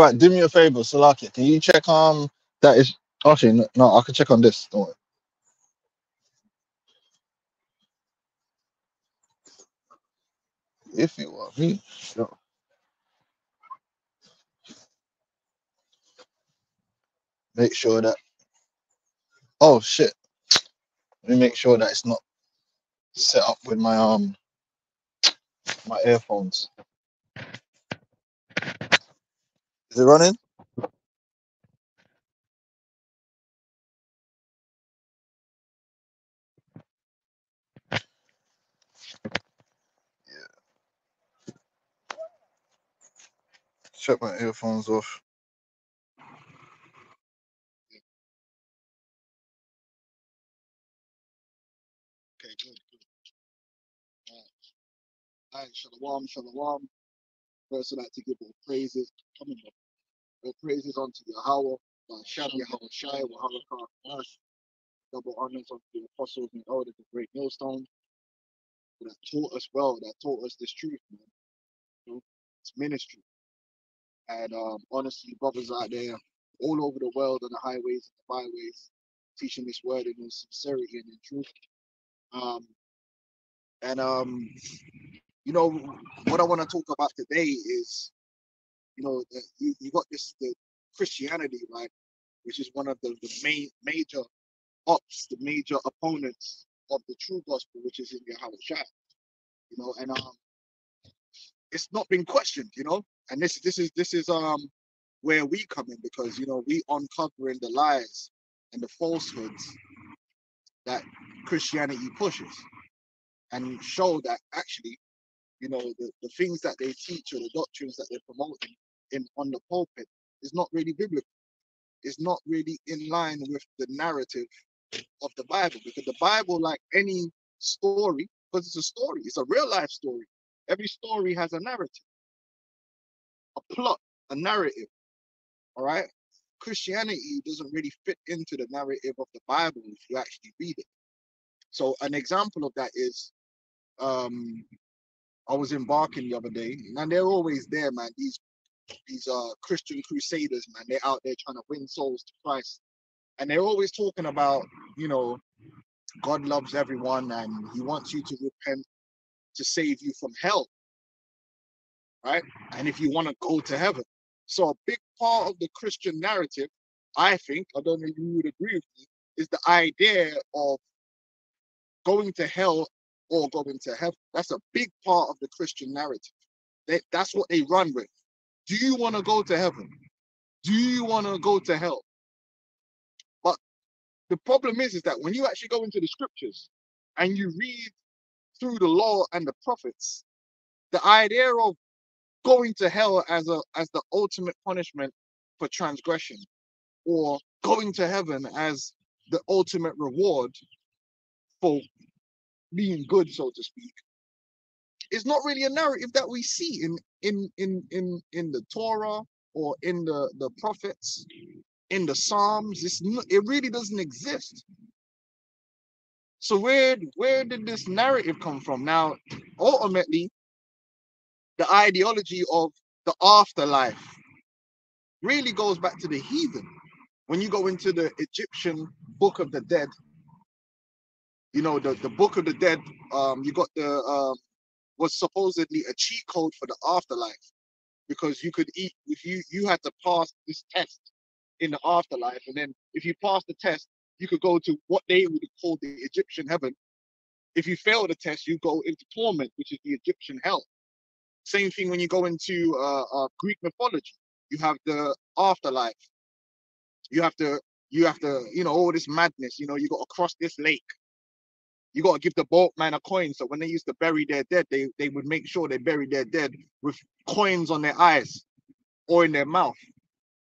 Right, do me a favor, Salaki. Can you check um that is actually no, no I can check on this. Don't worry. If you want me, sure. Make sure that oh shit. Let me make sure that it's not set up with my um my earphones. Is it running? Yeah. Check my earphones off. Okay, good, good. Alright, Alright, shalom, shalom. First, I'd like to give all praises. Come on, all praises unto the Yahweh, Shabbat Yahweh Shai, Waharakah, double honors unto the apostles and elders of Great Millstone that taught us well, that taught us this truth, man. You know, it's ministry. And um, honestly, brothers out there all over the world on the highways and the byways teaching this word in sincerity and in truth. Um, and um, you know what I want to talk about today is, you know, the, you, you got this the Christianity, right, which is one of the, the main major ops, the major opponents of the true gospel, which is in Yahweh Shai, you know, and um, it's not been questioned, you know, and this this is this is um where we come in because you know we uncovering the lies and the falsehoods that Christianity pushes and show that actually you know the, the things that they teach or the doctrines that they're promoting in on the pulpit is not really biblical. It's not really in line with the narrative of the bible because the bible like any story because it's a story it's a real life story. Every story has a narrative a plot a narrative all right? Christianity doesn't really fit into the narrative of the bible if you actually read it. So an example of that is um I was in Barking the other day, and they're always there, man. These these uh Christian crusaders, man. They're out there trying to win souls to Christ, and they're always talking about, you know, God loves everyone and He wants you to repent to save you from hell, right? And if you want to go to heaven, so a big part of the Christian narrative, I think, I don't know if you would agree with me, is the idea of going to hell or going to heaven. That's a big part of the Christian narrative. They, that's what they run with. Do you want to go to heaven? Do you want to go to hell? But the problem is, is that when you actually go into the scriptures and you read through the law and the prophets, the idea of going to hell as a as the ultimate punishment for transgression, or going to heaven as the ultimate reward for being good, so to speak, is not really a narrative that we see in in in in in the Torah or in the the prophets, in the Psalms. It's it really doesn't exist. So where where did this narrative come from? Now, ultimately, the ideology of the afterlife really goes back to the heathen. When you go into the Egyptian Book of the Dead, you know the, the Book of the Dead. Um, you got the um, was supposedly a cheat code for the afterlife because you could eat if you you had to pass this test in the afterlife, and then if you pass the test, you could go to what they would call the Egyptian heaven. If you fail the test, you go into torment, which is the Egyptian hell. Same thing when you go into uh, uh, Greek mythology. You have the afterlife. You have to, you have to, you know, all this madness. You know, you got to cross this lake. You got to give the boatman a coin. So when they used to bury their dead, they they would make sure they buried their dead with coins on their eyes or in their mouth.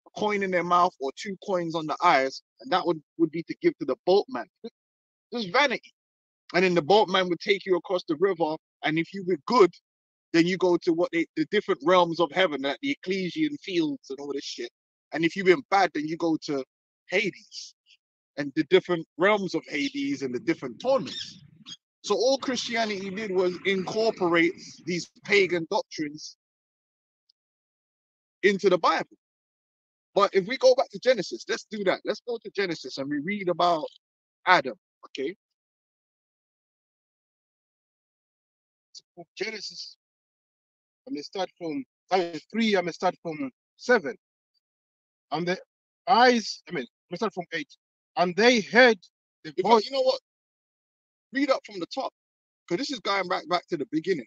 A coin in their mouth or two coins on the eyes, and that would would be to give to the boatman. Just vanity. And then the boatman would take you across the river, and if you were good, then you go to what they the different realms of heaven, like the Elysian fields and all this shit. And if you've been bad, then you go to Hades and the different realms of Hades and the different torments. So all Christianity did was incorporate these pagan doctrines into the Bible. But if we go back to Genesis, let's do that. Let's go to Genesis and we read about Adam. Okay. Genesis, I'm gonna start from uh, three, I'm gonna start from seven. And the eyes, I mean, I'm gonna start from eight. And they heard the voice. you know what? Read up from the top. Because this is going back back to the beginning.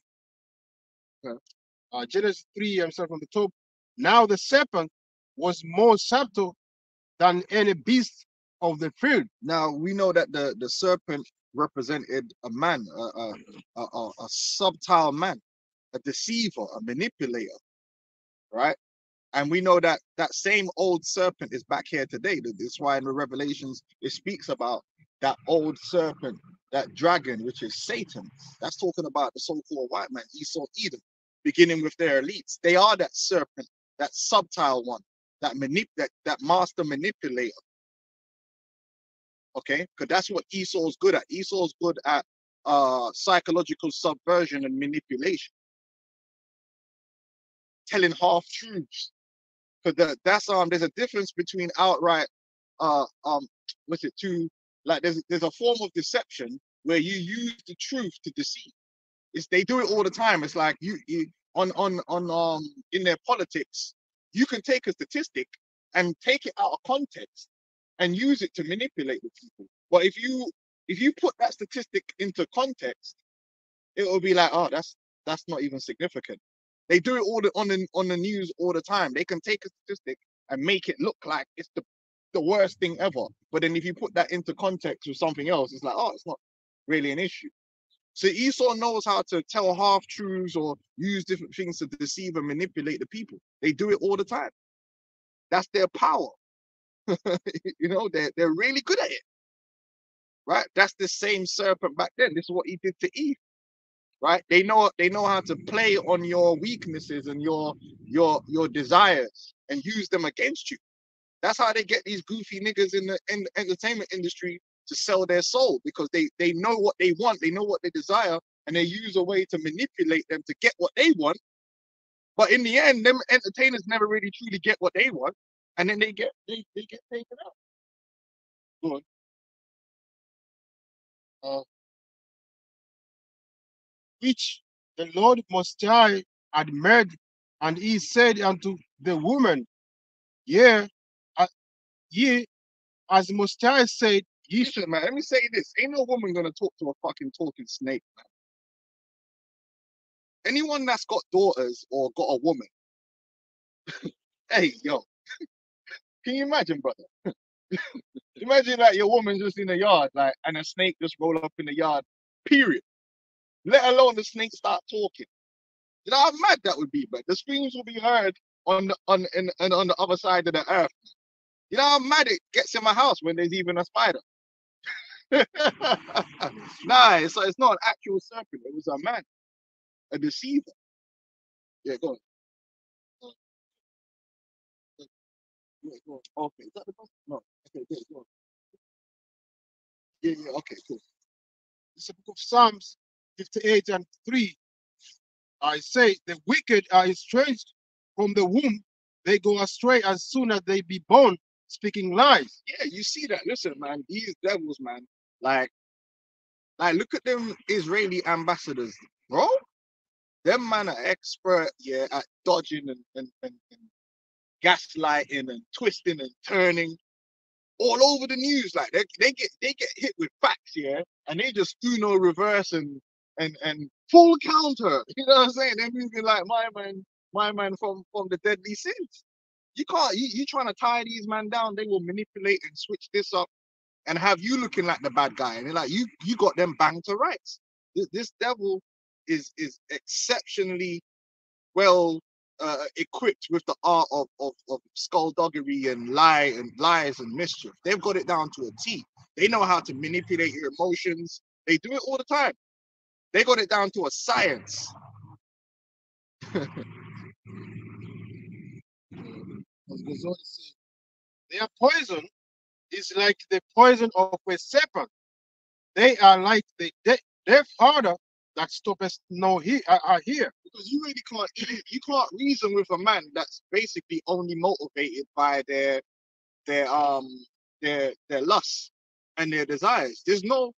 uh, Genesis 3, I'm starting from the top. Now the serpent was more subtle than any beast of the field. Now we know that the, the serpent represented a man, a, a, a, a, a subtile man, a deceiver, a manipulator, right? And we know that that same old serpent is back here today. That's why in the Revelations it speaks about that old serpent, that dragon, which is Satan. That's talking about the so-called white man, Esau, Edom, beginning with their elites. They are that serpent, that subtile one, that manip that, that master manipulator. Okay, because that's what Esau's good at. Esau's good at uh psychological subversion and manipulation, telling half truths. Because that's um, there's a difference between outright uh um, what's it to like there's there's a form of deception where you use the truth to deceive. It's they do it all the time. It's like you, you on on on um in their politics, you can take a statistic and take it out of context and use it to manipulate the people. But if you if you put that statistic into context, it will be like, oh, that's that's not even significant. They do it all the, on the on the news all the time. They can take a statistic and make it look like it's the the worst thing ever. But then if you put that into context with something else, it's like, oh, it's not really an issue. So Esau knows how to tell half truths or use different things to deceive and manipulate the people. They do it all the time. That's their power. you know, they're they're really good at it. Right? That's the same serpent back then. This is what he did to Eve. Right? They know they know how to play on your weaknesses and your your your desires and use them against you. That's how they get these goofy niggas in the, in the entertainment industry to sell their soul because they they know what they want, they know what they desire, and they use a way to manipulate them to get what they want. But in the end, them entertainers never really truly get what they want, and then they get they, they get taken out. Go on. uh, which the Lord Most High had made, and he said unto the woman, Yea, uh, ye, as Most High said, ye should. Man, let me say this: ain't no woman gonna talk to a fucking talking snake, man. Anyone that's got daughters or got a woman, hey, yo, can you imagine, brother? imagine like your woman just in the yard, like, and a snake just roll up in the yard. Period. Let alone the snake start talking. You know how mad that would be, but the screams will be heard on the on and on the other side of the earth. You know how mad it gets in my house when there's even a spider. nah, it's, it's not an actual serpent. It was a man, a deceiver. Yeah, go on. Yeah, go on. Okay, is that the? No. Okay, yeah, go on. Yeah, yeah, okay, cool. It's a book of Psalms 58 and 3. I say, the wicked are estranged from the womb. They go astray as soon as they be born, speaking lies. Yeah, you see that. Listen, man, these devils, man. Like, like, look at them Israeli ambassadors, bro. Them man are expert, yeah, at dodging and, and, and, and gaslighting and twisting and turning all over the news. Like they, they get they get hit with facts, yeah, and they just Uno reverse and and and full counter. You know what I'm saying? They're moving like my man, my man from from the deadly sins. You can't you, you trying to tie these man down, they will manipulate and switch this up and have you looking like the bad guy. And they're like, you you got them banged to rights. This, this devil is is exceptionally well uh, equipped with the art of, of, of skullduggery and lie and lies and mischief. They've got it down to a T. They know how to manipulate your emotions. They do it all the time. They got it down to a science. As goes on to say, Their poison is like the poison of a serpent. They are like the de- deaf adder that stoppeth no he are, are here. because you really can't you, you can't reason with a man that's basically only motivated by their their um their their lusts and their desires. There's no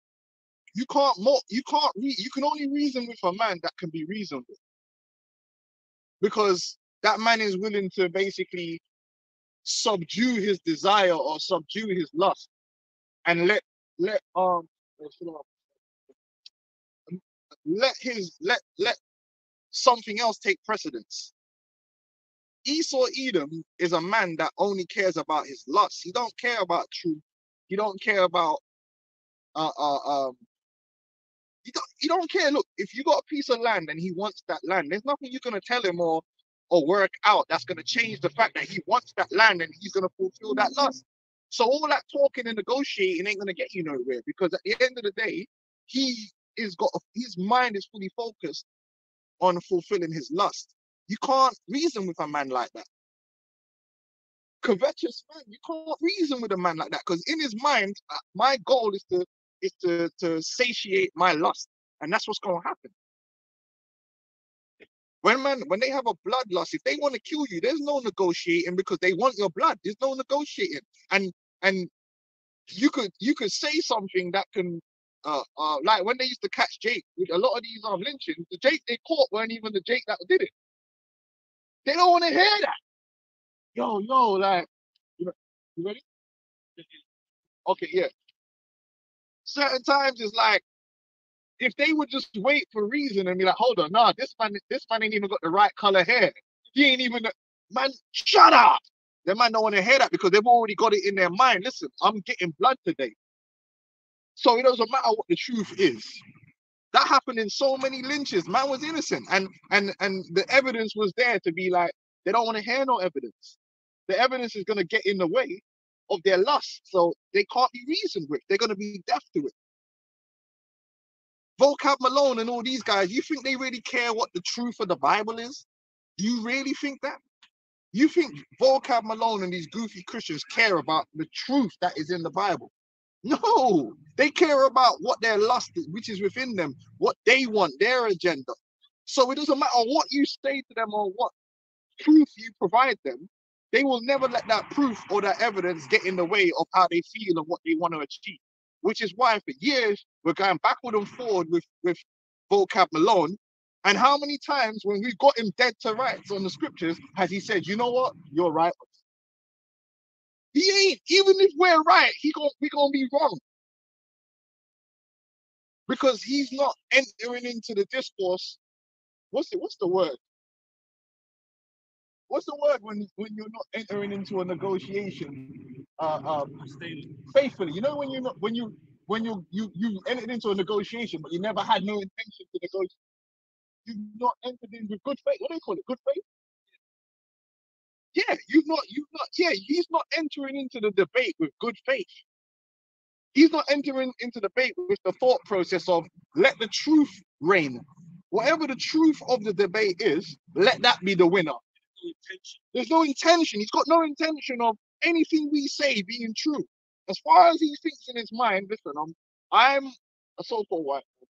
you can't mo you can't re- you can only reason with a man that can be reasoned with because that man is willing to basically subdue his desire or subdue his lust and let let um let his let let something else take precedence. Esau Edom is a man that only cares about his lust. He don't care about truth. He don't care about uh uh um he don't, he don't care. Look, if you got a piece of land and he wants that land, there's nothing you're gonna tell him or or work out that's gonna change the fact that he wants that land and he's gonna fulfill that lust. So all that talking and negotiating ain't gonna get you nowhere because at the end of the day, he is got his mind is fully focused on fulfilling his lust. You can't reason with a man like that. Covetous man, you can't reason with a man like that because in his mind, uh, my goal is to is to to satiate my lust, and that's what's going to happen. When man, when they have a blood bloodlust, if they want to kill you, there's no negotiating because they want your blood. There's no negotiating, and and you could you could say something that can uh, uh like when they used to catch Jake with a lot of these um lynchings, the Jake they caught weren't even the Jake that did it. They don't want to hear that. Yo, yo, like you ready? Okay, yeah. Certain times it's like if they would just wait for reason and be like, hold on, nah, this man, this man ain't even got the right color hair. He ain't even man, shut up. Them man don't want to hear that because they've already got it in their mind. Listen, I'm getting blood today. So it doesn't matter what the truth is. That happened in so many lynches. Man was innocent, and and and the evidence was there to be like they don't want to hear no evidence. The evidence is gonna get in the way of their lust, so they can't be reasoned with. They're gonna be deaf to it. Vocab Malone and all these guys, you think they really care what the truth of the Bible is? Do you really think that? You think Vocab Malone and these goofy Christians care about the truth that is in the Bible? No, they care about what their lust is, which is within them, what they want, their agenda. So it doesn't matter what you say to them or what truth you provide them, they will never let that proof or that evidence get in the way of how they feel and what they want to achieve. Which is why for years we're going backward and forward with with vocab Malone. And how many times when we got him dead to rights on the scriptures has he said, you know what, you're right. He ain't. Even if we're right, he gon' we gonna be wrong because he's not entering into the discourse. What's it? What's the word? What's the word when when you're not entering into a negotiation uh, um, faithfully? You know when you're not when you when you you you entered into a negotiation, but you never had no intention to negotiate. You've not entered in with good faith. What do they call it? Good faith. Yeah, you've not you've not. Yeah, he's not entering into the debate with good faith. He's not entering into the debate with the thought process of let the truth reign. Whatever the truth of the debate is, let that be the winner. There's no intention. He's got no intention of anything we say being true. As far as he thinks in his mind, listen, I'm I'm a so-called white. man.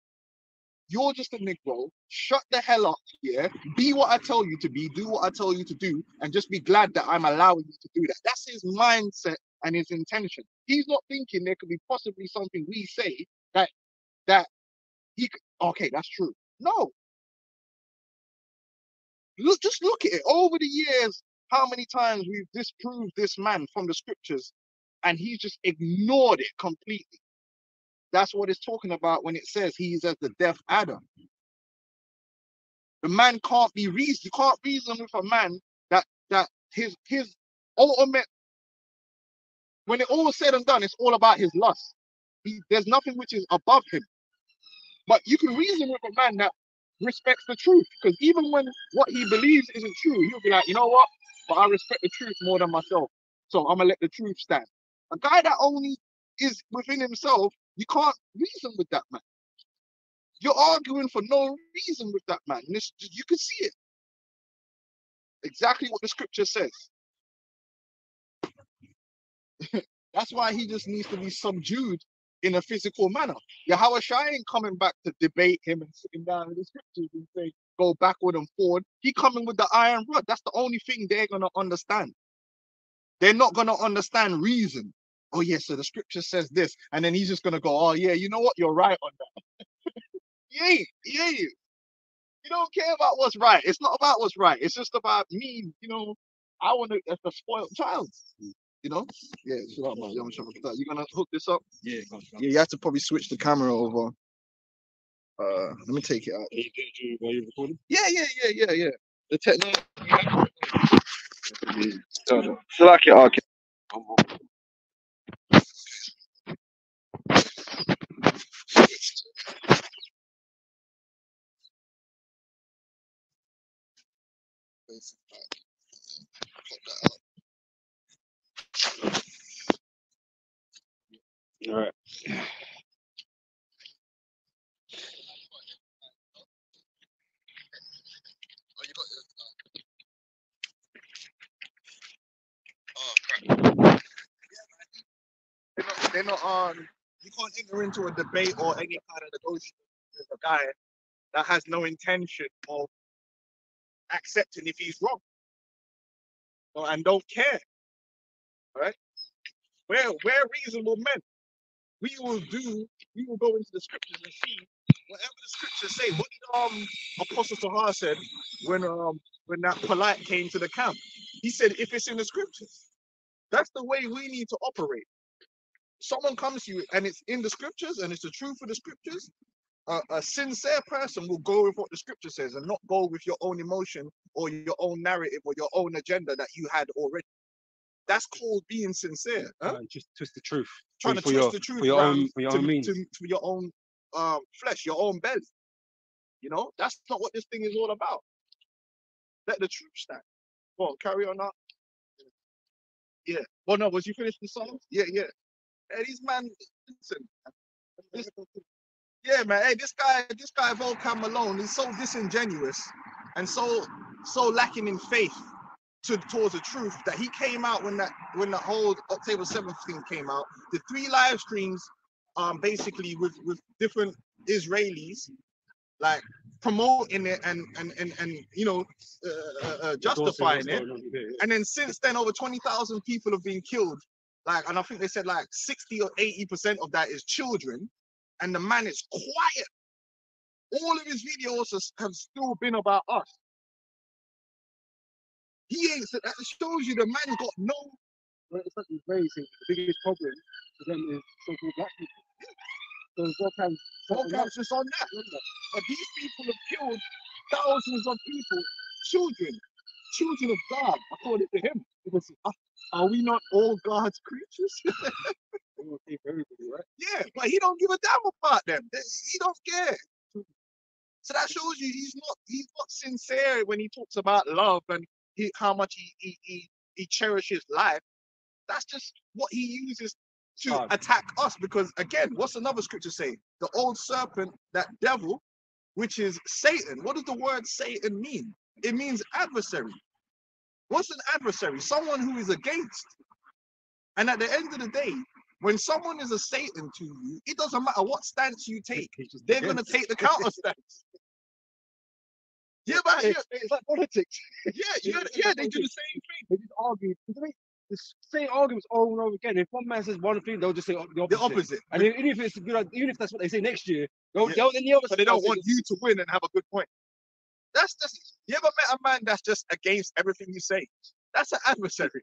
You're just a Negro. Shut the hell up, yeah. Be what I tell you to be, do what I tell you to do, and just be glad that I'm allowing you to do that. That's his mindset and his intention. He's not thinking there could be possibly something we say that that he could, okay, that's true. No, look, just look at it. Over the years, how many times we've disproved this man from the scriptures, and he's just ignored it completely. That's what it's talking about when it says he's as the deaf adder. The man can't be reasoned. You can't reason with a man that that his his ultimate when it all said and done, it's all about his lust. He, there's nothing which is above him. But you can reason with a man that respects the truth, because even when what he believes isn't true, he'll be like, you know what? But I respect the truth more than myself, so I'm gonna let the truth stand. A guy that only is within himself, you can't reason with that man. You're arguing for no reason with that man. You can see it. Exactly what the scripture says. That's why he just needs to be subdued in a physical manner. Yahweh Shai ain't coming back to debate him and sitting down in the scriptures and say, go backward and forward. He coming with the iron rod. That's the only thing they're gonna understand. They're not gonna understand reason. Oh yeah, so the scripture says this, and then he's just gonna go, Oh yeah, you know what? You're right on that. he ain't. You don't care about what's right. It's not about what's right. It's just about me, you know. I want to as a spoiled child. You know? Yeah, shut up, man. Young. You gonna hook this up? Yeah, Yeah, you have to probably switch the camera over. Uh let me take it out. While you're recording? Yeah, yeah, yeah, yeah, yeah. The technology. It, okay. All right. They're not, they're not um you can't enter into a debate or any kind of negotiation with a guy that has no intention of accepting if he's wrong. No, and don't care. Right? We're we're reasonable men. We will do, we will go into the scriptures and see whatever the scriptures say. What did um Apostle Sahar said when um when that polite came to the camp? He said, if it's in the scriptures, that's the way we need to operate. Someone comes to you and it's in the scriptures and it's the truth of the scriptures. A, a sincere person will go with what the scripture says and not go with your own emotion or your own narrative or your own agenda that you had already. That's called being sincere. huh? Uh, just twist the truth. Trying to twist your, the truth for your own for your to, own means. to, to your own um, flesh, your own belly. You know, that's not what this thing is all about. Let the truth stand. Well, carry on now. Yeah. Well, no, was you finished the song? Yeah, yeah. Hey, these man, listen. This, yeah, man. Hey, this guy, this guy Vocab Malone is so disingenuous and so so lacking in faith to towards the truth that he came out when that when the whole October 7th thing came out. The three live streams, um, basically with with different Israelis, like promoting it and and and and you know uh, uh, uh, justifying it. And then since then, over 20,000 people have been killed. Like, and I think they said like 60 or 80% of that is children. And the man is quiet. All of his videos have still been about us. He ain't, said- that shows you the man got no, Well, it's like the Israelis say the biggest problem for them is so-called black people. So kinds no conscience on that. But these people have killed thousands of people, children, children of God, according to him. Because uh, are we not all God's creatures? they for everybody, right? Yeah, but he don't give a damn about them. He don't care. So that shows you he's not he's not sincere when he talks about love and he, how much he, he he he cherishes life. That's just what he uses to Ah. attack us. Because again, what's another scripture say? The old serpent, that devil, which is Satan. What does the word Satan mean? It means adversary. What's an adversary? Someone who is against. And at the end of the day, when someone is a Satan to you, it doesn't matter what stance you take, they're gonna take the counter stance. Yeah, but yeah, It's, it's like politics. yeah, yeah, yeah, they do the same thing. They just argue. The same arguments over and over again. If one man says one thing, they'll just say the opposite. The opposite. And even if it's good, even if that's what they say next year, they'll, Yeah. they'll then the other but they don't want you to win and have a good point. That's just you ever met a man that's just against everything you say? That's an adversary.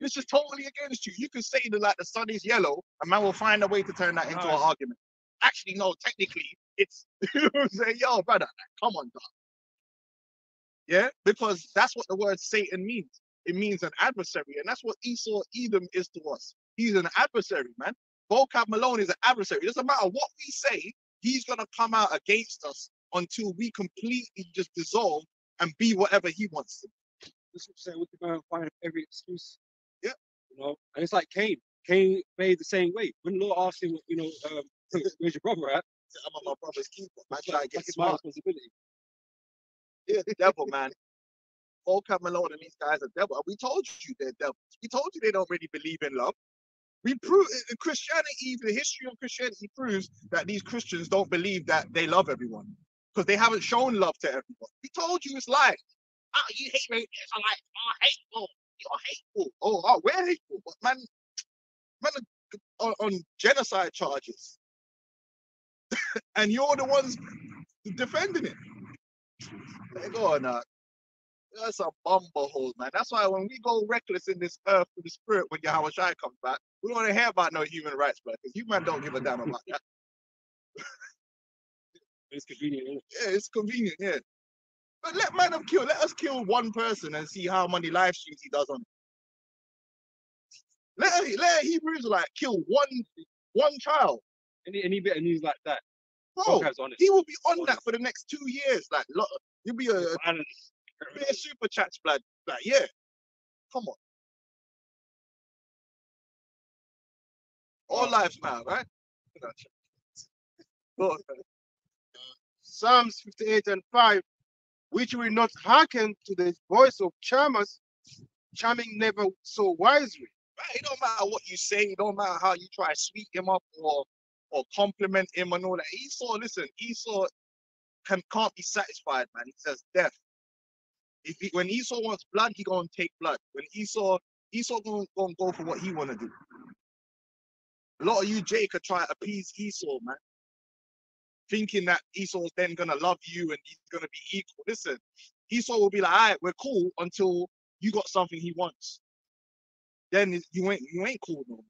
It's just totally against you. You can say that like the sun is yellow, a man will find a way to turn that into an argument. Actually, no, technically, it's you know saying, yo, brother, come on, dog. Yeah, because that's what the word Satan means. It means an adversary, and that's what Esau Edom is to us. He's an adversary, man. Vocab Malone is an adversary. It doesn't matter what we say, he's gonna come out against us until we completely just dissolve and be whatever he wants to. That's what I'm saying. We can go and find every excuse. Yeah. You know, and it's like Cain. Cain made the same way. When the Lord asked him, you know, um, where's your brother at? I'm on my brother's keeper. Man, It's try to get "That's my smart. responsibility. Devil, man. Vocab Malone and these guys are devil. We told you they're devils. We told you they don't really believe in love. We prove uh, uh, Christianity, the history of Christianity proves that these Christians don't believe that they love everyone because they haven't shown love to everyone. We told you it's lies. Oh, you hate me. It's like, oh, ah, hateful. You're hateful. Oh, oh, we're hateful. But man, man on, on genocide charges. and you're the ones defending it. They go or not. that's a bumble hole, man. That's why when we go reckless in this earth with the spirit when Yahweh Shai comes back, we don't want to hear about no human rights, bro, because you man don't give a damn about that. It's convenient. innit? Yeah, it's convenient, yeah. But let man have kill. Let us kill one person and see how many live streams he does on. it. Let let Hebrews like kill one one child. Any any bit of news like that, Bro, he will be on that for the next two years. Like, lo- you'll be a, be a super chats blood. Like, yeah, come on. All lives matter, right? Psalms 58 and 5, which will not hearken to the voice of charmers, charming never so wisely. Right? It don't matter what you say. It don't matter how you try to sweet him up or or compliment him and all that. Esau, listen, Esau can can't be satisfied, man. He says death. If he, when Esau wants blood, he gonna take blood. When Esau Esau gonna, gonna go for what he wanna do. A lot of you, Jake, are trying to appease Esau, man. Thinking that Esau's then gonna love you and he's gonna be equal. Listen, Esau will be like, all right, we're cool until you got something he wants then you ain't you ain't cool no more.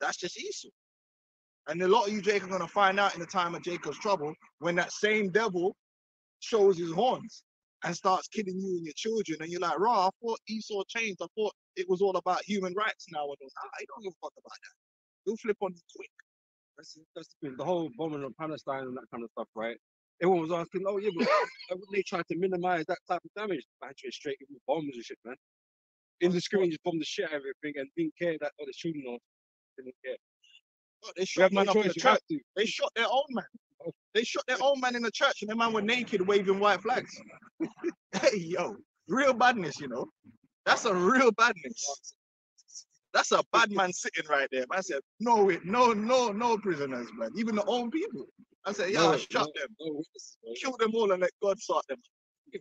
That's just Esau. And a lot of you, Jake, are gonna find out in the time of Jacob's trouble when that same devil shows his horns and starts killing you and your children, and you're like, "Raw, I thought Esau changed. I thought it was all about human rights now." And all." Ah, I don't give a fuck about that. He'll flip on you quick. That's, that's the thing. The whole bombing of Palestine and that kind of stuff, right? Everyone was asking, oh yeah, but wouldn't they try to minimize that type of damage? Just straight with bombs and shit, man. In the screen, just bomb the shit out of everything and didn't care that they're shooting us. Didn't care. But they shot have no up in the choice. We have church. to. They shot their own man. They shot their own man in the church, and the man were naked, waving white flags. hey, yo, real badness, you know. That's a real badness. That's a bad man sitting right there. I said, no, way, no, no, no prisoners, man. Even the own people. I said, yeah, No, shut no, them, no witnesses, kill them all, and let God sort them.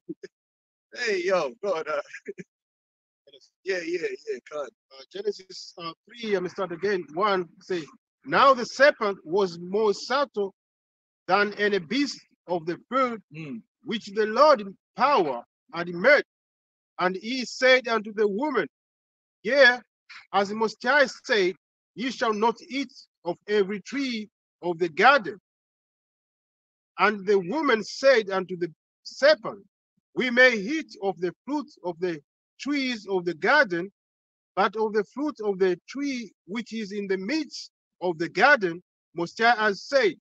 hey, yo, God, uh, yeah, yeah, yeah, God. Uh, Genesis uh, 3, I'm gonna start again. 1 say, Now the serpent was more subtle than any beast of the field Mm. which the Lord in power had made. And he said unto the woman, Yea, as the Most High said, Ye shall not eat of every tree of the garden. And the woman said unto the serpent, We may eat of the fruit of the trees of the garden, but of the fruit of the tree which is in the midst of the garden, Most High has said,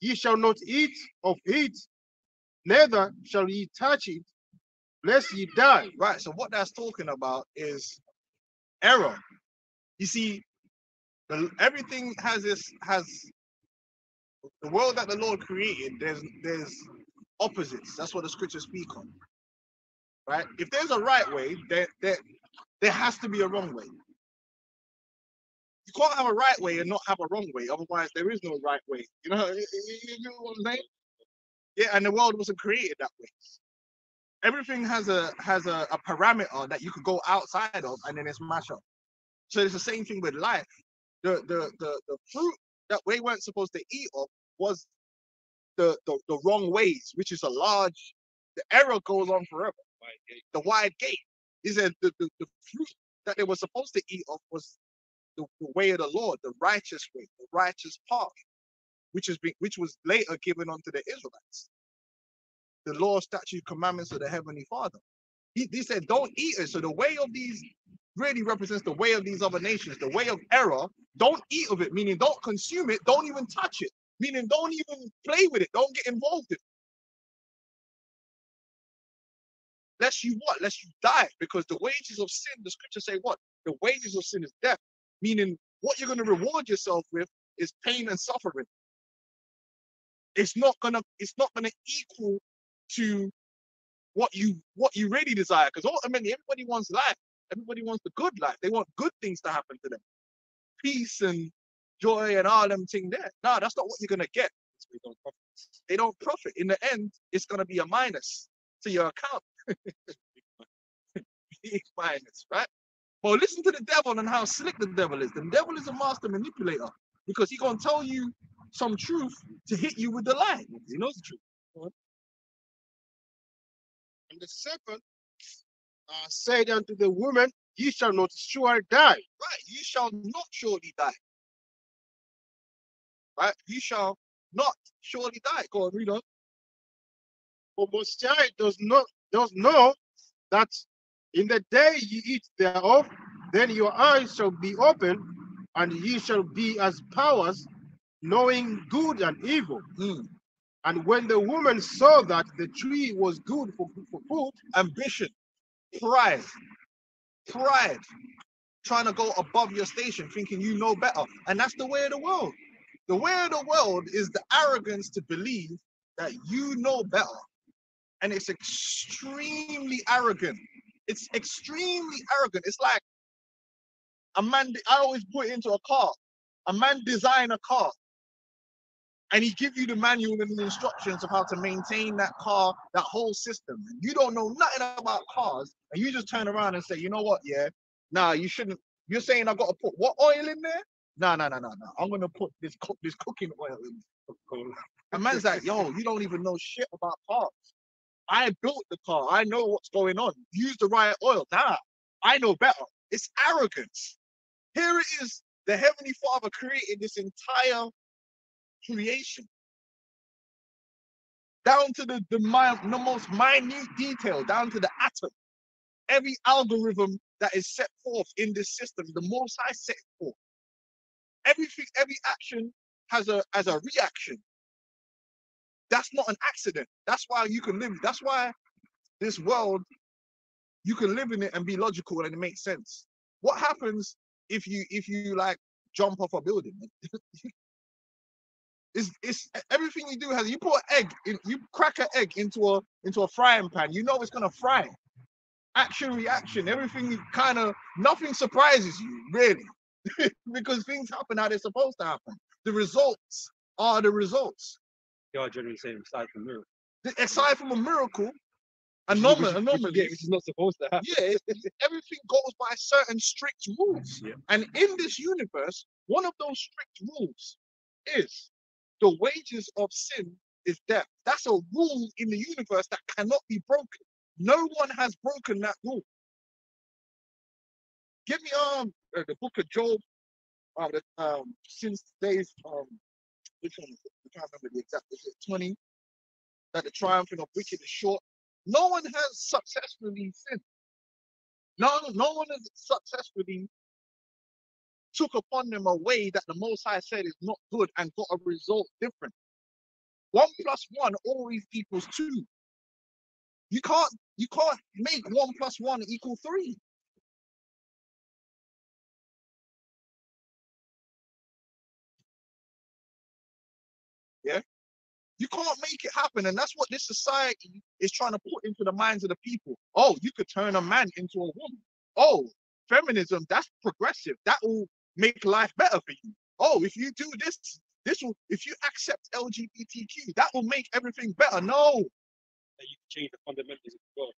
Ye shall not eat of it, neither shall ye touch it, lest ye die. Right. So what that's talking about is error. You see, the, everything has this has the world that the Lord created. There's there's opposites. That's what the scriptures speak on. Right. If there's a right way, there there there has to be a wrong way. You can't have a right way and not have a wrong way. Otherwise, there is no right way. You know, you, know what I'm saying? Yeah, and the world wasn't created that way everything has a has a, a parameter that you could go outside of and then it's mash up. So it's the same thing with life. The the the, the fruit that we weren't supposed to eat of was the, the the wrong ways, which is a large the error goes on forever. The wide gate. He said the, the, the fruit that they were supposed to eat of was the, the way of the Lord, the righteous way, the righteous path, which is be, which was later given unto the Israelites the law, statutes, commandments of the heavenly Father. He, he said, don't eat it. So the way of these really represents the way of these other nations, the way of error. Don't eat of it, meaning don't consume it, don't even touch it, meaning don't even play with it, don't get involved in it. Lest you what? Lest you die, because the wages of sin, the scriptures say what? The wages of sin is death, meaning what you're going to reward yourself with is pain and suffering. It's not gonna, it's not gonna equal to what you what you really desire. Because ultimately, everybody wants life. Everybody wants the good life. They want good things to happen to them. peace and joy and all them thing there. No, that's not what you're gonna get. We don't profit. They don't profit. In the end, it's gonna be a minus to your account. Big minus, right? Well, listen to the devil and how slick the devil is. The devil is a master manipulator because he gonna tell you some truth to hit you with the lie. He knows the truth. And the serpent uh, said unto the woman, Ye shall not surely die. Right? You shall not surely die. Right? You shall not surely die. Go on, read on. For Most High does not does know that in the day ye eat thereof, then your eyes shall be open, and ye shall be as powers, knowing good and evil. Mm. And when the woman saw that the tree was good for, for food, Ambition, pride, pride, trying to go above your station, thinking you know better. And that's the way of the world. The way of the world is the arrogance to believe that you know better. And it's extremely arrogant. It's extremely arrogant. It's like a man, I always put it into a car. A man design a car and he give you the manual and the instructions of how to maintain that car, that whole system. And you don't know nothing about cars, and you just turn around and say, you know what, yeah, nah, you shouldn't. You're saying I got to put what oil in there? No, no, no, no, no. I'm gonna put this cook this cooking oil in. And man's like, yo, you don't even know shit about cars. I built the car. I know what's going on. Use the right oil. Nah, I know better. It's arrogance. Here it is. The Heavenly Father created this entire creation down to the, the, the most minute detail, down to the atom. Every algorithm that is set forth in this system, the most I set forth. Everything, every action has a has a reaction. That's not an accident. That's why you can live. That's why this world you can live in it and be logical and it makes sense. What happens if you if you like jump off a building? It's, it's everything you do has you put an egg in you crack an egg into a into a frying pan you know it's gonna fry action reaction everything kind of nothing surprises you really because things happen how they're supposed to happen the results are the results Are generally saying aside from miracle. Aside from a miracle Which you- anomaly which you- which is not supposed to happen. yeah everything goes by certain strict rules Yeah. and in this universe one of those strict rules is the wages of sin is death that's a rule in the universe that cannot be broken no one has broken that rule give me um the book of job uh, the, um since days um which one it? I can't remember the exact is it 20 that the triumphing of wicked is short no one has successfully sinned no, no one has successfully took upon them a way that the Most High said is not good and got a result different. One plus one always equals two. You can't you can't make one plus one equal three. You can't make it happen, and that's what this society is trying to put into the minds of the people. Oh, you could turn a man into a woman. Oh, feminism, that's progressive. That will make life better for you. Oh, if you do this, this will, if you accept LGBTQ, that will make everything better. No, That you can change the fundamentals of the world.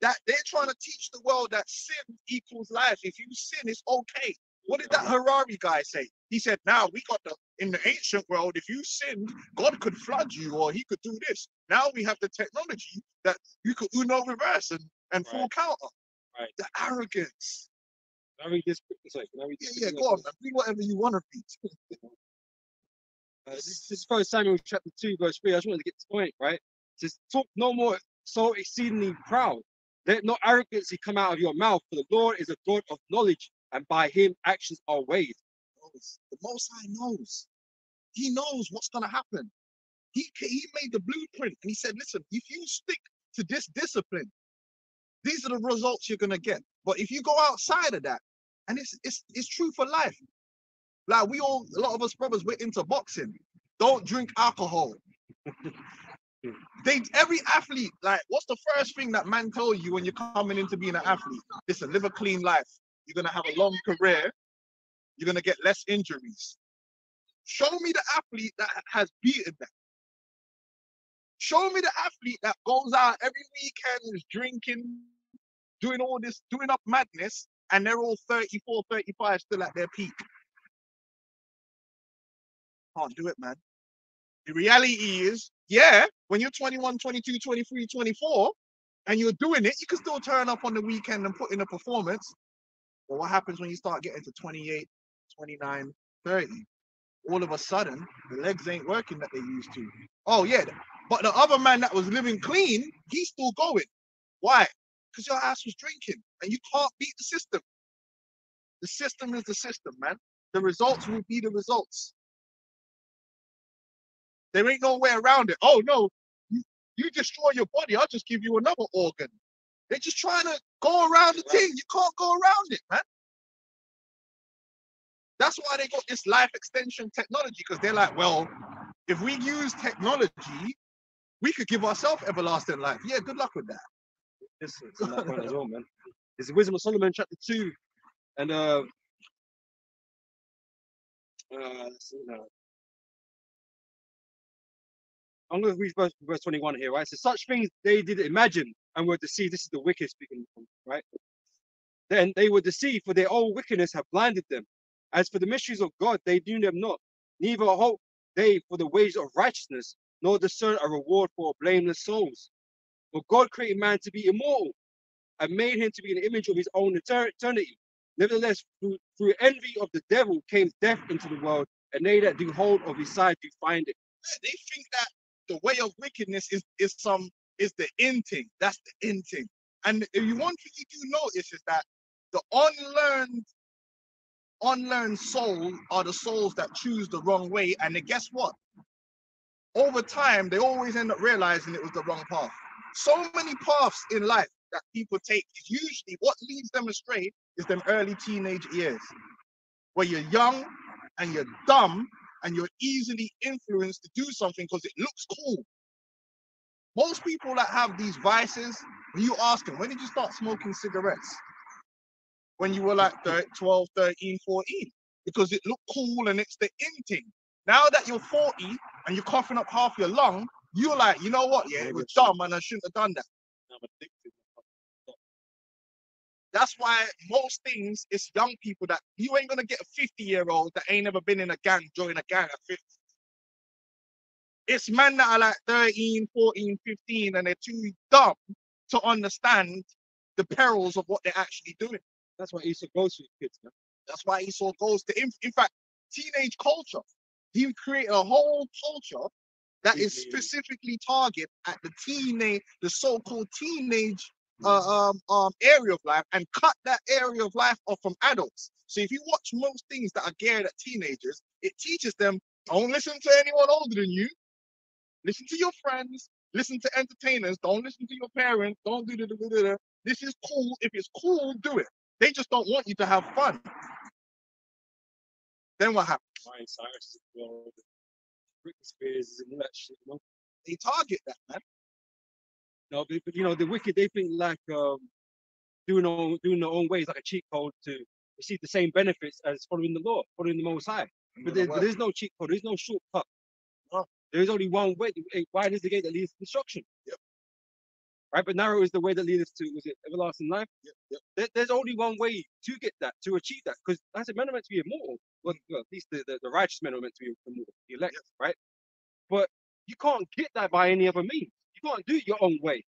that they're trying to teach the world that sin equals life. If you sin, it's okay. What did that Harari guy say? He said, now we got the, in the ancient world, if you sinned, God could flood you or he could do this. Now we have the technology that you could Uno reverse and, and full Right. counter. Right. The arrogance. Can I read this quickly? Sorry, can I read Yeah, this yeah, go on, man. Read whatever you want to read. Uh, this, this is First Samuel chapter two, verse three. I just wanted to get to the point, right? It says, "Talk no more so exceedingly proud. Let no arrogancy come out of your mouth, for the Lord is a God of knowledge, and by Him actions are weighed." The Most High knows. He knows what's going to happen. He he made the blueprint and he said, "Listen, if you stick to this discipline, these are the results you're going to get. But if you go outside of that, and it's it's it's true for life. Like we all, a lot of us brothers, we're into boxing. Don't drink alcohol. They every athlete, like, what's the first thing that man tell you when you're coming into being an athlete? Listen, live a clean life. You're gonna have a long career you're gonna get less injuries. Show me the athlete that has beaten that. Show me the athlete that goes out every weekend, is drinking, doing all this, doing up madness, and they're all 34, 35 still at their peak. Can't do it, man. The reality is, yeah, when you're 21, 22, 23, 24, and you're doing it, you can still turn up on the weekend and put in a performance. But what happens when you start getting to 28, 29, 30? All of a sudden, the legs ain't working that they used to. Oh, yeah. But the other man that was living clean, he's still going. Why? Because your ass was drinking and you can't beat the system. The system is the system, man. The results will be the results. There ain't no way around it. Oh no, you, you destroy your body, I'll just give you another organ. They're just trying to go around the team. You can't go around it, man. That's why they got this life extension technology, because they're like, well, if we use technology, we could give ourselves everlasting life. Yeah, good luck with that. Is on that point as well, man. It's the Wisdom of Solomon, chapter two, and uh, uh. I'm going to read verse, verse 21 here, right? So such things they did imagine and were deceived. This is the wicked speaking, right? Then they were deceived, for their own wickedness have blinded them. As for the mysteries of God, they knew them not. Neither hope they for the wages of righteousness, nor discern a reward for blameless souls. For God created man to be immortal and made him to be an image of his own eternity. Nevertheless, through, through envy of the devil came death into the world, and they that do hold of his side do find it. They think that the way of wickedness is is some is the in thing. That's the in thing. And if you mm-hmm. one thing you do notice is that the unlearned unlearned soul are the souls that choose the wrong way. And then guess what? Over time, they always end up realizing it was the wrong path. So many paths in life that people take is usually what leads them astray is them early teenage years, where you're young and you're dumb and you're easily influenced to do something because it looks cool. Most people that have these vices, when you ask them, when did you start smoking cigarettes? When you were like 13, 12, 13, 14, because it looked cool and it's the in thing. Now that you're 40 and you're coughing up half your lung, you're like, you know what? Yeah, it was dumb and I shouldn't have done that. I'm addicted. That's why most things it's young people that you ain't gonna get a 50 year old that ain't never been in a gang, join a gang at 50. It's men that are like 13, 14, 15, and they're too dumb to understand the perils of what they're actually doing. That's why Esau goes for kids, man. That's why Esau goes to, in, in fact, teenage culture. He created a whole culture that is specifically targeted at the teenage, the so-called teenage uh, um, um, area of life, and cut that area of life off from adults. So if you watch most things that are geared at teenagers, it teaches them don't listen to anyone older than you. Listen to your friends. Listen to entertainers. Don't listen to your parents. Don't do the. the- the- the- This is cool. If it's cool, do it. They just don't want you to have fun. Then what happens? Miley Cyrus. Britney Spears and all that shit, you know. They target that, man. No, but, you know, the wicked they think like um doing their own doing their own ways like a cheat code to receive the same benefits as following the law, following the most high. But there, but there's no cheat code, there's no shortcut. There is only one way. eh, Wide is the gate that leads to destruction. Yep. Right, but narrow is the way that leads to was it everlasting life? Yep, yep. There, there's only one way to get that, to achieve that, because that's a men are meant to be immortal. Well, well, at least the, the, the righteous men are meant to be immortal, the elect, right? But you can't get that by any other means. You can't do it your own way.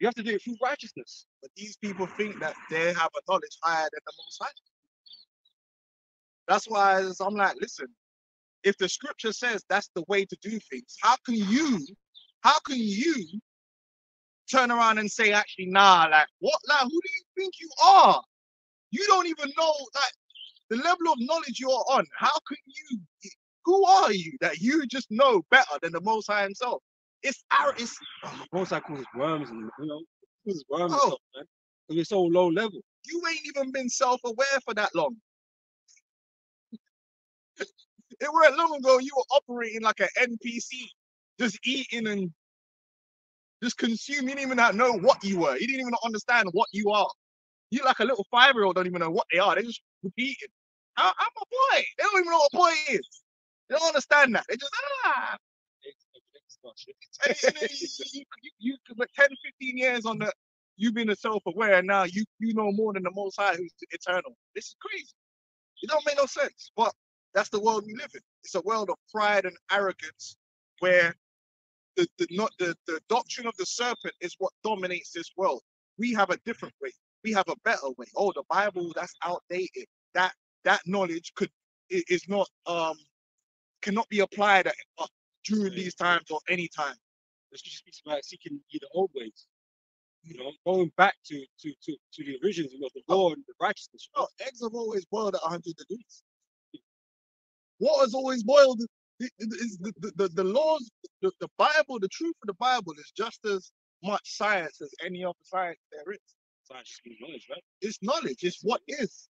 You have to do it through righteousness. But these people think that they have a knowledge higher than the most high. That's why I'm like, listen, if the scripture says that's the way to do things, how can you, how can you turn around and say, actually, nah, like, what, like, who do you think you are? You don't even know, like, the level of knowledge you're on. How can you, who are you that you just know better than the Most High Himself? It's our, it's oh, Most I call worms and you know, calls worms and Oh. stuff, man. Because we're so low level. you ain't even been self-aware for that long. It weren't long ago you were operating like an NPC, just eating and just consuming. You didn't even know what you were. You didn't even understand what you are. You like a little five-year-old don't even know what they are. They just repeating. I, I'm a boy. They don't even know what a boy is. They don't understand that. They just ah. You, you, you, you 10, 15 years on the you being a self-aware, now you you know more than the Most High, who's eternal. This is crazy. It don't make no sense. But that's the world we live in. It's a world of pride and arrogance, where the the not the, the doctrine of the serpent is what dominates this world. We have a different way. We have a better way. Oh, the Bible that's outdated. That that knowledge could is not um cannot be applied at, uh, during these times or any time. The scripture speaks about seeking the old ways. You know, going back to to to, to the origins of the law and the righteousness. No, eggs have always boiled at 100 degrees. Water's always boiled. The, the, the, the, the, the laws, the, the Bible, the truth of the Bible is just as much science as any other science there is. Science just means knowledge, right? It's knowledge. It's what is.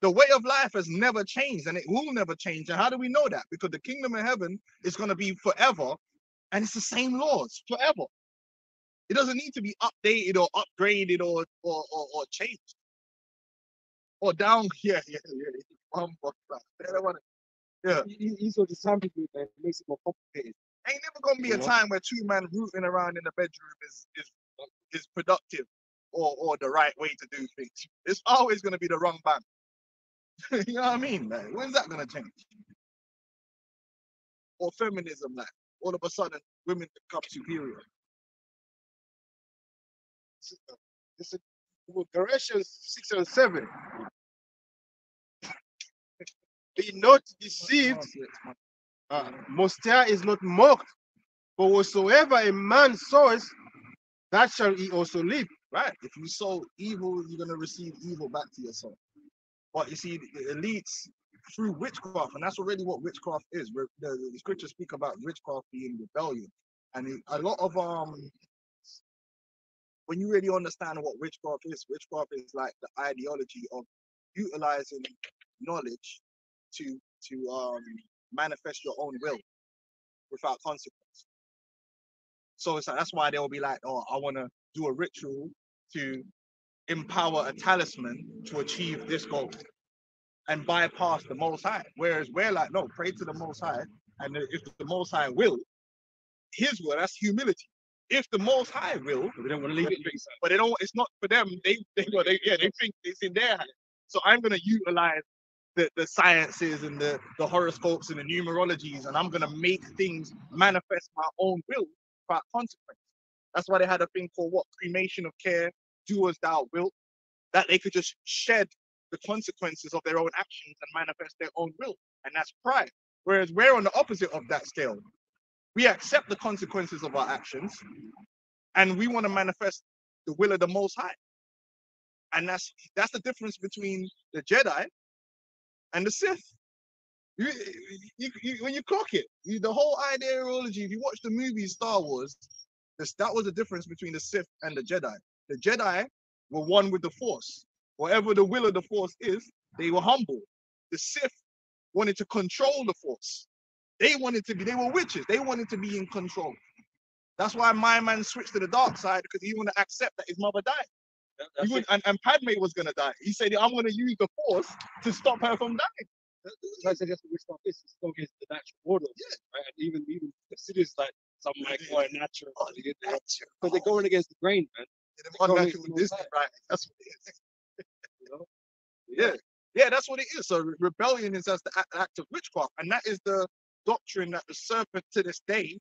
The way of life has never changed and it will never change. And how do we know that? Because the kingdom of heaven is going to be forever and it's the same laws forever. It doesn't need to be updated or upgraded or or, or, or changed. Or down. Yeah, yeah, yeah. Um, fuck that. They don't wanna- Yeah. He- He's got this time people that makes it more complicated. Ain't never gonna be a Yeah. time where two men rooting around in the bedroom is is is productive or or the right way to do things. It's always gonna be the wrong band. you know what I mean? Like, when's that gonna change? Or feminism, like all of a sudden women become superior. This is Galatians 6 and 7. Be not deceived, uh, Mostia is not mocked, for whatsoever a man sows, that shall he also reap. Right. If you sow evil, you're gonna receive evil back to yourself. But you see, the elites through witchcraft, and that's already what witchcraft is. Re- The, the scriptures speak about witchcraft being rebellion, and it- a lot of um, when you really understand what witchcraft is, witchcraft is like the ideology of utilizing knowledge to to um manifest your own will without consequence. So it's like, that's why they'll be like, oh, I want to do a ritual to empower a talisman to achieve this goal and bypass the Most High. Whereas we're like, no, pray to the Most High, and if the Most High will, His will, that's humility. If the Most High will, But we don't want to leave it but they don't. It's not for them. They, they, well, they yeah, they think it's in their hand. So I'm gonna utilize the, the sciences and the, the horoscopes and the numerologies, and I'm gonna make things manifest my own will without consequence. That's why they had a thing called what cremation of care, do as thou wilt, that they could just shed the consequences of their own actions and manifest their own will, and that's pride. Whereas we're on the opposite of that scale. We accept the consequences of our actions, and we want to manifest the will of the Most High. And that's that's the difference between the Jedi and the Sith. You, you, you, when you clock it, the whole ideology. If you watch the movie Star Wars, this, that was the difference between the Sith and the Jedi. The Jedi were one with the Force. Whatever the will of the Force is, they were humble. The Sith wanted to control the Force. They wanted to be. They were witches. They wanted to be in control. That's why my man switched to the dark side because he wanted to accept that his mother died. That- He That's would, and, and Padme was gonna die. He said, "I'm gonna use the Force to stop her from dying." Like I said, that's what witchcraft is. It's go against the natural order. Right? And even even considers like some might call it oh, natural. Because they're going against the grain, man. Going Unnatural Disney, right? That's what it is. You know? Yeah, yeah, that's what it is. So rebellion is as the act, act of witchcraft, and that is the doctrine that the serpent to this day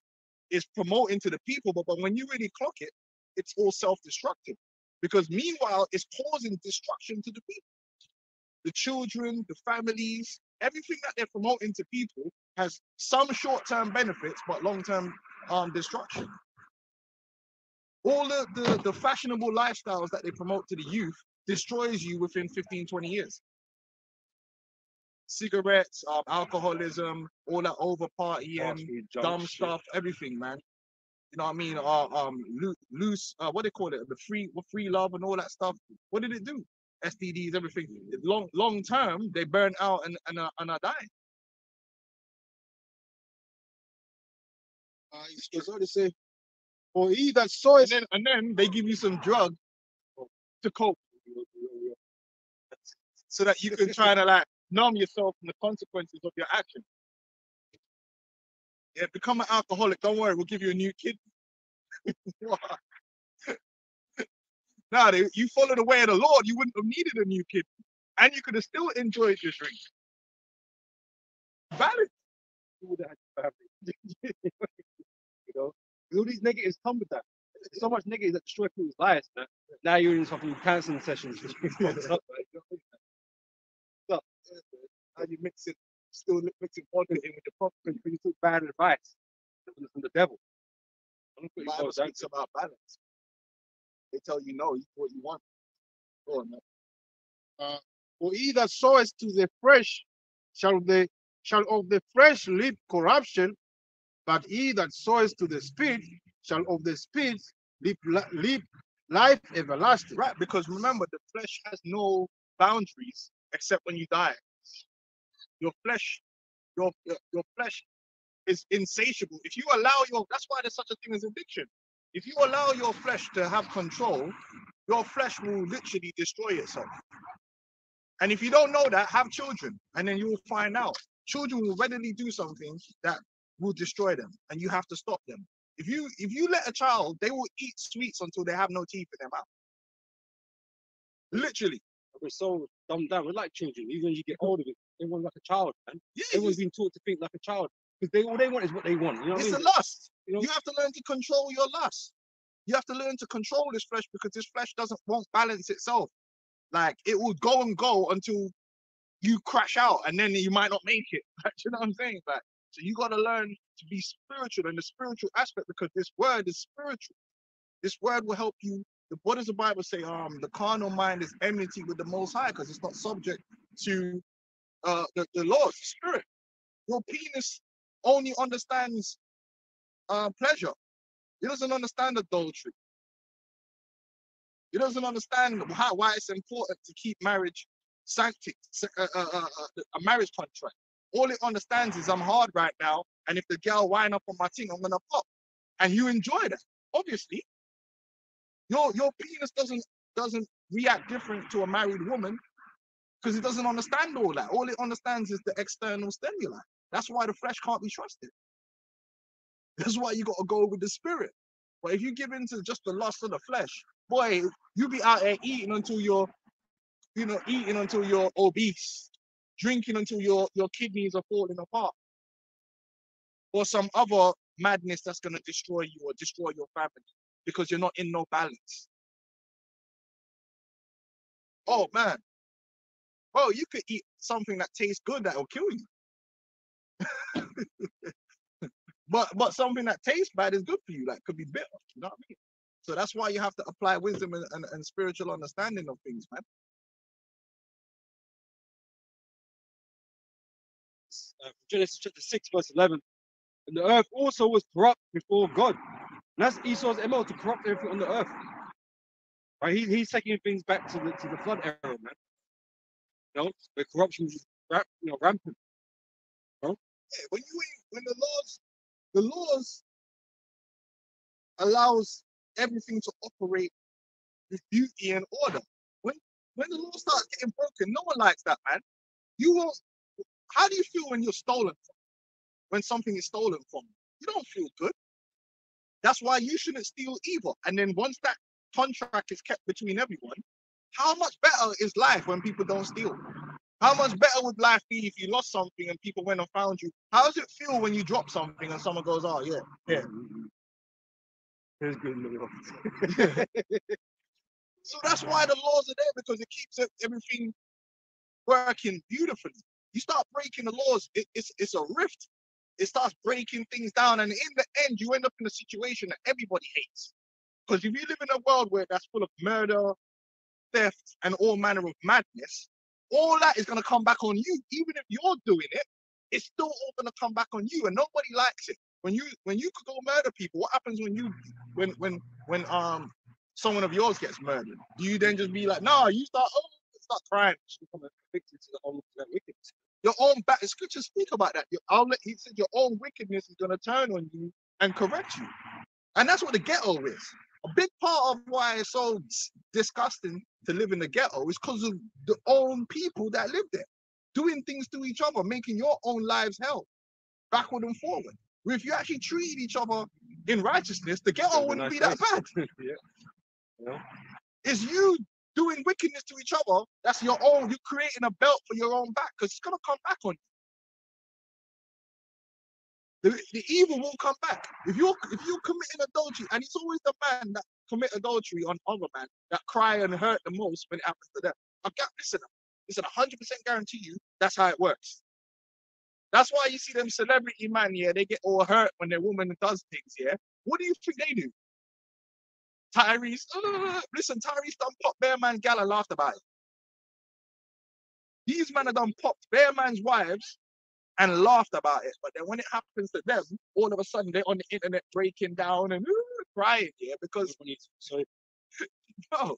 is promoting to the people. But, but when you really clock it, it's all self-destructive because meanwhile, it's causing destruction to the people, the children, the families, everything that they're promoting to people has some short-term benefits but long-term um, destruction. All the, the the fashionable lifestyles that they promote to the youth destroys you within 15, 20 years. Cigarettes, um, alcoholism, all that over partying, dumb shit. stuff, everything, man. You know what I mean? Uh, um, loose, uh, what they call it, the free, free love and all that stuff. What did it do? STDs, everything. Long, long term, they burn out and and are, and are dying. Uh, it on to say, For he that soweth And then and then they give you some drug to cope, so that you can try to like numb yourself from the consequences of your action. Yeah, become an alcoholic. Don't worry, we'll give you a new kid. They, you follow the way of the Lord, you wouldn't have needed a new kid, and you could have still enjoyed your drink. Valid. You would have you know, all these negatives come with that. So much negatives that destroy people's lives, man. Now you're in fucking counseling sessions. what How you mix it, still mixing vodka in with the pop. I mean? You took bad advice from the- devil. I'm The pretty Bible sure that- about balance. They tell you no, you what you want. Go on, man. Uh, For he that soweth to the flesh shall the shall of the flesh live corruption, but he that soweth to the spirit shall of the spirit live, li- live life everlasting. Right, because remember, the flesh has no boundaries except when you die. Your flesh, your your, flesh is insatiable. If you allow your, that's why there's such a thing as addiction. If you allow your flesh to have control, your flesh will literally destroy itself. And if you don't know that, have children, and then you will find out. Children will readily do something that will destroy them, and you have to stop them. If you if you let a child, they will eat sweets until they have no teeth in their mouth. Literally. We're so dumbed down. We're like children. Even you get older, everyone's like a child, man. Yeah, Everyone's been taught to think like a child because they all they want is what they want. You know what it's I a mean? lust. You know? You have to learn to control your lust. You have to learn to control this flesh because this flesh doesn't won't balance itself. Like it will go and go until you crash out, and then you might not make it. Like, you know what I'm saying? Like, so you got to learn to be spiritual and the spiritual aspect because this word is spiritual. This word will help you. The, what does the Bible say? Um, the carnal mind is enmity with the Most High because it's not subject to uh the, the laws, the spirit. Your penis only understands uh, pleasure. He doesn't understand adultery. He doesn't understand how, why it's important to keep marriage sancti- sa- uh, uh, uh, uh, a marriage contract. All it understands is I'm hard right now, and if the girl wind up on my thing, I'm gonna pop. And you enjoy that, obviously. Your your penis doesn't doesn't react different to a married woman because it doesn't understand all that. All it understands is the external stimuli. That's why the flesh can't be trusted. That's why you got to go with the spirit. But if you give in to just the lust of the flesh, boy, you be out there eating until you're, you know, eating until you're obese, drinking until your your kidneys are falling apart, or some other madness that's gonna destroy you or destroy your family because you're not in no balance. Oh man, bro, you could eat something that tastes good that will kill you. but but something that tastes bad is good for you. Like could be bitter. You know what I mean? So that's why you have to apply wisdom and, and, and spiritual understanding of things, man. uh, Genesis chapter 6, verse 11. And the earth also was corrupt before God. And that's Esau's MO to corrupt everything on the earth. Right? He, he's taking things back to the to the flood era, man. You know, where corruption was rap, you know, rampant. Yeah, when you when the laws the laws allows everything to operate with beauty and order. When when the law starts getting broken, no one likes that, man. You won't. How do you feel when you're stolen from? When something is stolen from you, you don't feel good. That's why you shouldn't steal either. And then once that contract is kept between everyone, how much better is life when people don't steal? How much better would life be if you lost something and people went and found you? How does it feel when you drop something and someone goes, "Oh yeah, yeah." Here's good in the office. So that's why the laws are there because it keeps everything working beautifully. You start breaking the laws, it, it's it's a rift. It starts breaking things down, and in the end, you end up in a situation that everybody hates. Because if you live in a world where that's full of murder, theft, and all manner of madness, all that is going to come back on you. Even if you're doing it, it's still all going to come back on you, and nobody likes it. When you when you could go murder people, what happens when you when when when um someone of yours gets murdered? Do you then just be like, no, you start oh start crying? You become to the whole wickedness. Your own back scriptures speak about that. Your, I'll let, he said your own wickedness is going to turn on you and correct you, and that's what the ghetto is. A big part of why it's so disgusting to live in the ghetto is because of the own people that live there. doing things to each other, making your own lives hell, backward and forward. Where If you actually treated each other in righteousness, the ghetto It'd be a wouldn't nice be that place. bad. yeah. You? It's you doing wickedness to each other. That's your own. You're creating a belt for your own back because it's gonna come back on you. The, the evil will come back. If you're if you're committing adultery, and it's always the man that commit adultery on other man that cry and hurt the most when it happens to them. I got listen, listen, 100 percent guarantee you that's how it works. That's why you see them celebrity man, yeah, they get all hurt when their woman does things, yeah. What do you think they do? Tyrese, uh, listen, Tyrese done pop Bear Man Gala laughed about it. These men have done popped Bear Man's wives and laughed about it. But then when it happens to them, all of a sudden they're on the internet breaking down and uh, crying, yeah, because no.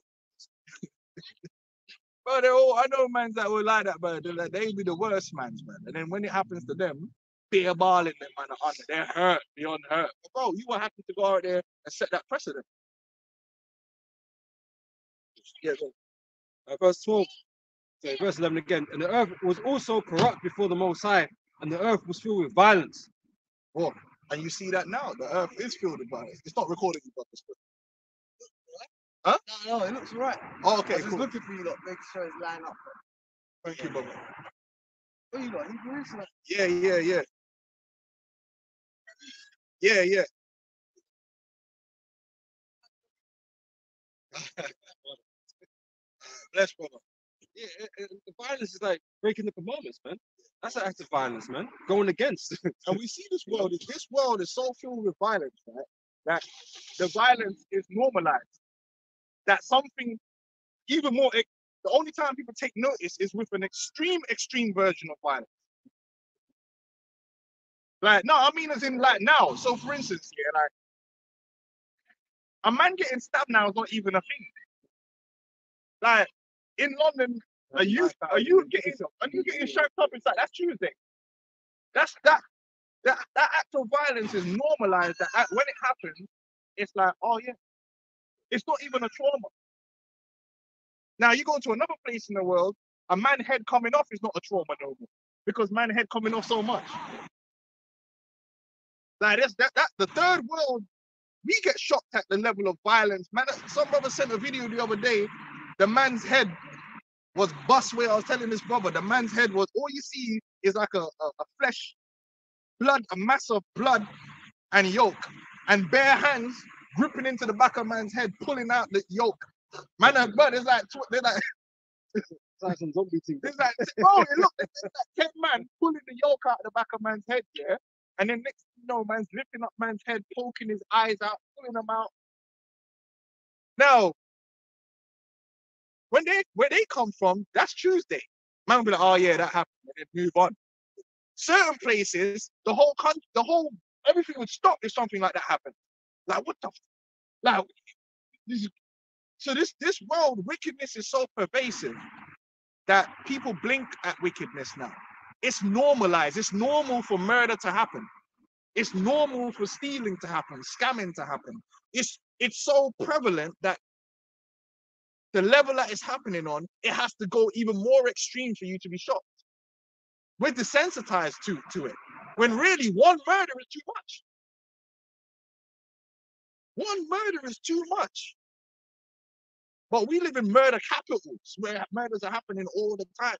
but they're all I know mans that were like that, but like, they be the worst mans, man. And then when it happens to them, beer balling them man. They're hurt beyond hurt. But bro, you were happy to go out there and set that precedent. yeah, go. Uh, verse 12. So verse 11 again. And the earth was also corrupt before the Most High, and the earth was filled with violence. Oh, and you see that now. The earth is filled with violence. It's not recording you, brothers. No, no, it looks right. Oh, I okay, was just cool. looking for you, lot, making sure it's lined up. Thank you, brother. What you got? Hebrews? Like, Yeah, yeah, yeah. Yeah, yeah. Bless brother. Yeah, it- it- the violence is like breaking the commandments, man. That's an act of violence, man. Going against. And we see this world, this world is so filled with violence, right? That the violence is normalized. That something even more the only time people take notice is with an extreme, extreme version of violence. Like, no, I mean as in like now. So for instance, yeah, like a man getting stabbed now is not even a thing. Like in London, are you are you getting are you getting strapped up inside? That's Tuesday. That's that that that act of violence is normalized. That act- when it happens, it's like, oh yeah, it's not even a trauma. Now you go to another place in the world, a man head coming off is not a trauma no more because man head coming off so much. Like that's that that the third world, we get shocked at the level of violence. Man, some brother sent a video the other day. The man's head was bust where I was telling this brother, the man's head was all you see is like a, a, a flesh, blood, a mass of blood and yolk, and bare hands gripping into the back of man's head, pulling out the yolk. Man, and blood is like, they're like, It's like some zombie thing. it's like, bro, look, it's like ten man pulling the yolk out of the back of man's head, yeah. And then next you know, man's lifting up man's head, poking his eyes out, pulling them out. Now, when they where they come from, that's Tuesday. Man will be like, oh yeah, that happened, and then move on. Certain places, the whole country, the whole everything would stop if something like that happened. Like what the f- like this, so this this world wickedness is so pervasive that people blink at wickedness now. It's normalized. It's normal for murder to happen. It's normal for stealing to happen, scamming to happen. It's it's so prevalent that the level that it's happening on, it has to go even more extreme for you to be shocked. We're desensitized to, to it. When really one murder is too much. One murder is too much. But we live in murder capitals where murders are happening all the time.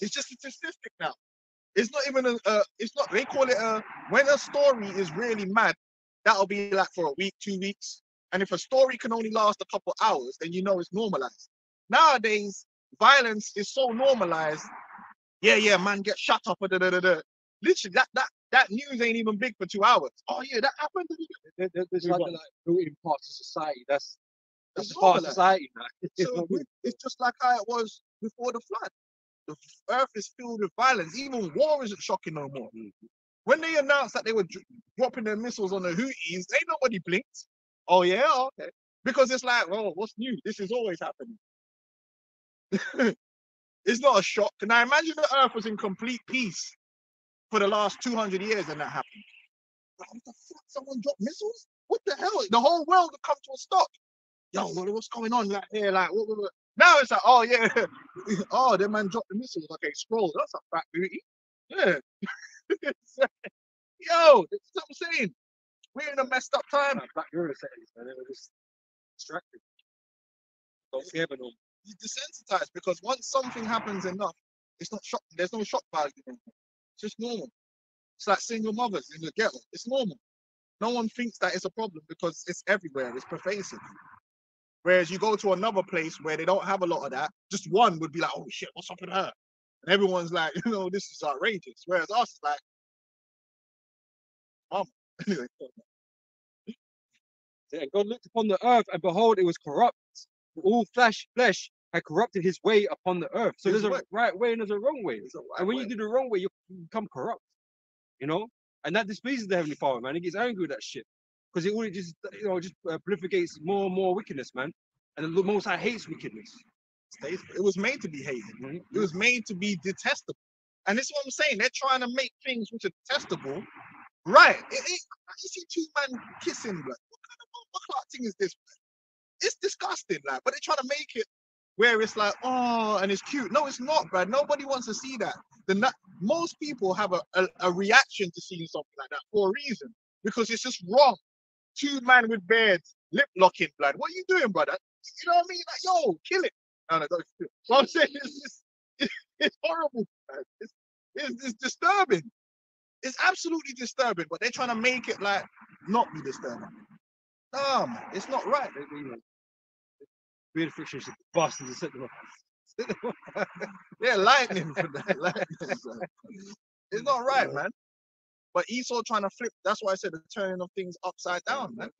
It's just a statistic now. It's not even a, it's not, they call it a, when a story is really mad, that'll be like for a week, two weeks. And if a story can only last a couple hours, then you know it's normalized. Nowadays, violence is so normalized. Yeah, yeah, man, get shut up. Da, da, da, da. Literally, that that that news ain't even big for two hours. Oh yeah, that happened. There- there- There's like, on. like built-in parts of society. That's that's It's part of society now. So what I mean? we- it's just like how it was before the flood. The earth is filled with violence. Even war isn't shocking no more. Mm-hmm. When they announced that they were dropping their missiles on the Houthis, ain't nobody blinked. Oh yeah, oh, okay. Because it's like, oh, what's new? This is always happening. it's not a shock. Now imagine the earth was in complete peace for the last 200 years and that happened. Like, what the fuck? Someone dropped missiles? What the hell? The whole world would come to a stop. Yo, what- what's going on? Like here, like what, what, what? Now it's like, oh yeah, oh that man dropped the missiles. Okay, scroll. That's a fat booty. Yeah. Yo, that's what I'm saying. We're in a messed up time. Black Mirror settings, man. They were just distracted. Don't care them. You desensitized because once something happens enough, it's not shock. There's no shock value anymore. It's just normal. It's like single mothers in the ghetto. It's normal. No one thinks that it's a problem because it's everywhere. It's pervasive. Whereas you go to another place where they don't have a lot of that, just one would be like, oh shit, what's up with her? And everyone's like, you know, this is outrageous. Whereas us is like. Anyway, And God looked upon the earth, and behold, it was corrupt. All flesh, flesh had corrupted his way upon the earth. So His there's a way. right way and there's a wrong way. a right And when way. you do the wrong way, you become corrupt. You know, and that displeases the heavenly Father, man. He gets angry with that shit because it all just, you know, just uh, prolificates more and more wickedness, man. And the Most High hates wickedness. It was made to be hated. Mhm. It was made to be detestable. And this is what I'm saying. They're trying to make things which are detestable. Right. It, it, you see two men kissing, like, what kind of of thing is this? It's disgusting, like, but they're trying to make it where it's like, oh, and it's cute. No, it's not, bruh. Nobody wants to see that. The na- most people have a, a, a reaction to seeing something like that for a reason. Because it's just wrong. Two men with beards, lip locking, blood. What are you doing, brother? You know what I mean? Like, yo, kill it. No, no, don't kill it. What I'm saying is just it's horrible. It's, it's, it's disturbing. It's absolutely disturbing, but they're trying to make it like not be disturbing. Man, it's not right. They- they, you know, Weird friction should bust and set them up. They're lightning for that. lightning. It's not right, man. But Esau trying to flip. That's why I said the turning of things upside down, man.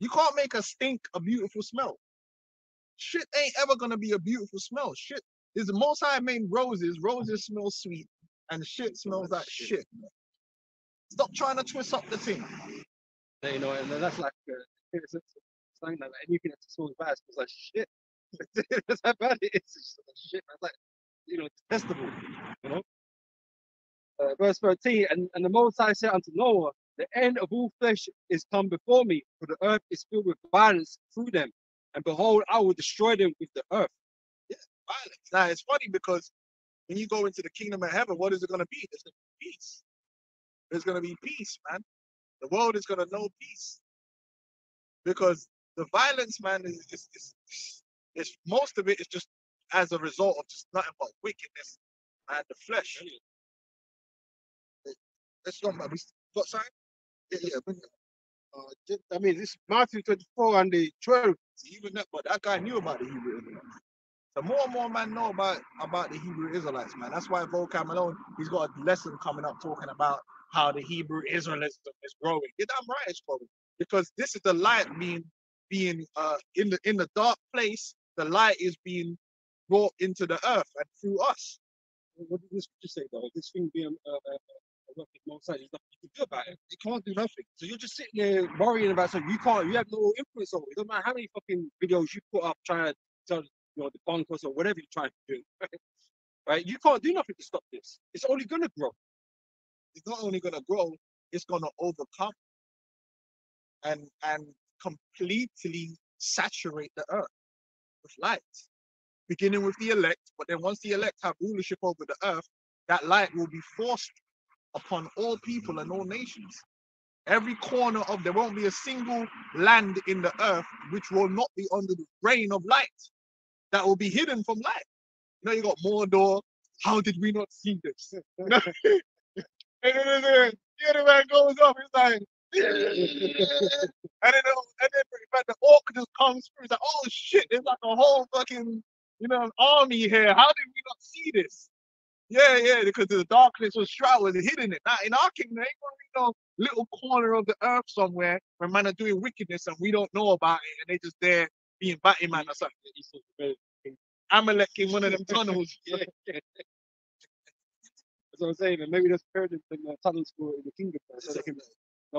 You can't make a stink a beautiful smell. Shit ain't ever gonna be a beautiful smell. Shit is the most high made roses. Roses smell sweet, and shit smells like shit. Stop trying to twist up the thing. They, you know, and then that's like uh, it's, it's, it's like that. Anything that smells bad smells like shit. that's how bad it is. It's just like shit. It's like you know, detestable. You know. Uh, verse 13, and, and the Most High said unto Noah, The end of all flesh is come before me, for the earth is filled with violence through them. And behold, I will destroy them with the earth. Yeah, Violence. Now it's funny because when you go into the kingdom of heaven, what is it gonna be? There's gonna be peace. There's gonna be peace, man. The world is gonna know peace. Because the violence, man, is, is, is, is most of it is just as a result of just nothing but wickedness and the flesh. Let's not man. We got something? Yeah, yeah, bring. Uh, I mean, this Matthew 24 and the 12. See, even that, but that guy knew about the Hebrew. The more and more man know about about the Hebrew Israelites, man. That's why Vocab Malone, he's got a lesson coming up talking about how the Hebrew Israelism is growing. Yeah, damn right it's growing. Because this is the light being being uh in the in the dark place, the light is being brought into the earth and through us. What did this just say though? This thing being uh, uh, uh, there's nothing you can do about it. You can't do nothing. So you're just sitting there worrying about something you can't, you have no influence over. It doesn't matter how many fucking videos you put up trying to tell, you know, debunk us or whatever you're trying to do. Right? You can't do nothing to stop this. It's only gonna grow. It's not only gonna grow, it's gonna overcome and and completely saturate the earth with light. Beginning with the elect, but then once the elect have rulership over the earth, that light will be forced upon all people and all nations. Every corner of there won't be a single land in the earth which will not be under the reign of light. That will be hidden from light. You know, you got Mordor. How did we not see this? And then the the other man goes up, he's like, and then, and then but the orc just comes through. It's like, oh shit, there's like a whole fucking, you know, army here. How did we not see this? Yeah, yeah, because the darkness was shrouded and hidden it. Now in our kingdom, ain't gonna be no little corner of the earth somewhere where man are doing wickedness and we don't know about it and they just there being batty man or something. Amalek in one of them tunnels. Yeah. That's what I'm saying. And maybe there's parents in the tunnels for in the kingdom so they can you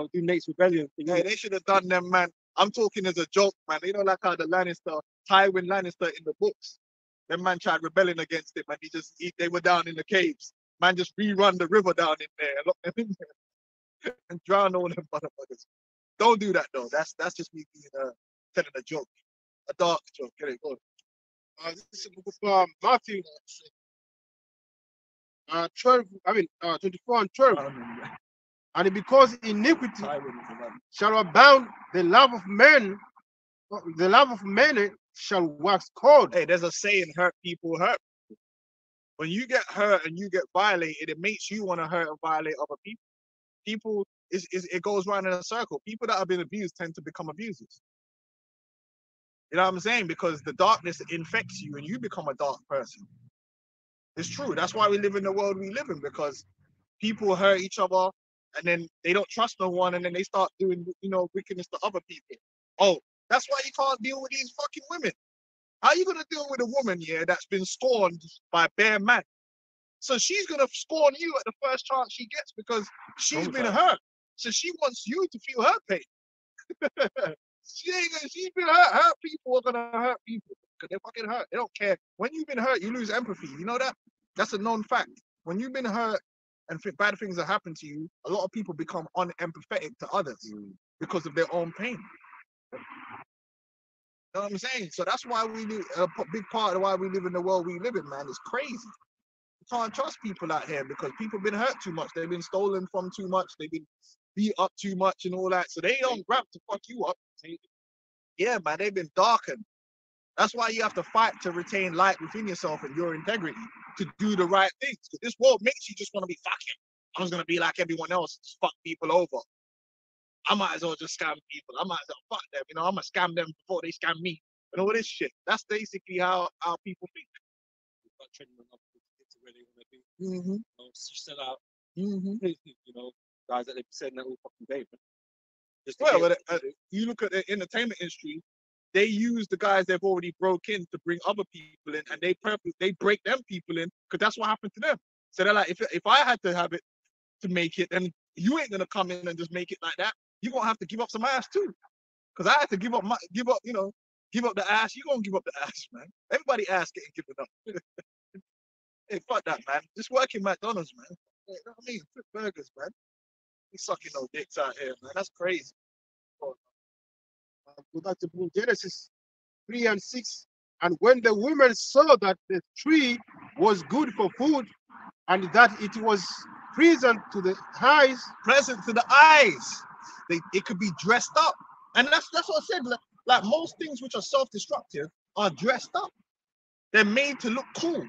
know, do Nate's rebellion thing. Yeah, they should have done them, man. I'm talking as a joke, man. You know, like how the Lannister, Tywin Lannister in the books, them man tried rebelling against him, and he just he, they were down in the caves. Man just rerun the river down in there, lock them in there, and drown all them motherfuckers. Don't do that though. That's that's just me being uh, telling a joke, a dark joke. Get it? Go on. Uh, this is the book of Matthew, uh, 12, I mean, uh, 24 and 12. And because iniquity shall abound, the love of men, the love of many shall wax cold. Hey, there's a saying: "Hurt people hurt." people. When you get hurt and you get violated, it makes you want to hurt and violate other people. People, is is it goes round in a circle. People that have been abused tend to become abusers. You know what I'm saying? Because the darkness infects you and you become a dark person. It's true. That's why we live in the world we live in because people hurt each other and then they don't trust no one and then they start doing, you know, wickedness to other people. Oh, that's why you can't deal with these fucking women. How are you gonna deal with a woman, yeah, that's been scorned by bare man? So she's gonna scorn you at the first chance she gets because she's been hurt. So she wants you to feel her pain. she ain't gonna, she's been hurt. Hurt people are gonna hurt people because they're fucking hurt. They don't care. When you've been hurt, you lose empathy. You know that? That's a known fact. When you've been hurt and th- bad things have happened to you, a lot of people become unempathetic to others mm. because of their own pain. You know what I'm saying? So that's why we a big part of why we live in the world we live in, man. It's crazy. You can't trust people out here because people been hurt too much. They've been stolen from too much. They've been beat up too much and all that. So they don't grab to fuck you up. Yeah, man, they've been darkened. That's why you have to fight to retain light within yourself and your integrity to do the right things. 'Cause this world makes you just want to be fucking. I'm just gonna be like everyone else, just fuck people over. I might as well just scam people. I might as well fuck them. You know, I'm gonna scam them before they scam me. And all this shit. That's basically how how people think. Training them up to where they want to be. Mm-hmm. You know, sell out, Mm-hmm. you know, guys that they've said that all fucking day, man. Just Well, but, uh, you look at the entertainment industry, they use the guys they've already broke in to bring other people in, and they purpose they break them people in because that's what happened to them. So they're like, if if I had to have it to make it, then you ain't gonna come in and just make it like that. You're gonna have to give up some ass too. Cause I had to give up my give up, you know, give up the ass. You gonna give up the ass, man. Everybody ass getting given up. hey, fuck that, man. Just work in McDonald's, man. You know what I mean? Flip burgers, man. We sucking no dicks out here, man. That's crazy. Go back to book Genesis 3 and 6. And when the women saw that the tree was good for food and that it was present to the eyes, present to the eyes. They it could be dressed up. And that's that's what I said. Like, like most things which are self-destructive are dressed up. They're made to look cool.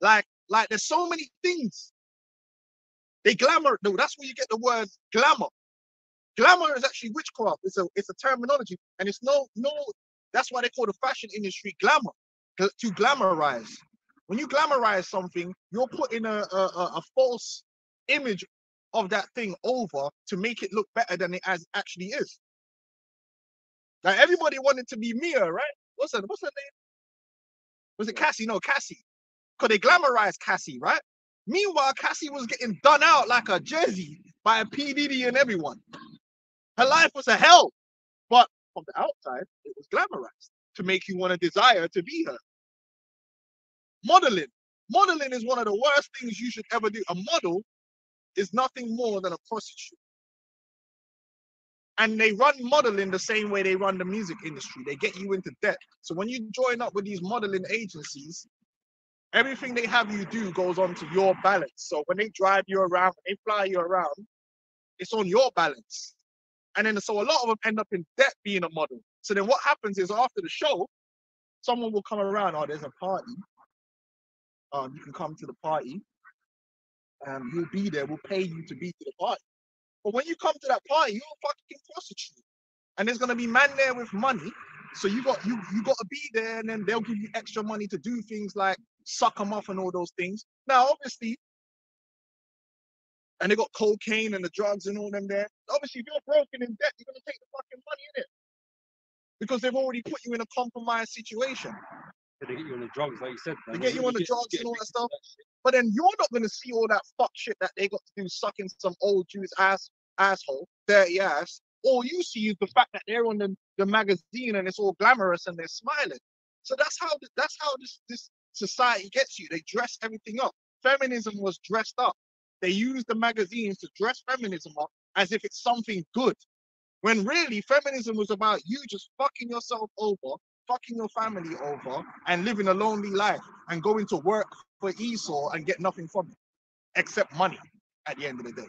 Like, like there's so many things. They glamour. No, that's where you get the word glamour. Glamour is actually witchcraft. It's a it's a terminology, and it's no no. That's why they call the fashion industry glamour, to glamorize. When you glamorize something, you're putting a, a, a, false image of that thing over to make it look better than it as actually is. Like everybody wanted to be Mia, right? What's her what's her name? Was it Cassie? No, Cassie. Because they glamorized Cassie, right? Meanwhile, Cassie was getting done out like a jersey by a P. Diddy and everyone. Her life was a hell. But from the outside, it was glamorized to make you want to desire to be her. Modeling. Modeling is one of the worst things you should ever do. A model is nothing more than a prostitute. And they run modeling the same way they run the music industry. They get you into debt. So when you join up with these modeling agencies, everything they have you do goes onto your balance. So when they drive you around, when they fly you around, it's on your balance. And then so a lot of them end up in debt being a model. So then what happens is after the show, someone will come around, oh, there's a party. Um, you can come to the party. Um, you'll be there, we'll pay you to be to the party. But when you come to that party, you're a fucking prostitute. And there's gonna be man there with money. So you got you you gotta be there, and then they'll give you extra money to do things like suck them off and all those things. Now, obviously, and they got cocaine and the drugs and all them there. Obviously, if you're broken in debt, you're gonna take the fucking money in it. Because they've already put you in a compromised situation. They get you on the drugs, like you said. They get you on the drugs and all that stuff. But then you're not gonna see all that fuck shit that they got to do sucking some old Jew's ass asshole, dirty ass. All you see is the fact that they're on the, the magazine and it's all glamorous and they're smiling. So that's how that's how this this society gets you. They dress everything up. Feminism was dressed up. They use the magazines to dress feminism up as if it's something good. When really feminism was about you just fucking yourself over, fucking your family over, and living a lonely life and going to work for Esau and get nothing from it except money at the end of the day.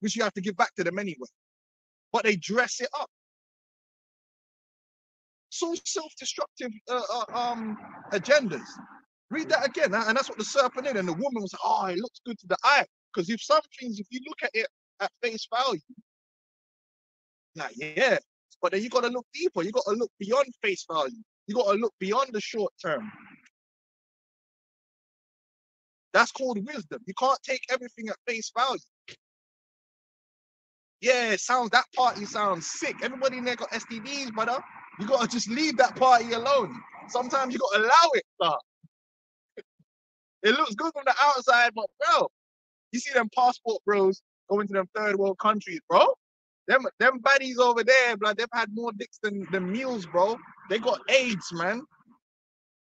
Which you have to give back to them anyway. But they dress it up. So self-destructive uh, uh, um agendas. Read that again, and that's what the serpent did. And the woman was, oh, it looks good to the eye. Because if some things, if you look at it at face value, like yeah, but then you got to look deeper. You got to look beyond face value. You got to look beyond the short term. That's called wisdom. You can't take everything at face value. Yeah, it sounds that party sounds sick. Everybody in there got STDs, brother. You gotta just leave that party alone. Sometimes you gotta allow it, sir. It looks good from the outside, but bro, you see them passport bros going to them third world countries, bro. Them them baddies over there, blood, they've had more dicks than, than meals, bro. They got AIDS, man.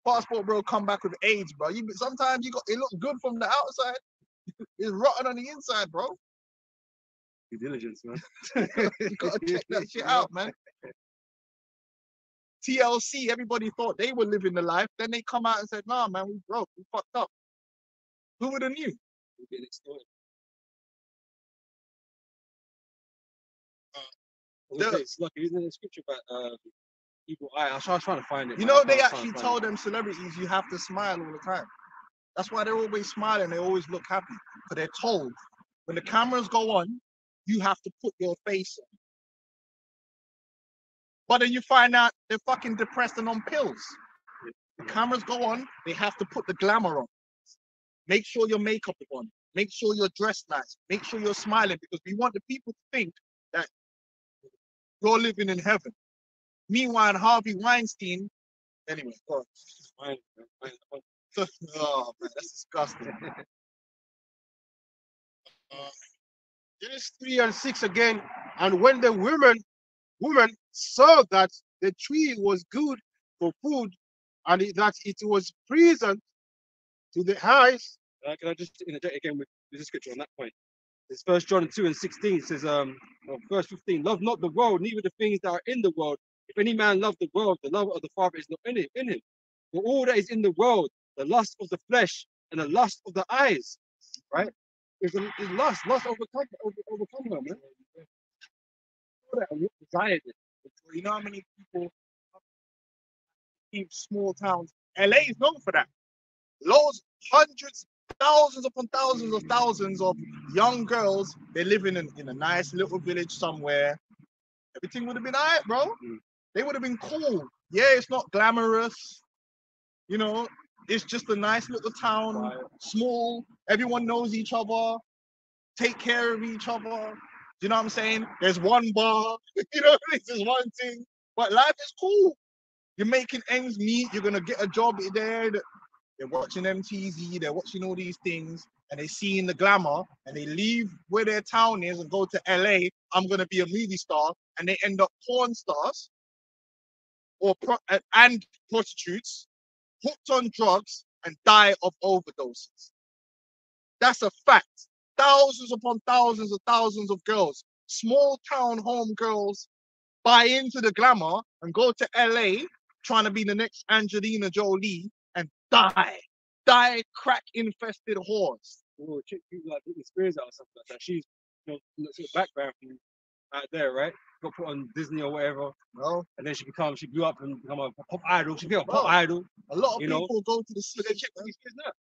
Passport bro come back with AIDS, bro. You sometimes you got it looks good from the outside. it's rotten on the inside, bro. Due diligence, man. you gotta check that shit out, man. TLC, everybody thought they were living the life. Then they come out and said, nah, man, we broke, we fucked up. Who would have knew? Extorted. Uh, the- It's isn't there a scripture about uh, evil eye? I was, trying to find it. You man. know, they can't- I can't actually told them celebrities you have to smile all the time. That's why they're always smiling. They always look happy. But they're told when the cameras go on, you have to put your face on. But then you find out they're fucking depressed and on pills. The cameras go on, they have to put the glamour on. Make sure your makeup is on. Make sure you're dressed nice. Make sure you're smiling because we want the people to think that you're living in heaven. Meanwhile, Harvey Weinstein, anyway, go on. Fine, man, fine, fine. oh man, that's disgusting. Uh, Genesis 3 and 6 again. And when the women woman saw that the tree was good for food and that it was pleasant to the eyes, Uh, can I just interject again with the scripture on that point? It's First John 2 and 16 says, um, or verse 15, love not the world, neither the things that are in the world. If any man love the world, the love of the Father is not in it, in him. For all that is in the world, the lust of the flesh and the lust of the eyes, right? Is lust, lust overcome, over, overcome man. All that, and what desires it. You know how many people in small towns? LA is known for that. Loads, hundreds, thousands upon thousands of thousands of young girls. They live in, an, in a nice little village somewhere. Everything would have been alright, bro. Mm. They would have been cool. Yeah, it's not glamorous. You know, it's just a nice little town, small. Everyone knows each other. Take care of each other. You know what I'm saying? There's one bar. you know, this is one thing. But life is cool. You're making ends meet. You're gonna get a job there. They're watching MTV. They're watching all these things, and they're seeing the glamour, and they leave where their town is and go to LA. I'm gonna be a movie star, and they end up porn stars or pro- and prostitutes, hooked on drugs, and die of overdoses. That's a fact. Thousands upon thousands of thousands of girls, small town home girls, buy into the glamour and go to LA trying to be the next Angelina Jolie and die. Die crack infested whores. or a chick who like Britney Spears out or something like that. She's you know sort of background from out there, right? Got put on Disney or whatever, Bro, and then she becomes she blew up and become a pop idol. She became a pop idol. a lot of You know, people go to the But then cities. check. Britney Spears now.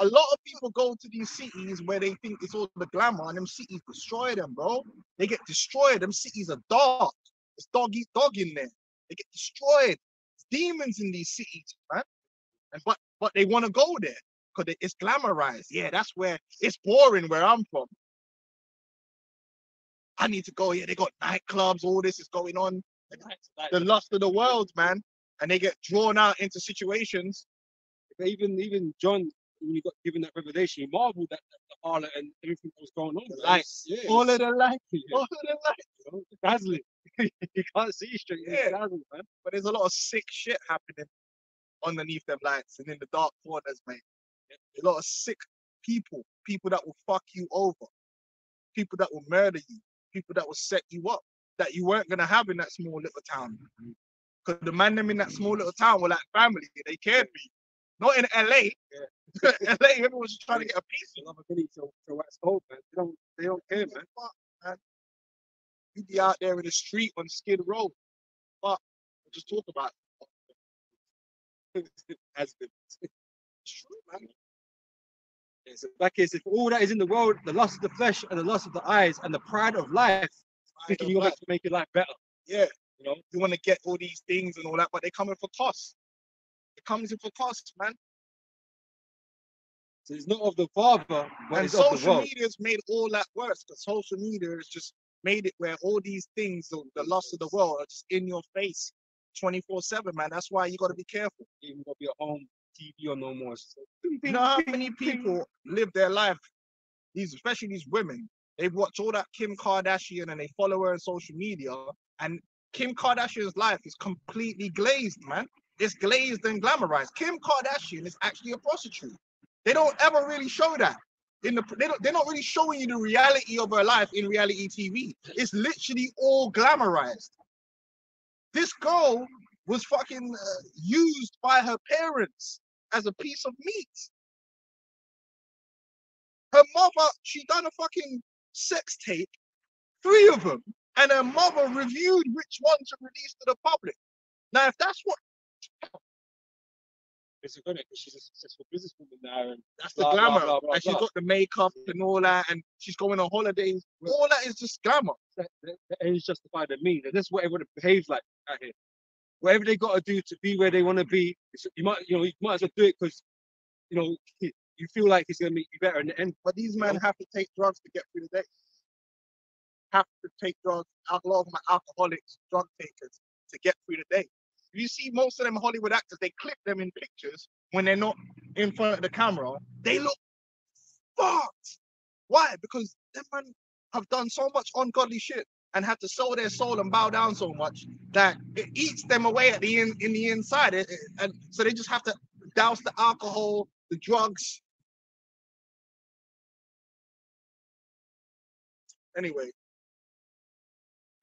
A lot of people go to these cities where they think it's all the glamour, and them cities destroy them, bro. They get destroyed. Them cities are dark. It's dog eat dog in there. They get destroyed. It's demons in these cities, man. And but but they want to go there because it's glamorized. Yeah, that's where it's boring where I'm from. I need to go here. They got nightclubs. All this is going on. The lust of the world, man. And they get drawn out into situations. Even even John, when he got given that revelation, he marveled at the harlot and everything that was going on. The yeah, All of the light. yeah, All of the light. you know, dazzling. you can't see straight. Yeah. Dazzling, man. but there's a lot of sick shit happening underneath them lights and in the dark corners, mate. A lot of sick people, people that will fuck you over, people that will murder you, people that will set you up, that you weren't gonna have in that small little town. Mm-hmm. Because the man them in that small little town were like family, they cared for you. Not in LA. LA, everyone's just trying to get a piece They love a Billy to, to wax gold, man. They don't, they don't care, man. Fuck, man. You be out there in the street on Skid Row. Fuck. Just talk about it. Has been. It's true, man. Back is if all that is in the world, the lust of the flesh and the lust of the eyes and the pride of life, thinking you're going to make your life better. Yeah, You know, you want to get all these things and all that, but they coming for cost. It comes in for cost, man. So it's not of the Father, but and it's of the social world. media's made all that worse because social media has just made it where all these things, the, the lust of the world, are just in your face 24 7, man. That's why you got to be careful. Even got to be at home, TV or no more. It's You know how many people live their life, these especially these women, they watch all that Kim Kardashian and they follow her on social media, and Kim Kardashian's life is completely glazed, man. It's glazed and glamorized. Kim Kardashian is actually a prostitute. They don't ever really show that. In the they don't they're not really showing you the reality of her life in reality TV. It's literally all glamorized. This girl was fucking uh, used by her parents as a piece of meat. Her mother, she done a fucking sex tape, three of them, and her mother reviewed which one to release to the public. Now, if that's what a good because she's a successful businesswoman now. And that's the Blah, blah, glamour, blah, blah, and she's got the makeup and all that, and she's going on holidays, all that is just glamour. that, that, that ends justify the means. And that's what everyone behaves like out here. Whatever they got to do to be where they want to be, you might, you know, you might as well do it because, you know, you feel like it's gonna make you better in the end. But these men have to take drugs to get through the day. Have to take drugs. A lot of them are alcoholics, drug takers to get through the day. You see, most of them Hollywood actors, they clip them in pictures when they're not in front of the camera. They look fucked. Why? Because them men have done so much ungodly shit and had to sell their soul and bow down so much that it eats them away at the in, in the inside. It- it- and so they just have to douse the alcohol, the drugs. Anyway,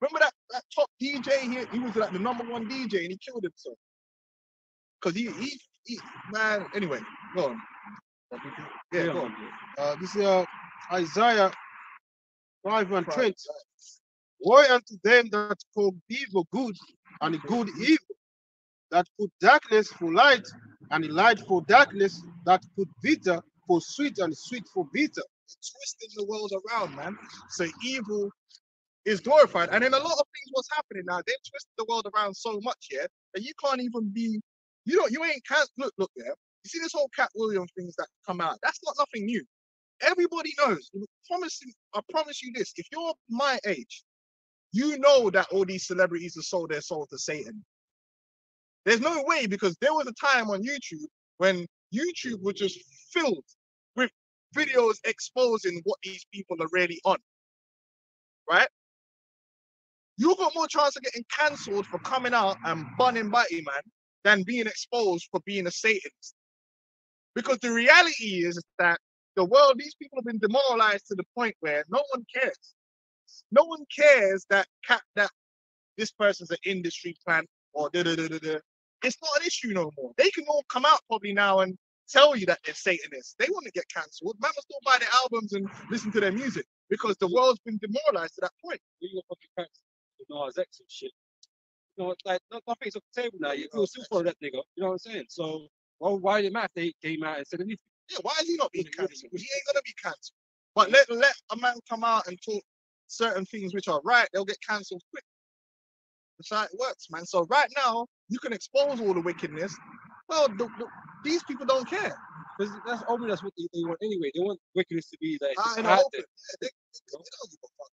remember that, that top DJ here? He was like the number one DJ and he killed himself. Cause he he, he man. Anyway, go on. Yeah, go on. Uh, this is uh, Isaiah 5 and 20. Woe unto them that call evil good and good evil, that put darkness for light and light for darkness, that put bitter for sweet and sweet for bitter. twisting the world around, man. So evil is glorified. And in a lot of things, what's happening now, they've twisted the world around so much, yeah, that you can't even be, you don't, you ain't can't look, look there. You see this whole Katt Williams things that come out. That's not nothing new. Everybody knows. I promise you this: if you're my age, you know that all these celebrities have sold their soul to Satan. There's no way because there was a time on YouTube when YouTube was just filled with videos exposing what these people are really on. Right? You got more chance of getting cancelled for coming out and bunning Batty man than being exposed for being a Satanist. Because the reality is that the world, these people have been demoralized to the point where no one cares. No one cares that cat that this person's an industry plant or da da da da da. It's not an issue no more. They can all come out probably now and tell you that they're Satanists. They want to get cancelled. Man will still buy their albums and listen to their music because the world's been demoralized to that point. You got fucking cracks with Nas X and shit. You know, like no- nothing's off the table now. You feel still for that nigga. You know what I'm saying? So, well, why did if they came out and said anything? Yeah, why is he not being cancelled? He ain't gonna be cancelled. But let let a man come out and talk certain things which are right, they'll get cancelled quick. That's how it works, man. So right now, you can expose all the wickedness. Well, the, the, these people don't care. Because that's only that's what they, they want anyway. They want wickedness to be like Ah, just in the open. there. Yeah, they, they, they don't give a fuck.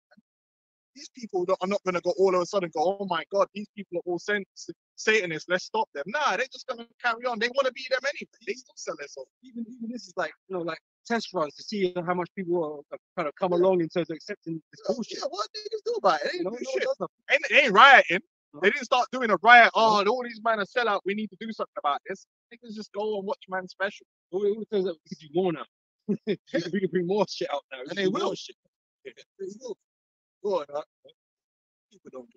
These people are not gonna go all of a sudden go, oh my god, these people are all Satanists. Let's stop them. Nah, they're just gonna carry on. They want to be them anyway. They still sell their soul. Even even this is like you know like test runs to see how much people are kind of come along in terms of accepting this bullshit. Yeah, what niggas do about it? They ain't do no one shit. ain't, they ain't rioting. They didn't start doing a riot. Oh, all these men are sellout. We need to do something about this. Niggas just go and watch man special. All turns out we could do more now. we can bring more shit out now. We And they will. Shit. Go on, Uh, people don't.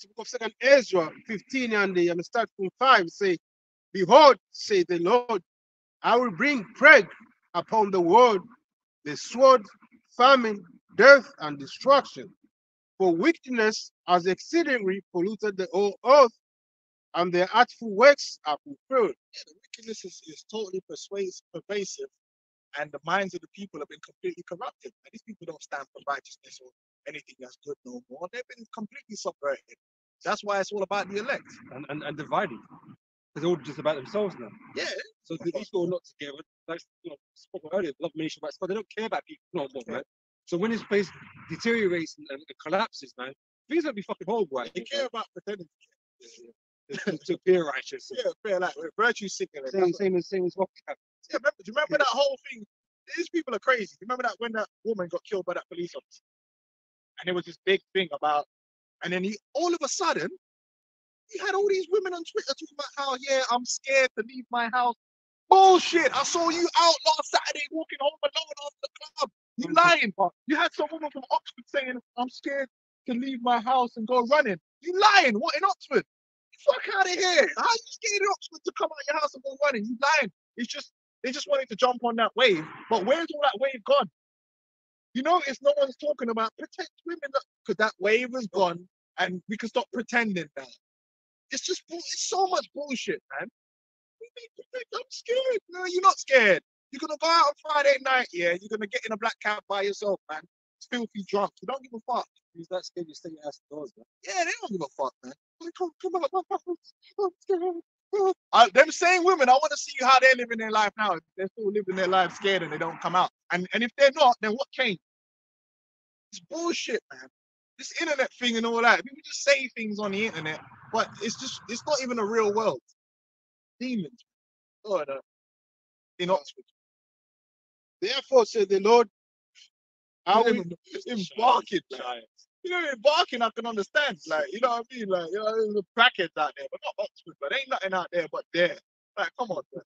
the book of Second Ezra 15 and the and start from 5 say, Behold, say the Lord, I will bring plague upon the world, the sword, famine, death, and destruction. For wickedness has exceedingly polluted the whole earth, and their artful works are fulfilled. Yeah, the wickedness is, is totally persuasive, pervasive, and the minds of the people have been completely corrupted. And these people don't stand for righteousness or anything that's good no more. They've been completely subverted. That's why it's all about the elect. and, and, and divided. They're all just about themselves now. Yeah, So the- these people are not together. Like you know, spoke earlier, love nation, but they don't care about people no more, man. So when this place deteriorates and, and collapses, man, things gonna be fucking horrible. Right? they care about pretending. to, to appear righteous. Yeah, fair like virtue signaling. Same, same as same as what Yeah, remember, do you remember that whole thing? These people are crazy. You remember that when that woman got killed by that police officer? And there was this big thing about, and then he all of a sudden, he had all these women on Twitter talking about how, yeah, I'm scared to leave my house. Bullshit. I saw you out last Saturday walking home alone after the club. You mm-hmm. lying. You had some woman from Oxford saying, I'm scared to leave my house and go running. You lying. What in Oxford? Fuck out of here. How are you scared in Oxford to come out your house and go running? You lying. It's just they just wanted to jump on that wave. But where's all that wave gone? You notice no one's talking about protect women because that wave is gone and we can stop pretending now. It's just it's so much bullshit, man. We need to protect- I'm scared. No, you're not scared. You're gonna go out on Friday night, yeah. You're gonna get in a black cab by yourself, man. It's Filthy drunk. You don't give a fuck. Who's that scared you stay your ass indoors, man? Yeah, they don't give a fuck, man. Like, come, come out my house. I'm scared. Uh, them same women, I want to see how they're living their life now. They're still living their life scared and they don't come out. And and if they're not, then what changed? It's bullshit, man. This internet thing and all that. People just say things on the internet, but it's just it's not even a real world. Demons. Oh, no. In Oxford. Therefore, said the Lord, I will barking, man. You know, him barking, I can understand. Like, you know what I mean? Like, you know, there's a crackheads out there, but not Oxford, but ain't nothing out there but there. Like, come on, man.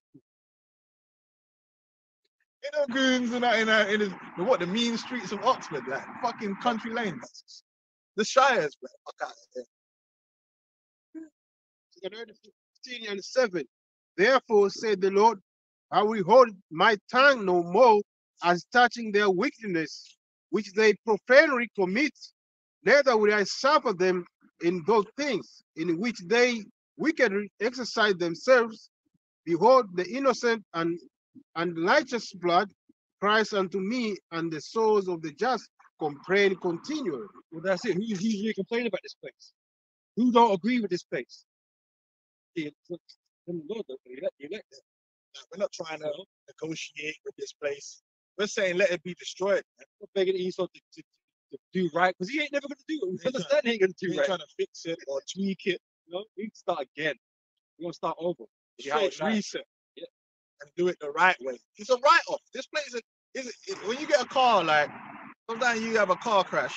You know, goons and that in, that- in, what, the mean streets of Oxford, like, fucking country lanes. The Shires, man. Fuck out of Ezra 15 and 7. Therefore, said the Lord, I will hold my tongue no more as touching their wickedness, which they profanely commit, neither will I suffer them in those things in which they wickedly exercise themselves. Behold, the innocent and, and righteous blood cries unto me, and the souls of the just complain continually. Well, that's it. Who's really complaining about this place? Who don't agree with this place? The. We're not trying to negotiate with this place. We're saying let it be destroyed. We're begging Esau to, to do right because he ain't never gonna do it. We understand he ain't gonna do We right. trying to fix it or tweak it. You know, we need to start again. We're gonna start over. Straight it's reset Yeah. and do it the right way. It's a write off. This place is, is it, when you get a car, like sometimes you have a car crash,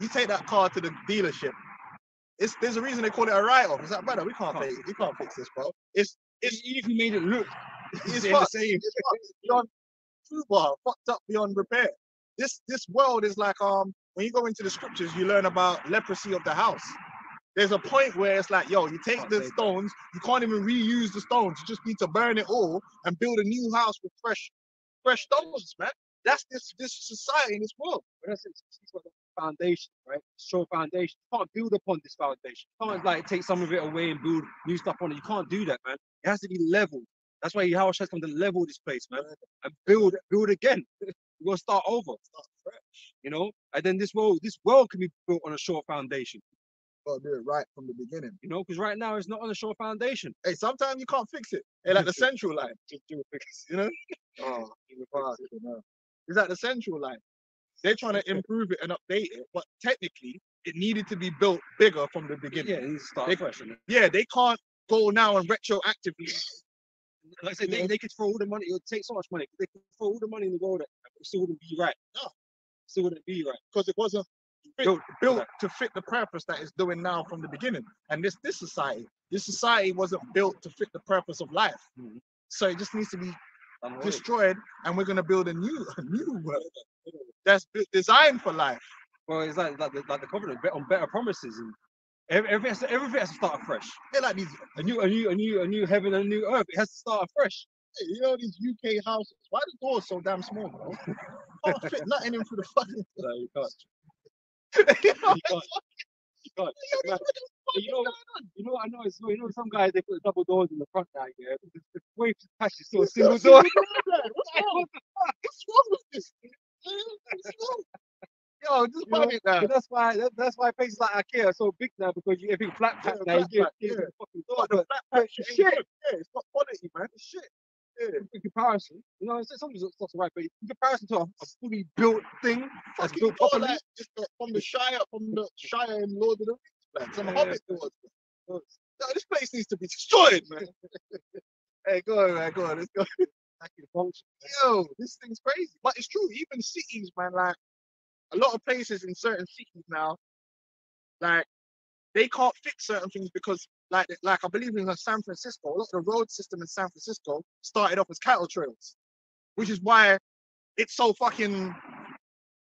you take that car to the dealership. It's there's a reason they call it a write off. It's like, brother, we can't pay, we can't fix this, bro. It's It's even if we made it look it's the same. It's fucked. Beyond fucked up beyond repair. This this world is like um when you go into the scriptures, you learn about leprosy of the house. There's a point where it's like, yo, you take the stones, you can't even reuse the stones. You just need to burn it all and build a new house with fresh, fresh stones, man. That's this this society in this world. But that's it. It's got the foundation, right? Strong foundation. You can't build upon this foundation. You can't like take some of it away and build new stuff on it. You can't do that, man. It has to be leveled. That's why Yahweh has come to level this place, man, and build, build again. We're gonna start over, Start fresh. you know. And then this world, this world can be built on a short foundation, Gotta do it right from the beginning. you know, because right now it's not on a short foundation. Hey, sometimes you can't fix it. Hey, like the central line. Just do it because You know? Oh, fuck, you know. It's like the central line. They're trying to improve it and update it, but technically it needed to be built bigger from the beginning. yeah, it needs to start They- fresh. innit? Yeah, they can't go now and retroactively. Like I said, they, they could throw all the money. It would take so much money. They could throw all the money in the world. It still wouldn't be right. No. still wouldn't be right. because it wasn't Built built, to fit the purpose that it's doing now from the beginning. And this this society, this society wasn't built to fit the purpose of life. Mhm. So it just needs to be destroyed, and we're gonna build a new a new world. that's designed for life. Well, it's like like the, like the covenant on better promises and everything has to, everything has to start afresh. They're like these, A new a new a new a new heaven and a new earth. It has to start afresh. You know, these UK houses. Why the doors so damn small, bro? Can't fit nothing in through the fucking. So you can't. you know, You can't. You can't. you know, You know, you know what I know is you know some guys they put double doors in the front now. Yeah, the, the way to patch is still a single What's door. wrong? What's wrong with this? What's wrong? Yo, just You know, it now. That's why that, that's why places like IKEA are so big now because you everything flat pack Yeah, now. You flat pack, yeah. the fucking door. But the But flat pack shit. shit. ain't good. Yeah, it's not quality, man. It's shit. Yeah. in comparison, you know, it's some stuff's right, but in comparison to a, a fully built thing that's built properly, it's the- from the Shire, from the Shire in Lord of the Rings, man. Some Yeah. Hobbit doors. No, this place needs to be destroyed, man. hey, go on, man. Go on. Let's go. Yo, this thing's crazy. But it's true. Even cities, man. Like a lot of places in certain cities now, like they can't fix certain things because, like, like I believe in San Francisco, a lot of the road system in San Francisco started off as cattle trails, which is why it's so fucking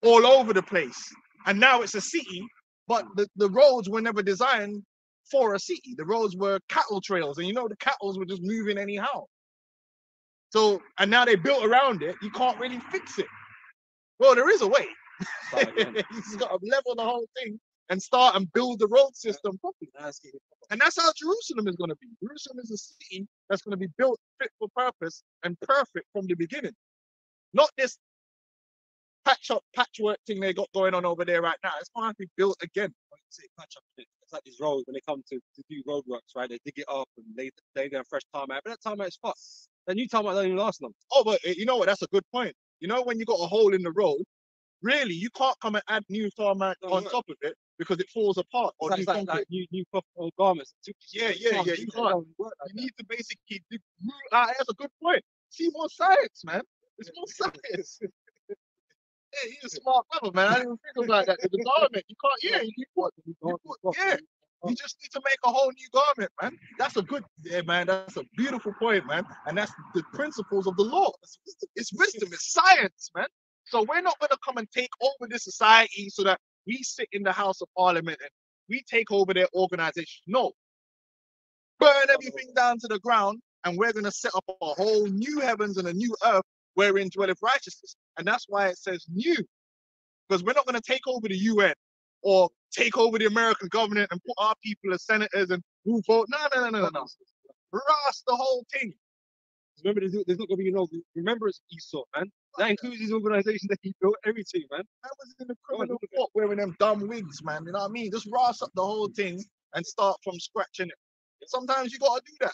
all over the place. And now it's a city, but the, the roads were never designed for a city. The roads were cattle trails, and you know the cattle were just moving anyhow. So, and now they built around it. You can't really fix it. Well, there is a way. You just got to level the whole thing and start and build the road system properly. Landscape it properly. And that's how Jerusalem is going to be. Jerusalem is a city that's going to be built fit for purpose and perfect from the beginning. Not this patch up patchwork thing they got going on over there right now. It's going to have to be built again. Like you say, patch up. It's like these roads when they come to, to do roadworks, right? They dig it up and they lay down fresh tarmac. But that tarmac's fucked. That new tarmac don't even last long. Oh, but uh, you know what? That's a good point. You know when you got a hole in the road, really you can't come and add new tarmac on top of it because it falls apart. Or new like, like new new garments. Yeah, yeah, yeah, you don't can't. like You that. need to basically do, ah, that's a good point. See more science, man. It's more science. yeah, you're a smart brother, man. I didn't even think about that. The garment, you can't. Yeah, you put. You You can't- put you yeah. You just need to make a whole new garment, man. That's a good, yeah, man. That's a beautiful point, man. And that's the principles of the law. It's wisdom. It's wisdom. It's science, man. So we're not going to come and take over this society so that we sit in the House of Parliament and we take over their organization. No. Burn everything down to the ground, and we're going to set up a whole new heavens and a new earth wherein dwelleth righteousness. And that's why it says new, because we're not going to take over the UN or take over the American government and put our people as senators and who vote. No, no, no, no, no, no. Ras the whole thing. Remember, there's, there's not going to be no remembrance of Esau, man. That includes these organizations that he built everything, man. I was in the criminal court wearing them dumb wigs, man. You know what I mean? Just ras up the whole thing and start from scratch in it. Sometimes you gotta do that.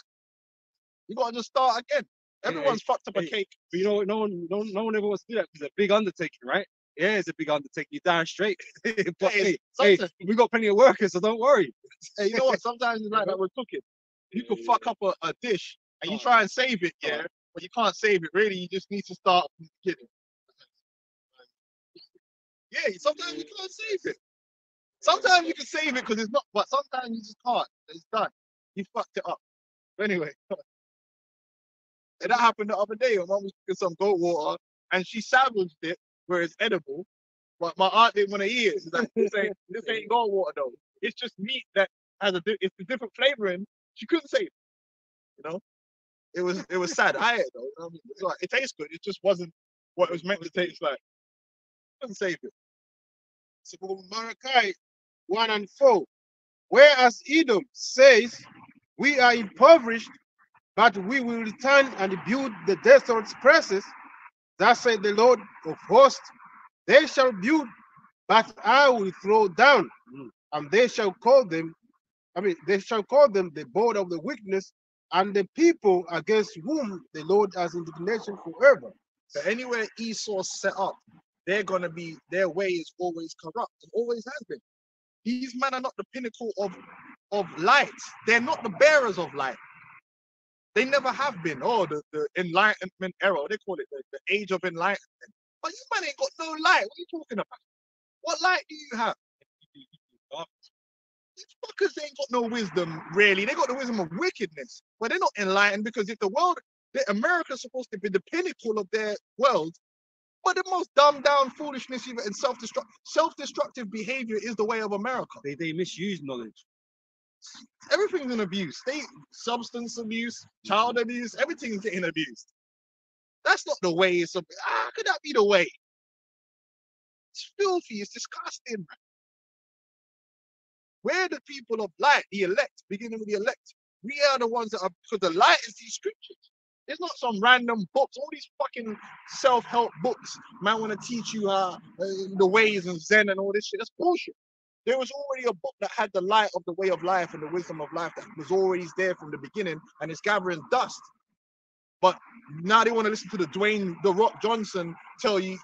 You gotta just start again. Hey, Everyone's fucked up a cake. But you know what? No one, no, no one ever wants to do that because it's a big undertaking, right? Yeah, it's a big undertaking. You're down straight. but Hey, hey, hey, we got plenty of workers, so don't worry. Hey, you know what? Sometimes it's like that with cooking. You Yeah, could yeah, fuck up a, a dish and you Oh. try and save it, Oh. yeah, but you can't save it. Really, you just need to start from the beginning. Yeah, sometimes you can't save it. Sometimes you can save it because it's not, but sometimes you just can't. It's done. You fucked it up. But anyway, and that happened the other day. My mom was cooking some goat water and she salvaged it where it's edible. But my aunt didn't want to eat it. She's like, this ain't this ain't goat water though. It's just meat that has a it's a different flavoring. She couldn't save it. You know, it was it was sad. I ate though. I mean? Like, it tastes good. It just wasn't what it was meant to taste like. Couldn't save it. So Malachi 1 and 4. Whereas Edom says, We are impoverished, but we will return and build the desolate places. Thus said the Lord of hosts, They shall build, but I will throw down, and they shall call them, I mean, they shall call them the board of the weakness, and the people against whom the Lord has indignation forever. So anywhere Esau set up, they're gonna be their way is always corrupt and always has been. These men are not the pinnacle of of light. They're not the bearers of light. They never have been. Oh, the, the enlightenment era. They call it the, the age of enlightenment. But you man ain't got no light. What are you talking about? What light do you have? These fuckers ain't got no wisdom, really. They got the wisdom of wickedness, but they're not enlightened because if the world, the America's supposed to be the pinnacle of their world, But the most dumbed down foolishness even and self-destruct self-destructive behavior is the way of America. They they misuse knowledge. Everything's an abuse. State substance abuse, child abuse, everything's getting abused. That's not the way. It's a, how could that be the way? It's filthy. It's disgusting. Man. We're the people of light, the elect, beginning with the elect. We are the ones that are because the light is these scriptures. It's not some random books. All these fucking self-help books, man, want to teach you uh, uh, the ways of Zen and all this shit. That's bullshit. There was already a book that had the light of the way of life and the wisdom of life that was already there from the beginning, and it's gathering dust. But now they want to listen to the Dwayne the Rock Johnson tell you,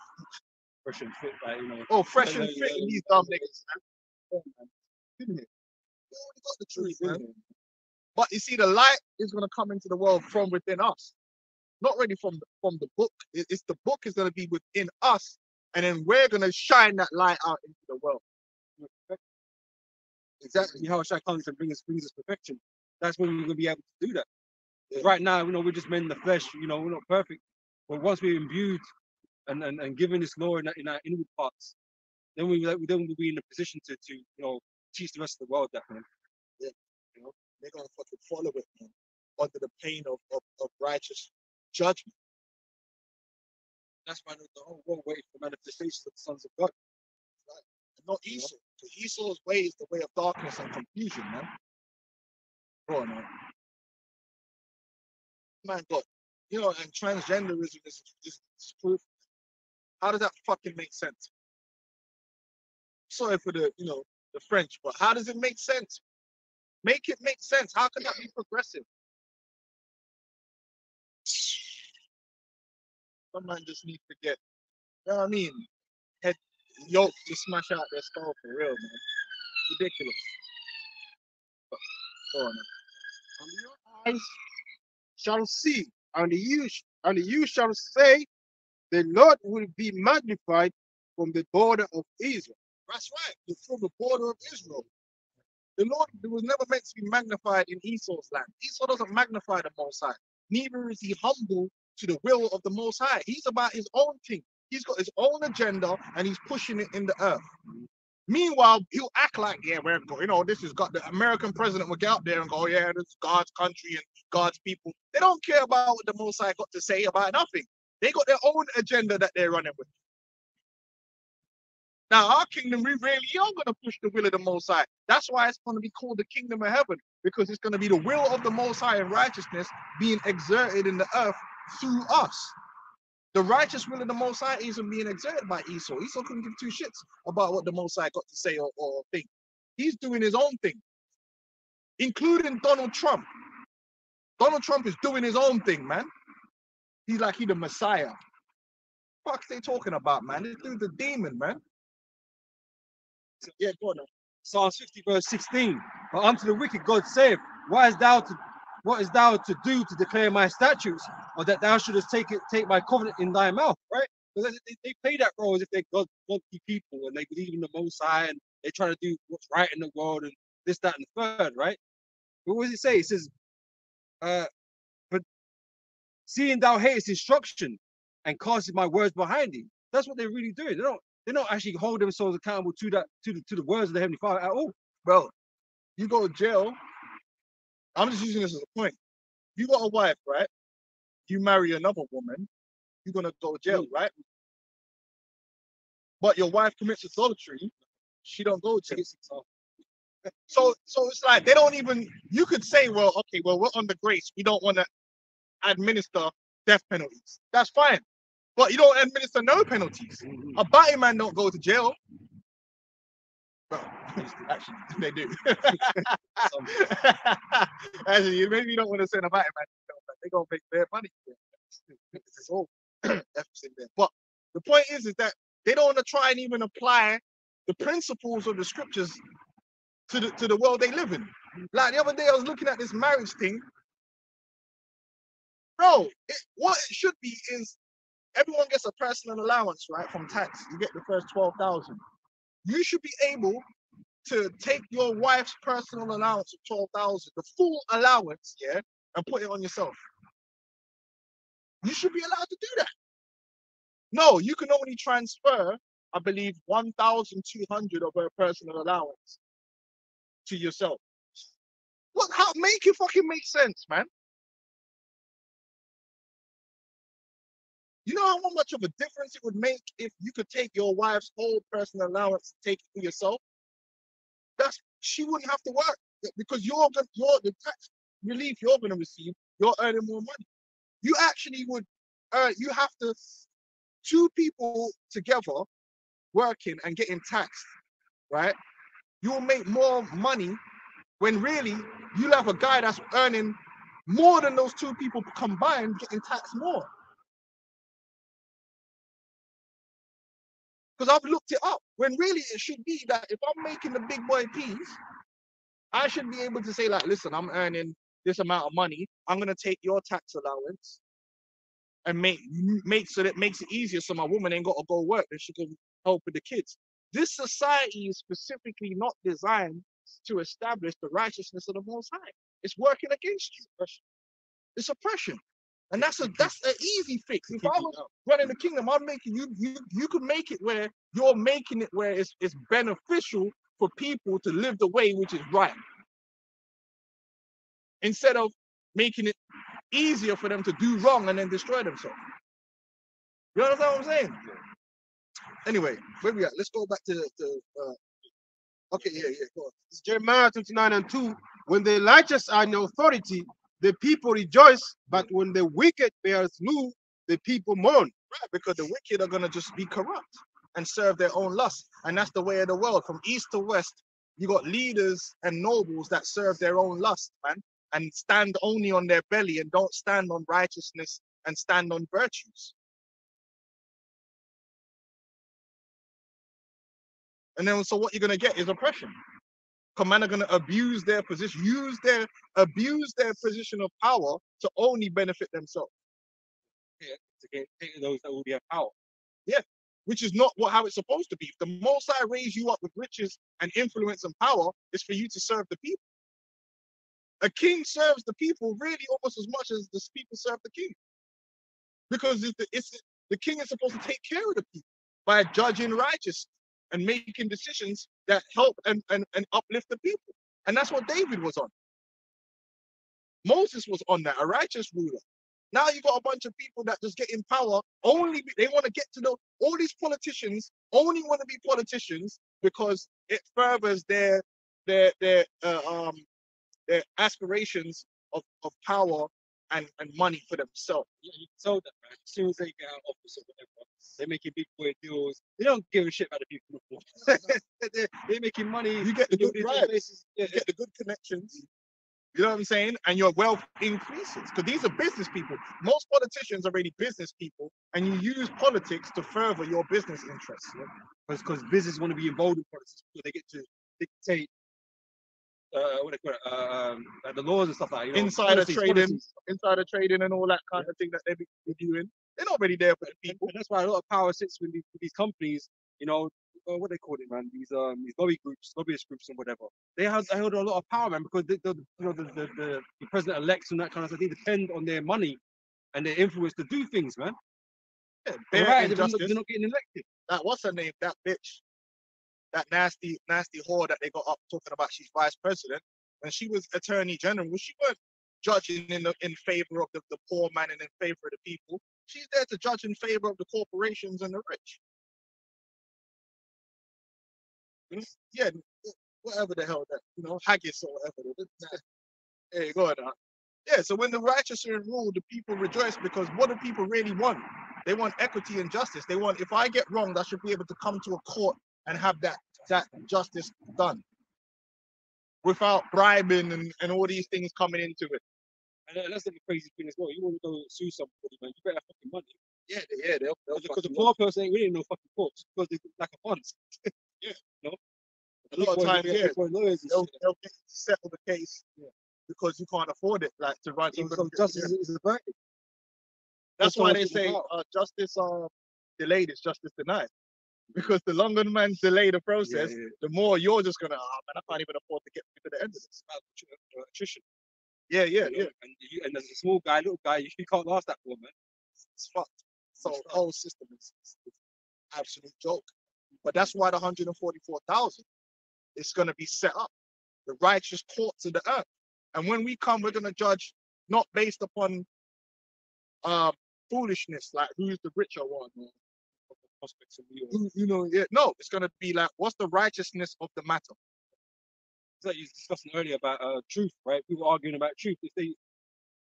Fresh and fit, like, you know. oh, fresh and fit, and these dumb niggas, man. It? Already got the truth, man. But you see, the light is going to come into the world from within us, not really from the, from the book. It's the book is going to be within us, and then we're going to shine that light out into the world. Exactly. How shall comes and brings us brings us perfection. That's when we're gonna be able to do that. 'Cause Right now, you know, we're just men in the flesh. You know, we're not perfect. But once we're imbued and and, and given this law in, our- in our inward parts, then we then we'll be in a position to to you know teach the rest of the world that man. They're going to fucking follow it, man, under the pain of, of, of righteous judgment. That's why the whole world waits for manifestations of the sons of God. And not Esau. Because Esau's way is the way of darkness and confusion, man. Go on, man. Man, God. You know, and transgenderism is, is, is proof. How does that fucking make sense? Sorry for the, you know, the French, but how does it make sense? Make it make sense. How can that be progressive? Some man just need to get, you know what I mean? Head yoke to smash out their skull for real, man. Ridiculous. But, on, your eyes shall see, and you and you shall say, the Lord will be magnified from the border of Israel. That's right. You're from the border of Israel. The Lord was never meant to be magnified in Esau's land. Esau doesn't magnify the Most High. Neither is he humble to the will of the Most High. He's about his own thing. He's got his own agenda and he's pushing it in the earth. Meanwhile, he'll act like, yeah, we're you know, this has got the American president will get out there and go, yeah, this is God's country and God's people. They don't care about what the Most High got to say about nothing. They got their own agenda that they're running with. Now, our kingdom, we really are going to push the will of the Most High. That's why it's going to be called the kingdom of heaven, because it's going to be the will of the Most High and righteousness being exerted in the earth through us. The righteous will of the Most High isn't being exerted by Esau. Esau couldn't give two shits about what the Most High got to say or, or think. He's doing his own thing, including Donald Trump. Donald Trump is doing his own thing, man. He's like he the Messiah. Fuck they talking about, man? This dude's a demon, man. So, yeah, go on. now. Psalms 50 verse 16. But unto the wicked God saith, What is thou to what is thou to do to declare my statutes, or that thou shouldest take it take my covenant in thy mouth, right? Because they, they play that role as if they're God, godly people and they believe in the Most High and they're trying to do what's right in the world and this, that, and the third, right? But what does it say? It says, uh, but seeing thou hatest instruction and castest my words behind thee. That's what they're really doing. They don't they don't actually hold themselves accountable to that to the to the words of the Heavenly Father at all. Bro, you go to jail. I'm just using this as a point. You got a wife, right? You marry another woman, you're gonna go to jail, mm. right? But your wife commits adultery, she don't go to jail. So so it's like they don't even you could say, well, okay, well, we're under grace. We don't want to administer death penalties. That's fine. But you don't administer no penalties. Mm-hmm. A batty man don't go to jail. Well, actually, they do. actually, maybe you don't want to send a batty man to jail, but they gonna make their money. It's all efforts in there. But the point is, is that they don't want to try and even apply the principles of the scriptures to the to the world they live in. Like the other day, I was looking at this marriage thing. Bro, it, what it should be is everyone gets a personal allowance, right, from tax. You get the first twelve thousand. You should be able to take your wife's personal allowance of twelve thousand, the full allowance, yeah, and put it on yourself. You should be allowed to do that. No, you can only transfer, I believe, 1,200 of her personal allowance to yourself. What? How? Make it fucking make sense, man. You know how much of a difference it would make if you could take your wife's whole personal allowance, take it for yourself. That's she wouldn't have to work because you're gonna, you're the tax relief you're gonna receive. You're earning more money. You actually would earn. You have to two people together working and getting taxed, right? You'll make more money when really you'll have a guy that's earning more than those two people combined getting taxed more. Because I've looked it up when really it should be that if I'm making the big boy piece, I should be able to say, like, listen, I'm earning this amount of money. I'm gonna take your tax allowance and make make so that makes it easier so my woman ain't got to go work and she can help with the kids. This society is specifically not designed to establish the righteousness of the Most High. It's working against you. It's oppression, and that's a that's an easy fix. If I was running the kingdom, I'm making you you you could make it where you're making it where it's it's beneficial for people to live the way which is right, instead of making it easier for them to do wrong and then destroy themselves. You understand what I'm saying? Anyway, where we at? Let's go back to the. Uh, okay, yeah, yeah, go on. It's Jeremiah 29 and 2. When the righteous are in authority, the people rejoice, but when the wicked bears rule, the people mourn. Right, because the wicked are gonna just be corrupt and serve their own lust, and that's the way of the world. From east to west, you got leaders and nobles that serve their own lust, man, and stand only on their belly and don't stand on righteousness and stand on virtues. And then, so what you're gonna get is oppression. Command are gonna abuse their position, use their abuse their position of power to only benefit themselves. to get take those that will be have power. Yeah, which is not what how it's supposed to be. If the Most High raise you up with riches and influence and power, is for you to serve the people. A king serves the people really almost as much as the people serve the king, because it's the, it's the king is supposed to take care of the people by judging righteous and making decisions that help and, and, and uplift the people. And that's what David was on. Moses was on that, a righteous ruler. Now you've got a bunch of people that just get in power only be- they want to get to know all these politicians only want to be politicians because it furthers their their their uh, um their aspirations of, of power and, and money for themselves. Yeah, you can tell that, man. As soon as they get out of office or whatever, they're making big boy deals. They don't give a shit about the people. they're, they're making money. You get the good places. Yeah, you get the good connections. You know what I'm saying? And your wealth increases because these are business people. Most politicians are really business people, and you use politics to further your business interests. because business want to be involved in politics because they get to dictate uh, what they call it, uh, um, like the laws and stuff like that. You know, Insider policies, trading. policies. Insider trading and all that kind of thing that they be doing. They're not really there for the people. and that's why a lot of power sits with these, with these companies. You know, uh, what they call it, man. These um these lobby groups, lobbyist groups, and whatever. They have they hold a lot of power, man, because they, the you know the the, the, the president elects and that kind of stuff. They depend on their money and their influence to do things, man. Yeah, They're right, they're not, they're not getting elected. that what's her name? That bitch, that nasty, nasty whore that they got up talking about she's vice president. When she was attorney general, she weren't judging in the in favor of the, the poor man and in favor of the people. She's there to judge in favor of the corporations and the rich. Mm, Yeah, whatever the hell that you know, haggis or whatever. There you go. Now. Yeah, so when the righteous are in rule, the people rejoice because what do people really want? They want equity and justice. They want if I get wronged, I should be able to come to a court and have that that justice done without bribing and, and all these things coming into it. And that- that's the crazy thing as well. You want to go sue somebody, man. You better have fucking money. Yeah, yeah, they'll, they'll Because the poor person ain't really no fucking courts because they like a funds. Yeah. No. A lot of times, yeah, they'll, they'll get to settle the case because you can't afford it, like to run. So, so justice yeah. is, is a verdict. That's that's why they say uh, justice uh, delayed is justice denied. Because the longer the man delay the process, yeah. the more you're just gonna, oh man, I can't even afford to get to the end of this. About attrition. Yeah, yeah, you yeah. And, you, and as a small guy, little guy, you, can't last that for, man. It's fucked. So the whole system is, is, is absolute joke. But that's why the 144,000 is going to be set up, the righteous courts of the earth. And when we come, we're going to judge not based upon uh, foolishness, like who's the richer one, or Prospects of who, you know, yeah, no, it's going to be like, what's the righteousness of the matter? It's like you was discussing earlier about uh, truth, right? People arguing about truth. If they,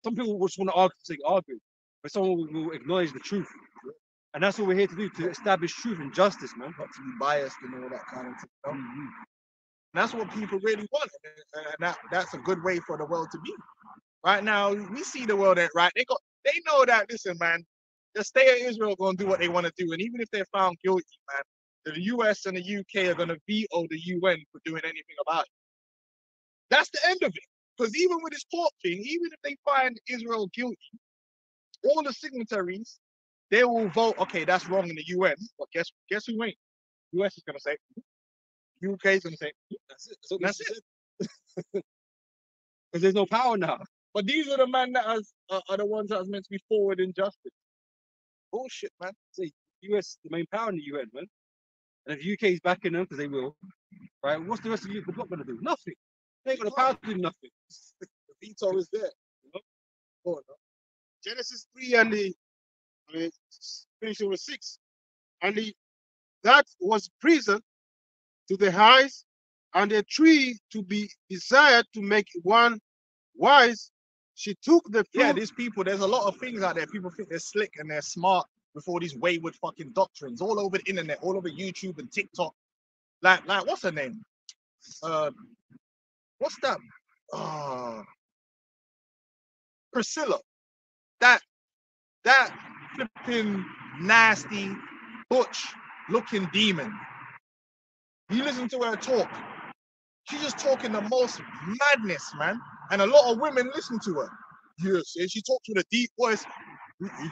some people just want to argue for the sake but someone will, will acknowledge the truth, and that's what we're here to do to establish truth and justice, man. Not to be biased and all that kind of you? Mhm. And that's what people really want. And that, that's a good way for the world to be. Right now, we see the world ain't right. They got they know that, listen, man, the state of Israel gonna do what they want to do. And even if they're found guilty, man, the US and the UK are gonna veto the UN for doing anything about it. That's the end of it. Because even with this court thing, even if they find Israel guilty, all the signatories, they will vote, okay, that's wrong in the UN. But guess guess who ain't? US is gonna say, mm-hmm. UK is gonna say, mm-hmm. That's it. So That's it. Because there's no power now. But these are the men that are, are, uh, are the ones that are meant to be forward in justice. Bullshit, man. The US the main power in the UN, man. And if UK is backing them, because they will, right? What's the rest of you, bloc gonna do? Nothing. They ain't got the power to do nothing. The veto is there. Go on, now. Genesis 3 and the I mean, finishing with 6. And the, that was prison to the eyes, and a tree to be desired to make one wise. She took the. Yeah, these people, there's a lot of things out there. People think they're slick and they're smart with all these wayward fucking doctrines all over the internet, all over YouTube and TikTok. Like, like, what's her name? Uh, what's that? Uh, Priscilla. That, that flipping nasty, butch looking demon. You listen to her talk. She's just talking the most madness, man. And a lot of women listen to her. Yes, and she talks with a deep voice.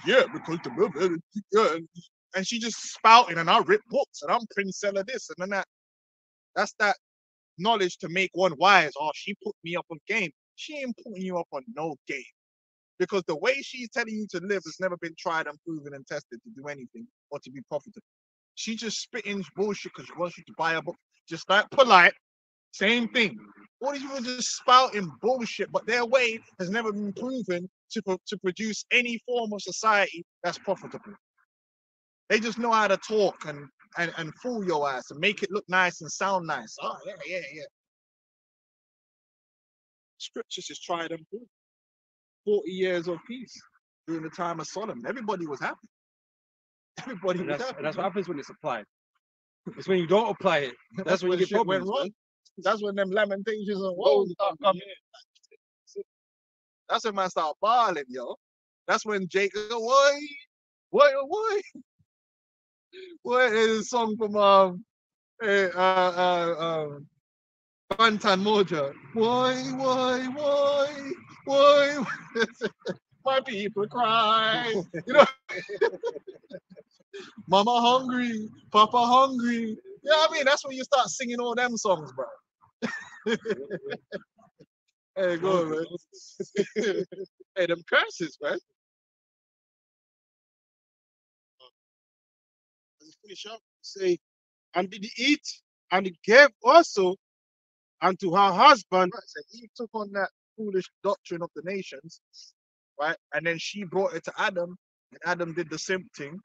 Yeah, because the yeah, and- and she just spouting, and I rip books, and I'm Princella this, and then that. That's that knowledge to make one wise. Oh, she put me up on game. She ain't putting you up on no game. Because the way she's telling you to live has never been tried and proven and tested to do anything or to be profitable. She just spitting bullshit because she wants you to buy a book. Just like polite, same thing. All these people just spouting bullshit, but their way has never been proven to, pro- to produce any form of society that's profitable. They just know how to talk and, and, and fool your ass and make it look nice and sound nice. Oh, yeah, yeah, yeah. Scriptures is tried and proved. 40 years of peace during the time of Solomon. Everybody was happy. Everybody And was that's, happy. and that's what happens when it's applied. It's when you don't apply it. That's, when you get shit went wrong. That's when them lamentations and woes start coming. That's when man start bawling, yo. That's when Jacob, why, why, why, why is a song from um, eh, uh, uh, um, Bantan Moja. Why, why, why, why, my people cry. You know, Mama hungry, Papa hungry. Yeah, I mean that's when you start singing all them songs, bro. hey, go on, man. hey, them curses, man. Let's finish up. Say, and did he eat, and he gave also unto her husband. Right, so Eve took on that foolish doctrine of the nations, right? And then she brought it to Adam, and Adam did the same thing,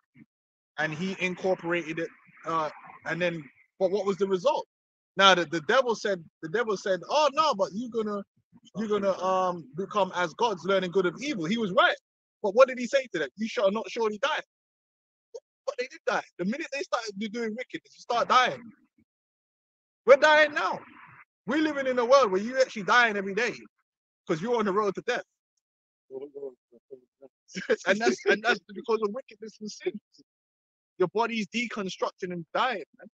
and he incorporated it. Uh, and then, but what was the result? Now the, the devil said, the devil said, "Oh no, but you're gonna, you're gonna um become as gods, learning good and evil." He was right, but what did he say to them? You shall not surely die. But they did die. The minute they started doing wickedness, you start dying. We're dying now. We're living in a world where you're actually dying every day because you're on the road to death. and that's and that's because of wickedness and sin. Your body's deconstructing and dying, man.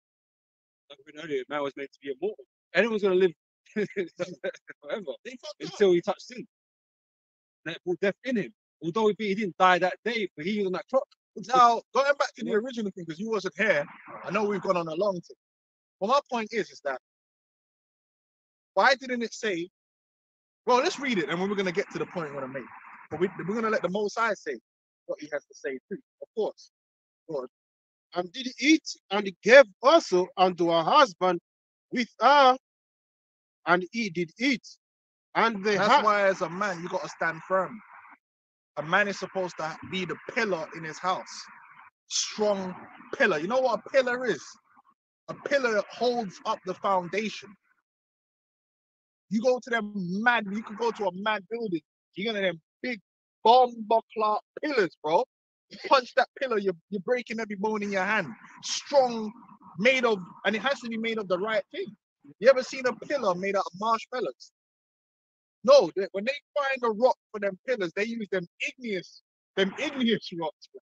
Like we earlier, man was meant to be immortal. Anyone's gonna live forever They fucked up. until he touched sin. That brought death in him. Although he, he didn't die that day, but he was on that clock. Now, going back to the original thing, because you wasn't here, I know we've gone on a long thing. But my point is, is that why didn't it say? Well, let's read it, and we're going to get to the point we want to make. But we, we're going to let the Most High say. what he has to say too, of course. God. And did eat and gave also unto her husband with her, and he did eat. And they That's why, as a man, you got to stand firm. A man is supposed to be the pillar in his house. Strong pillar. You know what a pillar is? A pillar holds up the foundation. You go to them mad, you can go to a mad building, you're gonna them big bomber clock pillars, bro. You punch that pillar, you're, you're breaking every bone in your hand. Strong, made of, and it has to be made of the right thing. You ever seen a pillar made out of marshmallows? No, they, when they find a rock for them pillars, they use them igneous, them igneous rocks. bro.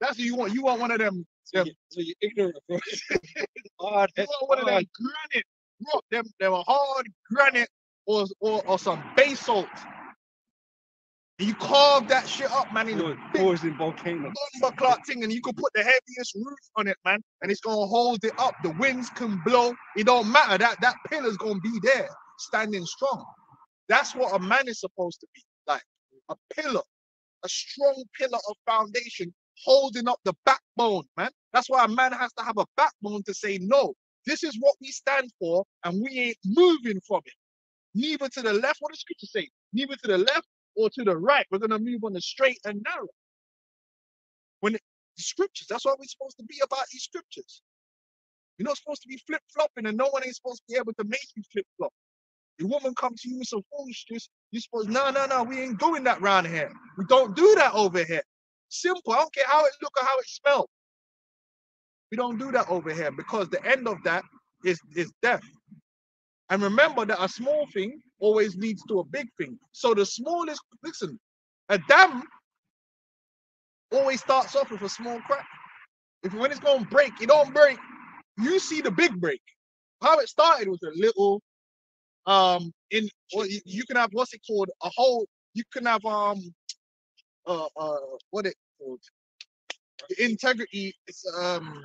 That's what you want. You want one of them. So, them you, so you're ignorant, bro. hard, you want one of them granite rock, them them hard granite or or, or some basalt. And you carve that shit up, man, in a causing volcano. bomber clock thing, and you can put the heaviest roof on it, man, and it's gonna hold it up. The winds can blow. It don't matter. That that pillar's gonna be there, standing strong. That's what a man is supposed to be like a pillar, a strong pillar of foundation holding up the backbone, man. That's why a man has to have a backbone to say, no, this is what we stand for, and we ain't moving from it. Neither to the left, what does scripture say? Neither to the left or to the right. We're gonna move on the straight and narrow. When the scriptures, that's what we're supposed to be about these scriptures. You're not supposed to be flip-flopping, and no one ain't supposed to be able to make you flip-flop. The woman comes to you with some foolishness. You're supposed, no, no, no, we ain't doing that round here. We don't do that over here. Simple. I don't care how it look or how it smell. We don't do that over here because the end of that is is death. And remember that a small thing always leads to a big thing. So the smallest, listen, a dam always starts off with a small crack. If when it's gonna break, it don't break. You see the big break. How it started was a little um in well, you, can have what's it called a whole you can have um uh uh what it called the integrity it's um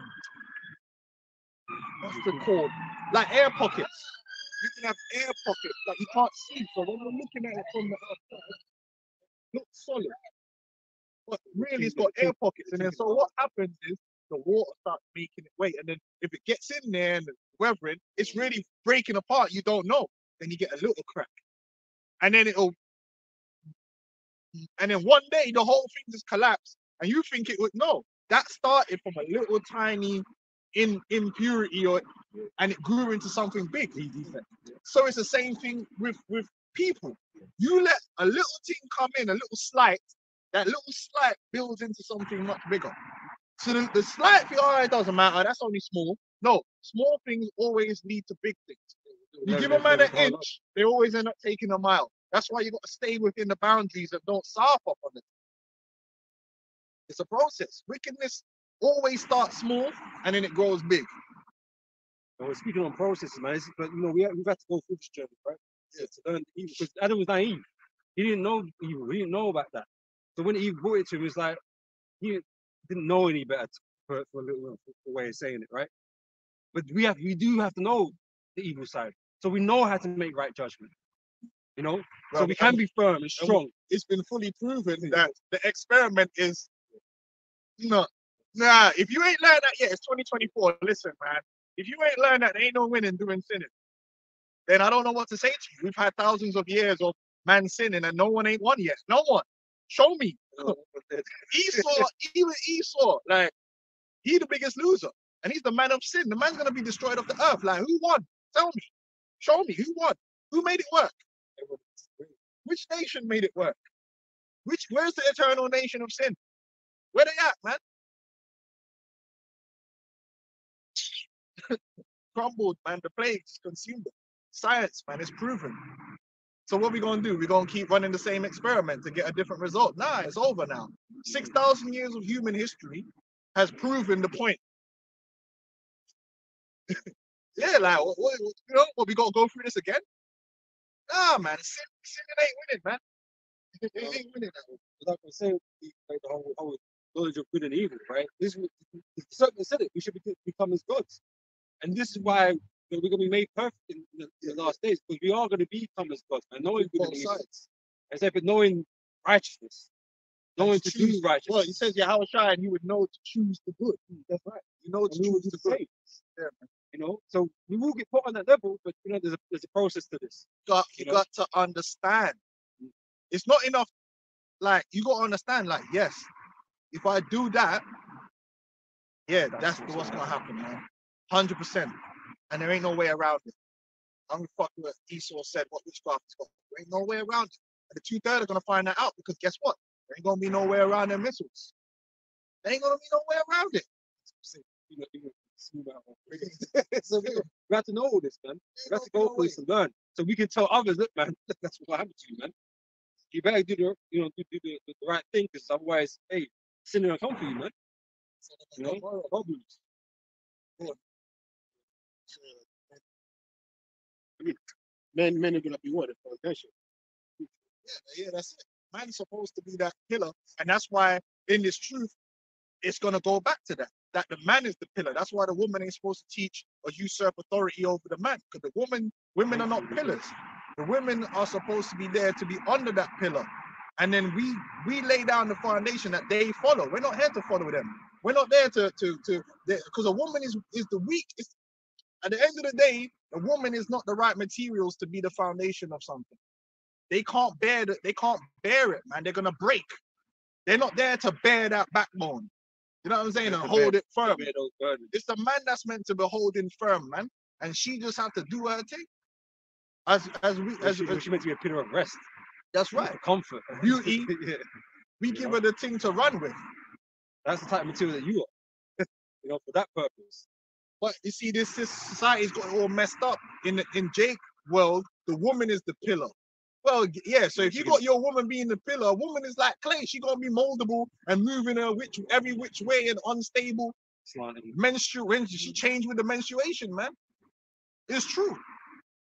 what's it called like air pockets you can have air pockets that you can't see so when you're looking at it from the outside looks solid but really it's got air pockets in there. so what happens is the water starts making it weight and then if it gets in there and the weathering it's really breaking apart you don't know then you get a little crack. And then it'll and then one day the whole thing just collapsed. And you think it would no, that started from a little tiny in impurity or and it grew into something big. So it's the same thing with with people. You let a little thing come in, a little slight, that little slight builds into something much bigger. So the, the slight thing, oh, it doesn't matter, that's only small. No, small things always lead to big things. You give a man an inch, they always end up taking a mile. That's why you got to stay within the boundaries and don't soft up on it. It's a process. Wickedness always starts small and then it grows big. And we're speaking on processes, man. But you know, we have, we've had to go through this journey, right? Yeah. To learn evil because Adam was naive. He didn't know evil. He didn't know about that. So when Eve brought it to him, it's like he didn't know any better for, for a little for a way of saying it, right? But we have we do have to know the evil side, so we know how to make right judgment. You know, so we can and be firm and strong. It's been fully proven that the experiment is no. Nah, if you ain't learned that yet, it's 2024. Listen, man. If you ain't learned that, there ain't no winning doing sinning. Then I don't know what to say to you. We've had thousands of years of man sinning and no one ain't won yet. No one. Show me. Esau, even Esau, like he the biggest loser, and he's the man of sin. The man's gonna be destroyed off the earth. Like who won? Tell me. Show me who won. Who made it work? Which nation made it work? Which where's the eternal nation of sin? Where they at, man? Crumbled, man. The plagues consumed them. Science, man, is proven. So what we gonna do? We're gonna keep running the same experiment to get a different result. Nah, it's over now. Six thousand years of human history has proven the point. yeah, like what, what, you know, what we gonna go through this again? Nah, man, sin, sin ain't winning, man. It ain't winning. that way. like I say, the, like the whole, whole knowledge of good and evil, right? This is the certain said it. We should be, become as gods, and this is why we're going to be made perfect in the, the last days because we are going to become as God, and knowing good and evil. sides. I said, but knowing righteousness, Knowing to do choose- righteous. Well, he says Yahweh Shai, and you would know to choose the good. Mm, that's right. You know to And we will choose the good. Yeah. You know, so we will get put on that level, but you know, there's a there's a process to this. got You you got to understand. Mm. It's not enough. Like you got to understand. Like yes, if I do that, yeah, That's that's, what's what's gonna happen, man. Hundred percent. And there ain't no way around it. I'm fuck what Esau said. What witchcraft is got. There ain't no way around it. And the two third are gonna find that out because guess what? There ain't gonna be no way around their missiles. There ain't gonna be no way around it. You know, you know, smooth out all things. so we, have to know all this, man. We have to go through this and learn, so we can tell others, look, man, that's what happened to you, man. You better do the, you know, do, do the, the, the right thing, because otherwise, hey, sin will come for you, man. You know, problems. Men, men are gonna be what the foundation. Yeah, yeah, that's it. Man's supposed to be that pillar, and that's why in this truth, it's gonna go back to that. That the man is the pillar. That's why the woman ain't supposed to teach or usurp authority over the man, because the woman, women are not pillars. The women are supposed to be there to be under that pillar, and then we we lay down the foundation that they follow. We're not here to follow them. We're not there to to to because a woman is is the weak. It's, at the end of the day, a woman is not the right materials to be the foundation of something. They can't bear that they can't bear it man. They're gonna break. They're not there to bear that backbone. You know what i'm saying? And hold it firm. Bear those burdens. it's the man that's meant to be holding firm man. And she just have to do her thing. As as we as, She, as she meant to be a pillar of rest, that's right. comfort, Beauty. yeah, we you give know? her the thing to run with. That's the type of material that you are. you know, for that purpose. But you see this, this society's got all messed up in in jake world the woman is the pillar well yeah so if you got your woman being the pillar a woman is like clay she gonna be moldable and moving her which every which way and unstable Slanting. menstru when she changed with the menstruation, man. It's true.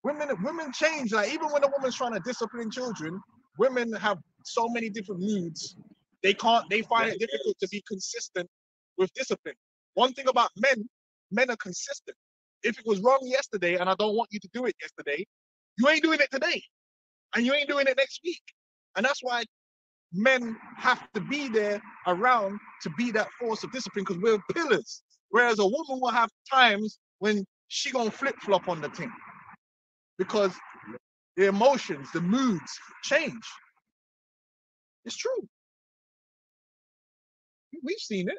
Women women change. Like even when a woman's trying to discipline children, women have so many different moods. They can't they find it difficult to be consistent with discipline. One thing about men, men are consistent. If it was wrong yesterday and I don't want you to do it yesterday, you ain't doing it today. And you ain't doing it next week. And that's why men have to be there around to be that force of discipline because we're pillars. Whereas a woman will have times when she gonna flip flop on the thing because the emotions, the moods change. It's true. We've seen it.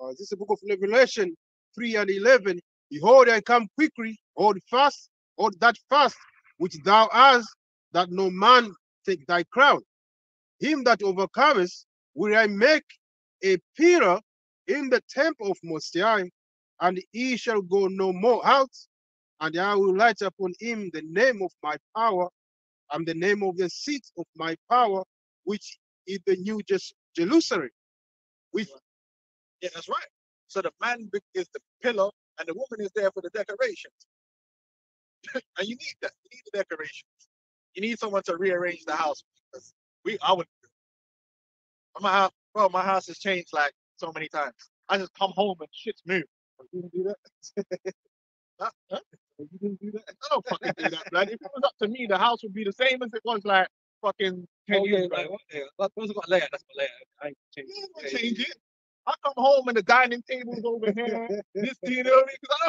Uh, this is the book of Revelation 3 and 11. Behold, I come quickly, hold fast, hold that fast which thou hast, that no man take thy crown. Him that overcometh will I make a pillar in the temple of Most High, and he shall go no more out, and I will light upon him the name of my power, and the name of the seat of my power, which is the new Jerusalem. Which Yeah, that's right. So the man be- is the pillar and the woman is there for the decorations. and you need that. You need the decorations. You need someone to rearrange the house because we I would my house, bro, my house has changed like so many times. I just come home and shit's moved. Oh, you didn't do that? Huh? Huh? Oh, you didn't do that? I don't fucking do that, blood. If it was up to me, the house would be the same as it was like fucking 10 Oh, years yeah, ago. like, what hell? That got layout. That's my layout. I ain't changed. You ain't gonna change it. I come home and the dining table's over here. This, you know what I mean? 'Cause I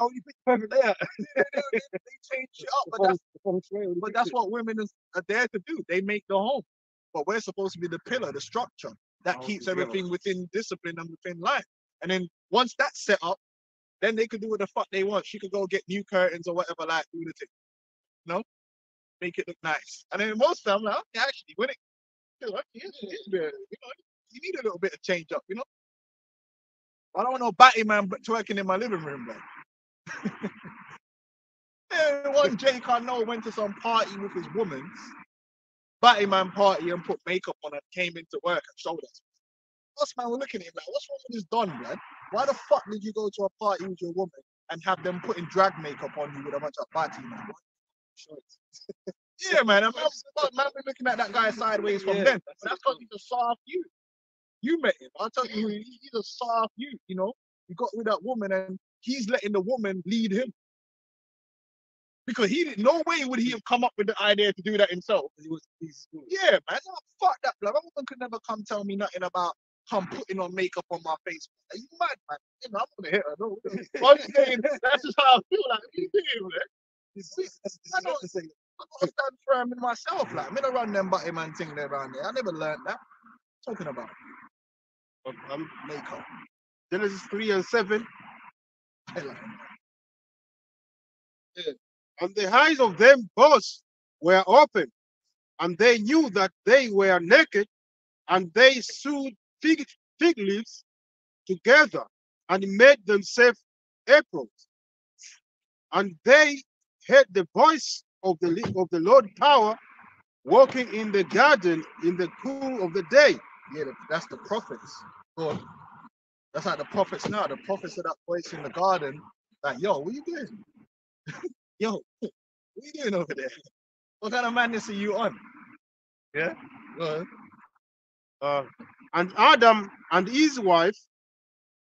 don't you picked the perfect layout. they change shit up, but that's but that's what women is, are there to do. They make the home, but we're supposed to be the pillar, the structure that Oh, keeps together. everything within discipline and within line. And then once that's set up, then they could do what the fuck they want. She could go get new curtains or whatever, like do the thing, you know, make it look nice. And then most of them, like, okay, actually, when it, you know, it is- it is you know, you need a little bit of change up, you know. I don't want no batty man twerking in my living room, bro. Yeah, one Jake I know went to some party with his woman, batty man party, and put makeup on and came into work and showed us. Us man were looking at him like, what's wrong with this Don, man? Why the fuck did you go to a party with your woman and have them putting drag makeup on you with a bunch of batty man? yeah, man. I'm, I'm, man been looking at that guy sideways from Yeah, then. that's But that's it. because he's a soft youth. You met him. I'll tell you, he- he's a soft you. you know. He got with that woman and he's letting the woman lead him. because he didn't. No way would he have come up with the idea to do that himself. He was, he's, Yeah, man. No, fuck that, blood. Woman could never come tell me nothing about come putting on makeup on my face. Are you mad, man? You know, I'm gonna hit her. No, I'm saying that's just how I feel. Like, what you doing, man? This is- this is- I don't- I gotta stand firm in myself. Like, I'm gonna run them butty man thing there around there. I never learned that. Talking about Um, makeup. Genesis 3 and 7. I like And the eyes of them both were open, and they knew that they were naked, and they sewed fig, fig leaves together and made themselves aprons. And they heard the voice of the of the Lord power walking in the garden in the cool of the day. Yeah, that's the prophets. Go. That's like the prophets now. The prophets of that voice in the garden. Like, yo, what you doing? yo, what you doing over there? What kind of madness are you on? Yeah. On. Uh, and Adam and his wife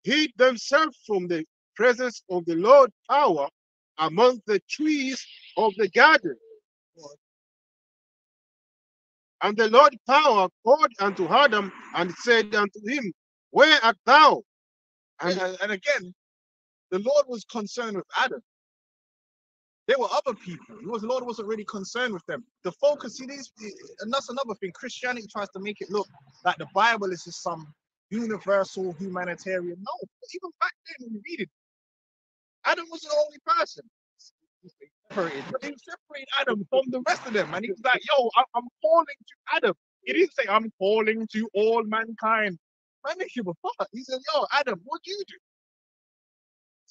hid themselves from the presence of the Lord power among the trees of the garden. And the Lord power called unto Adam and said unto him, Where art thou? And, and, and again, the Lord was concerned with Adam. There were other people. The Lord wasn't really concerned with them. The focus, see, these, and that's another thing. Christianity tries to make it look like the Bible is just some universal humanitarian. No, even back then when you read it, Adam was the only person. Separated. But he separated Adam from the rest of them. And he was like, yo, I- I'm calling to Adam. He didn't say, I'm calling to all mankind. Man, didn't give a fuck. He said, yo, Adam, what do you do?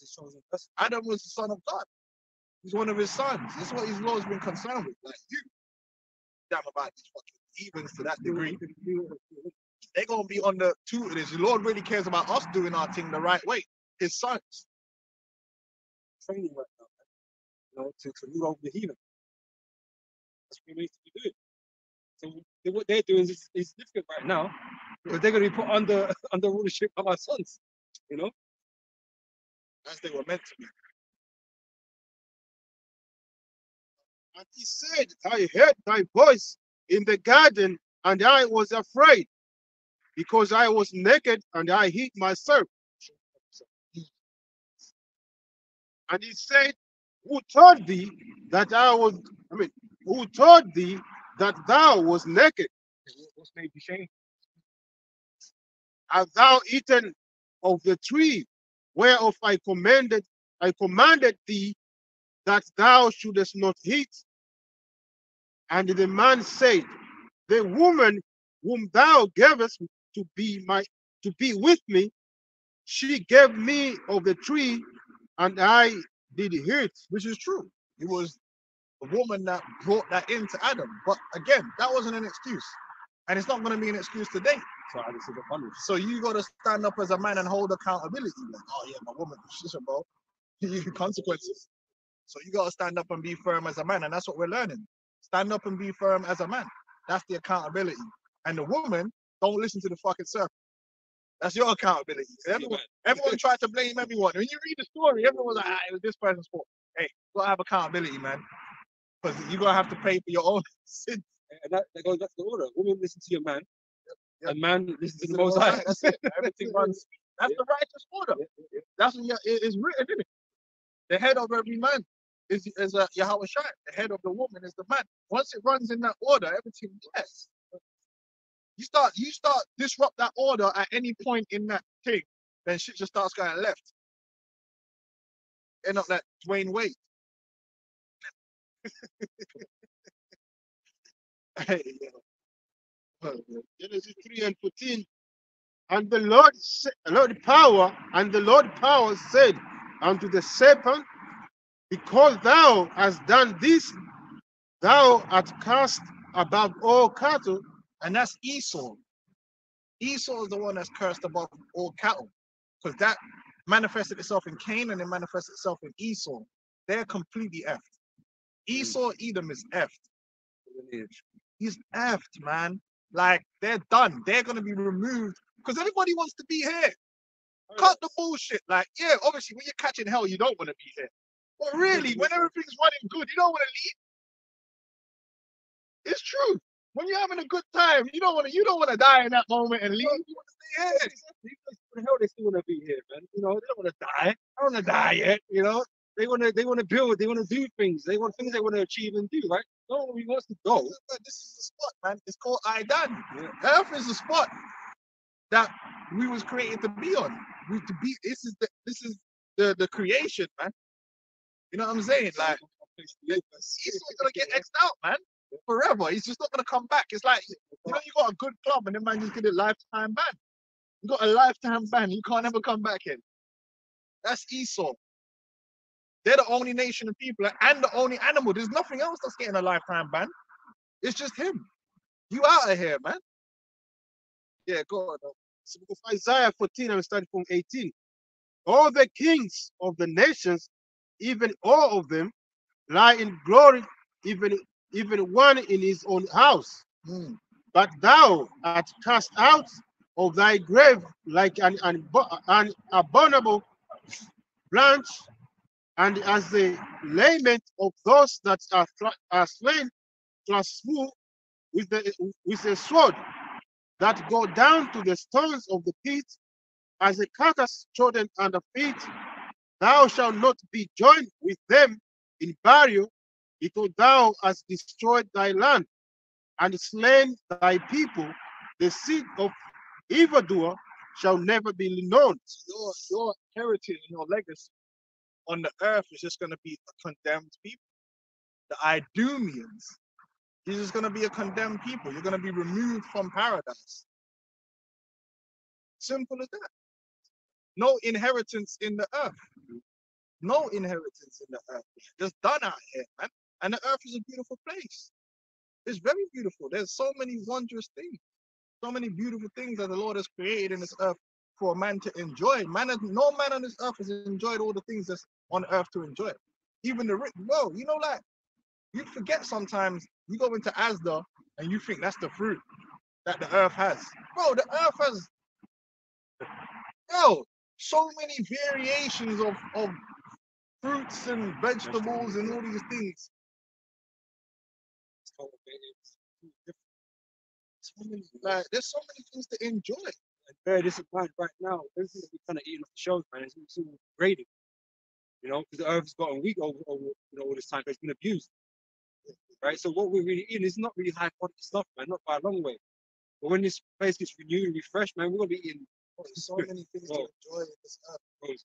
he's. Adam was the son of God. He's one of his sons. This is what his Lord's been concerned with. Like you, damn about these fucking heathens to that degree. They're gonna be on the two of this. The Lord really cares about us doing our thing the right way. His sons. training right now, man. You know, to, to rule over the heathen. That's what we need to be doing. So what they're doing is, is significant right now, because they're going to be put under under rulership of our sons. You know, As they were meant to be. And he said, I heard thy voice in the garden, and I was afraid, because I was naked and I hid myself. And he said, Who told thee that I was, I mean, who told thee that thou was naked? what's made you shame? Hast thou eaten of the tree whereof I commanded, I commanded thee that thou shouldest not eat? And the man said, The woman whom thou gavest to be my to be with me, she gave me of the tree, and I did eat. Which is true. It was the woman that brought that into Adam. But again, that wasn't an excuse. And it's not going to be an excuse today. So I just. So you got to stand up as a man and hold accountability. Like, oh yeah, my woman, listen, bro, consequences. So you got to stand up and be firm as a man, and that's what we're learning. Stand up and be firm as a man. That's the accountability. And the woman, don't listen to the fucking serpent. That's your accountability. Everyone, everyone tried to blame everyone. When you read the story, everyone was like, ah, it was this person's fault. Hey, you gotta have accountability, man. Because you're gonna have to pay for your own sins. And that, that goes back to the order. Woman listen to your man. Yep. And man listen to the most high. That's it. Everything runs. That's Yeah. the righteous order. That's what you- it- it's written in it. The head of every man is is a Yahweh Shai. The head of the woman is the man. Once it runs in that order, everything yes. You start you start disrupt that order at any point in that thing, then shit just starts going left. End up like Dwyane Wade. hey, yo. Genesis 3 and 14. And the Lord, Lord power, and the Lord power said unto the serpent, Because thou hast done this, thou art cast above all cattle, And that's Esau. Esau is the one that's cursed above all cattle. Because that manifested itself in Cain and it manifested itself in Esau. They're completely effed. Esau, Edom is effed. He's effed, man. Like they're done. They're gonna be removed because everybody wants to be here. Cut the bullshit. Like, yeah, obviously when you're catching hell, you don't want to be here. But really, when everything's running good, you don't want to leave. It's true. When you're having a good time, you don't want to. You don't want to die in that moment and leave. You want to stay here. What the hell they still want to be here, man? You know, they don't want to die. I don't want to die yet. You know, they want to. They want to build. They want to do things. They want things they want to achieve and do. Right? No one wants to go. This is the spot, man. It's called Idan. Earth is the spot that we was created to be on. We to be. This is the. This is the the creation, man. You know what I'm saying? Like he's not gonna get X'd out, man. Forever. He's just not gonna come back. It's like you know, you got a good club and then man just get a lifetime ban. You got a lifetime ban. You can't ever come back in. That's Esau. They're the only nation of people and the only animal. There's nothing else that's getting a lifetime ban. It's just him. You out of here, man. Yeah, go on. So Isaiah 14, I'm starting from 18. All the kings of the nations, even all of them, lie in glory, even even one in his own house. Hmm. But thou art cast out of thy grave like an, an, an abominable branch, and as the lament of those that are, are slain, transformed with the with a sword that go down to the stones of the pit, as a carcass trodden under feet, thou shalt not be joined with them in burial, because thou hast destroyed thy land and slain thy people. The seed of evildoer shall never be known. your your heritage and your legacy on the earth is just gonna be a condemned people. The Idumeans. You're just gonna be a condemned people. You're gonna be removed from paradise. Simple as that. No inheritance in the earth. No inheritance in the earth. Just done out here, man. And the earth is a beautiful place. It's very beautiful. There's so many wondrous things, so many beautiful things that the Lord has created in this earth for a man to enjoy. Man, no man on this earth has enjoyed all the things that's on earth to enjoy. Even the rich, well, you know, like you forget sometimes. You go into Asda and you think that's the fruit that the earth has. Bro, the earth has, yo, so many variations of of fruits and vegetables and all these things. So many, like, there's so many things to enjoy. very disappointed right now. Everything that we're kind of eating off the shelves, man, it's all graded. You know, because the earth's gotten weak over, over you know all this time. It's been abused, right? So what we're really eating is not really high quality stuff, man, not by a long way. But when this place gets renewed and refreshed, man, we're gonna be eating. Bro, There's so many things to enjoy in this earth.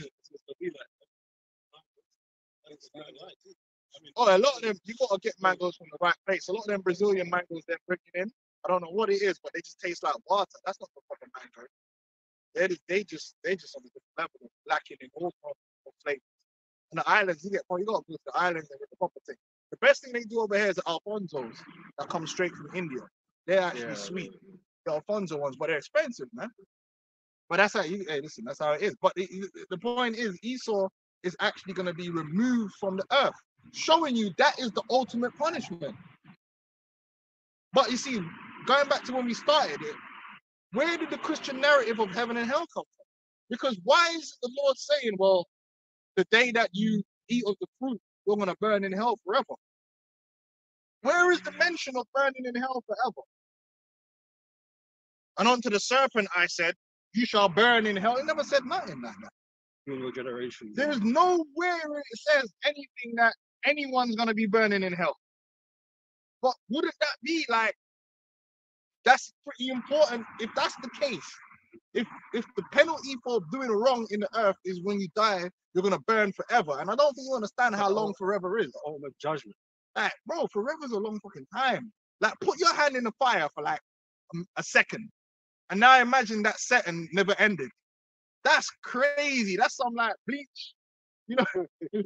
It's be like Oh, a lot of them, you gotta get mangoes from the right place. A lot of them Brazilian mangoes they're bringing in, I don't know what it is, but they just taste like water. That's not the proper mango. They just, they just, they just on a different level, lacking in all forms of flavors. And the islands, you get, oh, you gotta go to the islands and get the proper thing. The best thing they do over here is the Alphonsos that come straight from India. They're actually Yeah. sweet. The Alphonso ones, but they're expensive, man. But that's how you, hey, listen, that's how it is. But the, the- the point is, Esau is actually going to be removed from the earth, showing you that is the ultimate punishment. But you see, going back to when we started it, where did the Christian narrative of heaven and hell come from? Because why is the Lord saying, well, the day that you eat of the fruit, you're going to burn in hell forever? Where is the mention of burning in hell forever? And unto the serpent I said, You shall burn in hell. It never said nothing like that. funeral generations. There's nowhere where it says anything that anyone's gonna be burning in hell. But wouldn't that be like that's pretty important if that's the case? If if the penalty for doing wrong in the earth is when you die, you're gonna burn forever. And I don't think you understand how long forever is. the judgment. Like, bro, forever's a long fucking time. Like, put your hand in the fire for like a second, and now imagine that setting never ended. That's crazy. That's some like bleach, you know,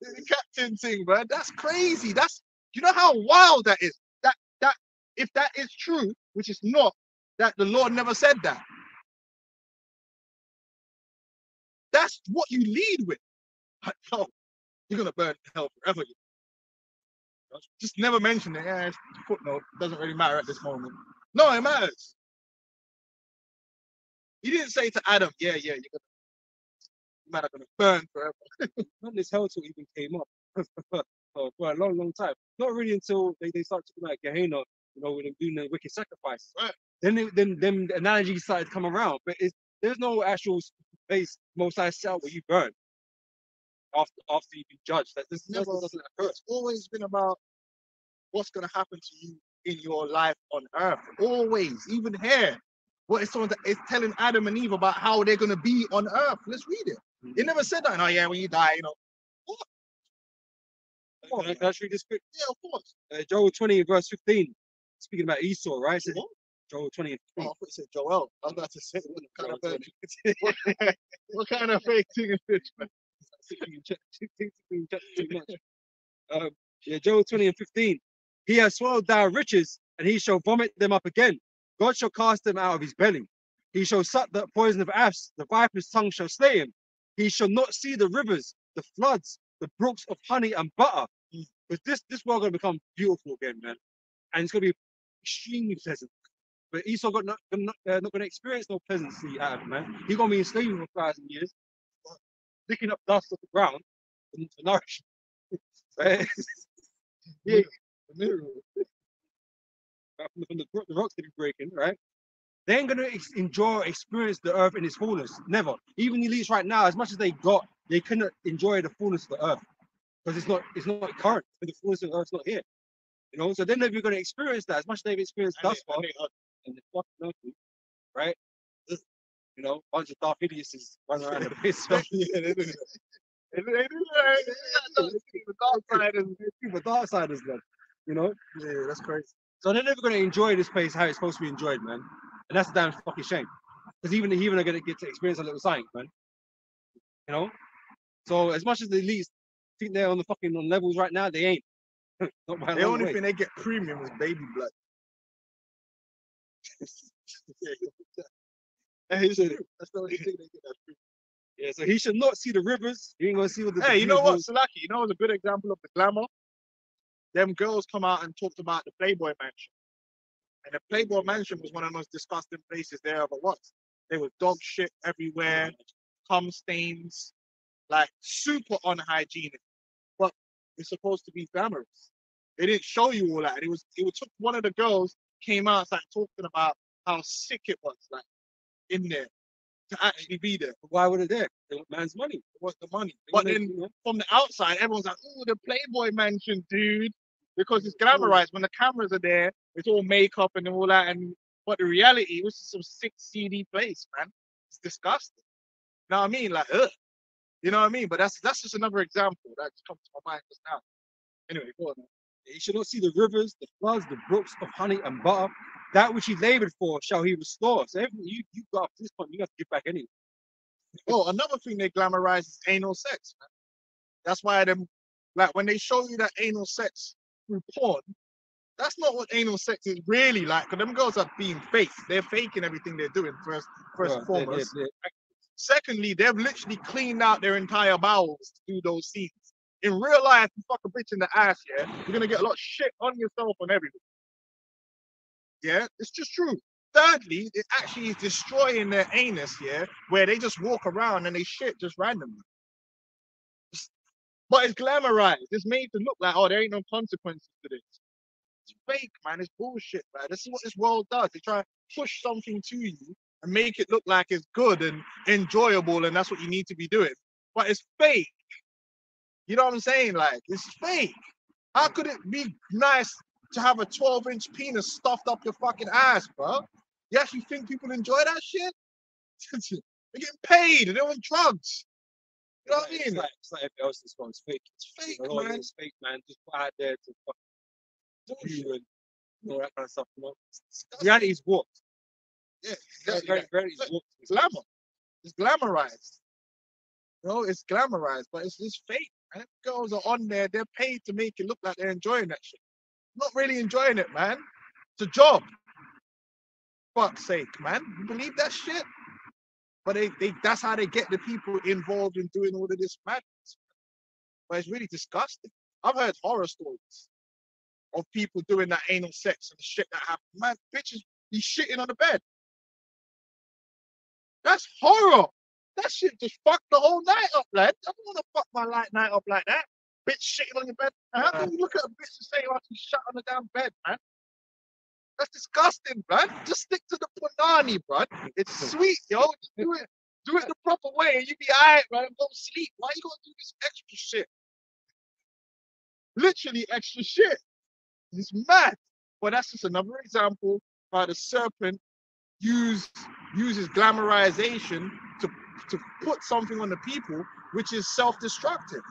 the captain thing, bro. That's crazy. That's you know how wild that is. That that if that is true, which is not, that the Lord never said that. That's what you lead with. Like, yo, you're gonna burn hell forever. Just never mention it. Yeah, footnote. Doesn't really matter at this moment. No, it matters. He didn't say to Adam, yeah, yeah, you're gonna man are gonna burn forever. When this hell talk even came up for, for a long, long time. Not really until they, they started talking about Gehenna, you know, with them doing the wicked sacrifice. Right. Then they, then them analogies started to come around, but it's, there's no actual place most I sell where you burn after after you've been judged. That this Never. never doesn't occur. It's always been about what's gonna happen to you in your life on earth. Always, even here. What is someone that is telling Adam and Eve about how they're gonna be on earth? Let's read it. It never said that. Oh yeah, when you die, you know. I, can I just read this quick? Yeah, of course. Uh, Joel 20 verse 15. Speaking about Esau, right? It says, What? Joel 20 and Oh, I 15. thought you said Joel. I was about to say what kind Joel of 20. what, what kind of fake thing is this, man? too much. Um, yeah, Joel 20 and 15. He has swallowed down riches, and he shall vomit them up again. God shall cast them out of his belly. He shall suck the poison of asps, the viper's tongue shall slay him. He shall not see the rivers, the floods, the brooks of honey and butter. But this this world gonna become beautiful again, man. And it's gonna be extremely pleasant. But Esau got not, not, uh, not gonna experience no pleasancy out of it, man. He's gonna be in slavery for a thousand years, picking up dust off the ground to, to nourish. Yeah, the. From, the- from the, the rocks that he's breaking, right? They ain't gonna ex- enjoy, experience the earth in its fullness. Never. Even elites right now, as much as they got, they couldn't enjoy the fullness of the earth because it's not, it's not current. The fullness of the earth's not here. You know, so they're never gonna experience that as much as they've experienced And thus far and the fucking right? You know, bunch of dark idiots running around the place. yeah, they do that. They do- they do that. They do that. The dark side is- People dark siders, man. You know, Yeah, that's crazy. so they're never gonna enjoy this place how it's supposed to be enjoyed, man. And that's a damn fucking shame. Because even the even are gonna get to experience a little something, man. You know. So as much as the elites think they're on the fucking on levels right now, they ain't. The only way. thing they get premium is baby blood. Hey, it's. That's the only thing they get. That's premium. Yeah, so he should not see the rivers. He ain't gonna see what the Hey, you know what, Salaki? You know what's a good example of the glamour? Them girls come out and talked about the Playboy Mansion. And the Playboy Mansion was one of the most disgusting places there ever was. There was dog shit everywhere, cum stains, like super unhygienic. But it's supposed to be glamorous. They didn't show you all that. It was it was took one of the girls came out like talking about how sick it was, like in there to actually be there. Why would it there? They want man's money. It was the money. They But then from the outside, everyone's like, "Oh, the Playboy Mansion, dude," because it's glamorized. When the cameras are there, it's all makeup and all that. And but the reality, it was just some sick, seedy place, man. It's disgusting. You know what I mean? Like, ugh. You know what I mean? But that's that's just another example that just comes to my mind just now. Anyway, go on. man. He shall not see the rivers, the floods, the brooks of honey and butter. That which he labored for shall he restore. So everything you, you got up to this point, you have to give back anyway. Oh, another thing they glamorize is anal sex, man. That's why them like when they show you that anal sex through porn, that's not what anal sex is really like. Cause them girls are being fake. They're faking everything they're doing first, first and Right, they- foremost. Secondly, they've literally cleaned out their entire bowels to do those scenes. In real life, you fuck a bitch in the ass, yeah, you're gonna get a lot of shit on yourself and everything. Yeah, it's just true. Thirdly, it actually is destroying their anus, yeah, where they just walk around and they shit just randomly. But it's glamorized. It's made to look like, oh, there ain't no consequences to this. It's fake, man. It's bullshit, man. This is what this world does. They try to push something to you and make it look like it's good and enjoyable, and that's what you need to be doing. But it's fake. You know what I'm saying? Like, it's fake. How could it be nice to have a 12 inch penis stuffed up your fucking ass, bro? You actually think people enjoy that shit? They're getting paid they're on drugs. You know what I it's mean? like, it's like everything else in this. It's fake. It's fake, lot of man. it's fake, man. Just put out there to fuck you and all that kind of stuff. You know? Reality is warped. Yeah, Very, exactly. very Look, warped. glamour. It's glamorized. You know, it's glamorized, but it's just fake. Man. Girls are on there, they're paid to make it look like they're enjoying that shit. Not really enjoying it, man. It's a job. Fuck's sake, man. You believe that shit? But they, they that's how they get the people involved in doing all of this madness. But it's really disgusting. I've heard horror stories of people doing that anal sex and the shit that happened. Man, bitches be shitting on the bed. That's horror. That shit just fucked the whole night up, lad. I don't want to fuck my light night up like that. Bitch shitting on your bed. How can you look at a bitch and say, "Oh, she's shut on the damn bed, man"? That's disgusting, bruh. Just stick to the punani, bruh. It's sweet, yo. Just do it, do it the proper way, and you be alright, man. Go to sleep. Why you gonna do this extra shit? Literally extra shit. It's mad. But that's just another example how the serpent use uses glamorization to to put something on the people which is self-destructive.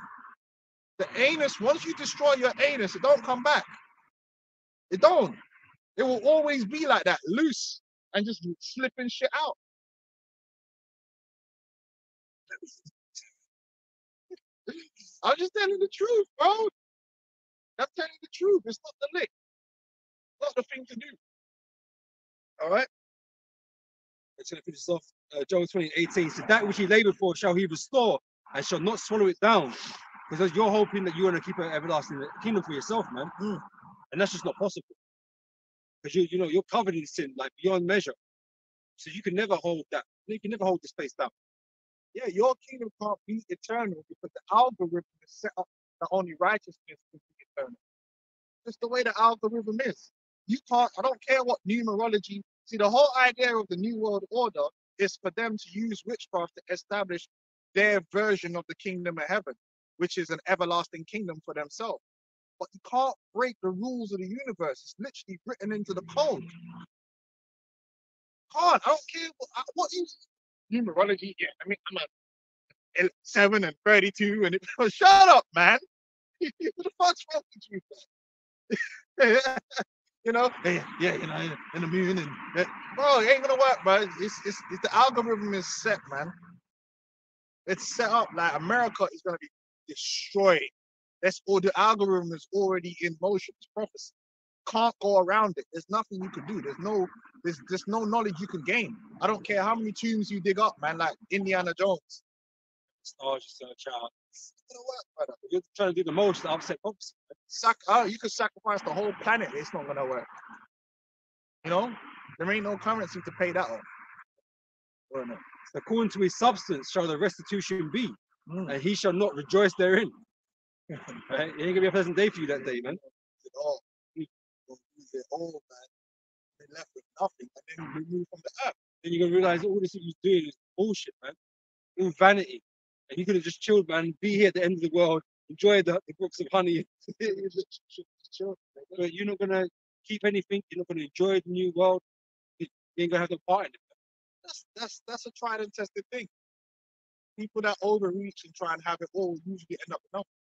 The anus, once you destroy your anus, it don't come back. It don't. It will always be like that, loose and just slipping shit out. I'm just telling the truth, bro. I'm telling the truth. It's not the lick. Not the thing to do. All right. Let's finish this off. Uh, Job 20, 18 said, That which he labored for shall he restore and shall not swallow it down. Because you're hoping that you're going to keep an everlasting kingdom for yourself, man. Mm. And that's just not possible. Because you, you know, you're covered in sin, like beyond measure. So you can never hold that. You can never hold the space down. Yeah, your kingdom can't be eternal because the algorithm is set up that only righteousness can be eternal. Just the way the algorithm is. You can't, I don't care what numerology. See, the whole idea of the New World Order is for them to use witchcraft to establish their version of the kingdom of heaven, which is an everlasting kingdom for themselves. But you can't break the rules of the universe. It's literally written into the code. Can't. I don't care what, what you numerology. Yeah, I mean, I'm a seven and thirty-two, and it, oh, shut up, man. Who the fuck's wrong with you? you know, yeah, yeah, you know, in the moon and that, bro, it ain't gonna work, bro. It's, it's, it's the algorithm is set, man. It's set up like America is gonna be destroyed. That's all the algorithm is already in motion. It's prophecy. Can't go around it. There's nothing you can do. There's no there's there's no knowledge you can gain. I don't care how many tombs you dig up, man, like Indiana Jones. Stars you search out. It's not gonna work, brother. You're trying to do the most to upset prophecy. Sac- oh, you could sacrifice the whole planet. It's not gonna work. You know, there ain't no currency to pay that off. According to his substance shall the restitution be, Mm. and he shall not rejoice therein. Right? It ain't gonna be a pleasant day for you that day, man. it all. We lose all, man. Left with nothing, and then we move from the earth. Then you're gonna realize all this he's doing is bullshit, man. All vanity. And you could have just chilled, man, be here at the end of the world, enjoy the, the brooks of honey. but you're not gonna keep anything, you're not gonna enjoy the new world. You ain't gonna have no part in it. That's that's that's a tried and tested thing. People that overreach and try and have it all usually end up with nothing.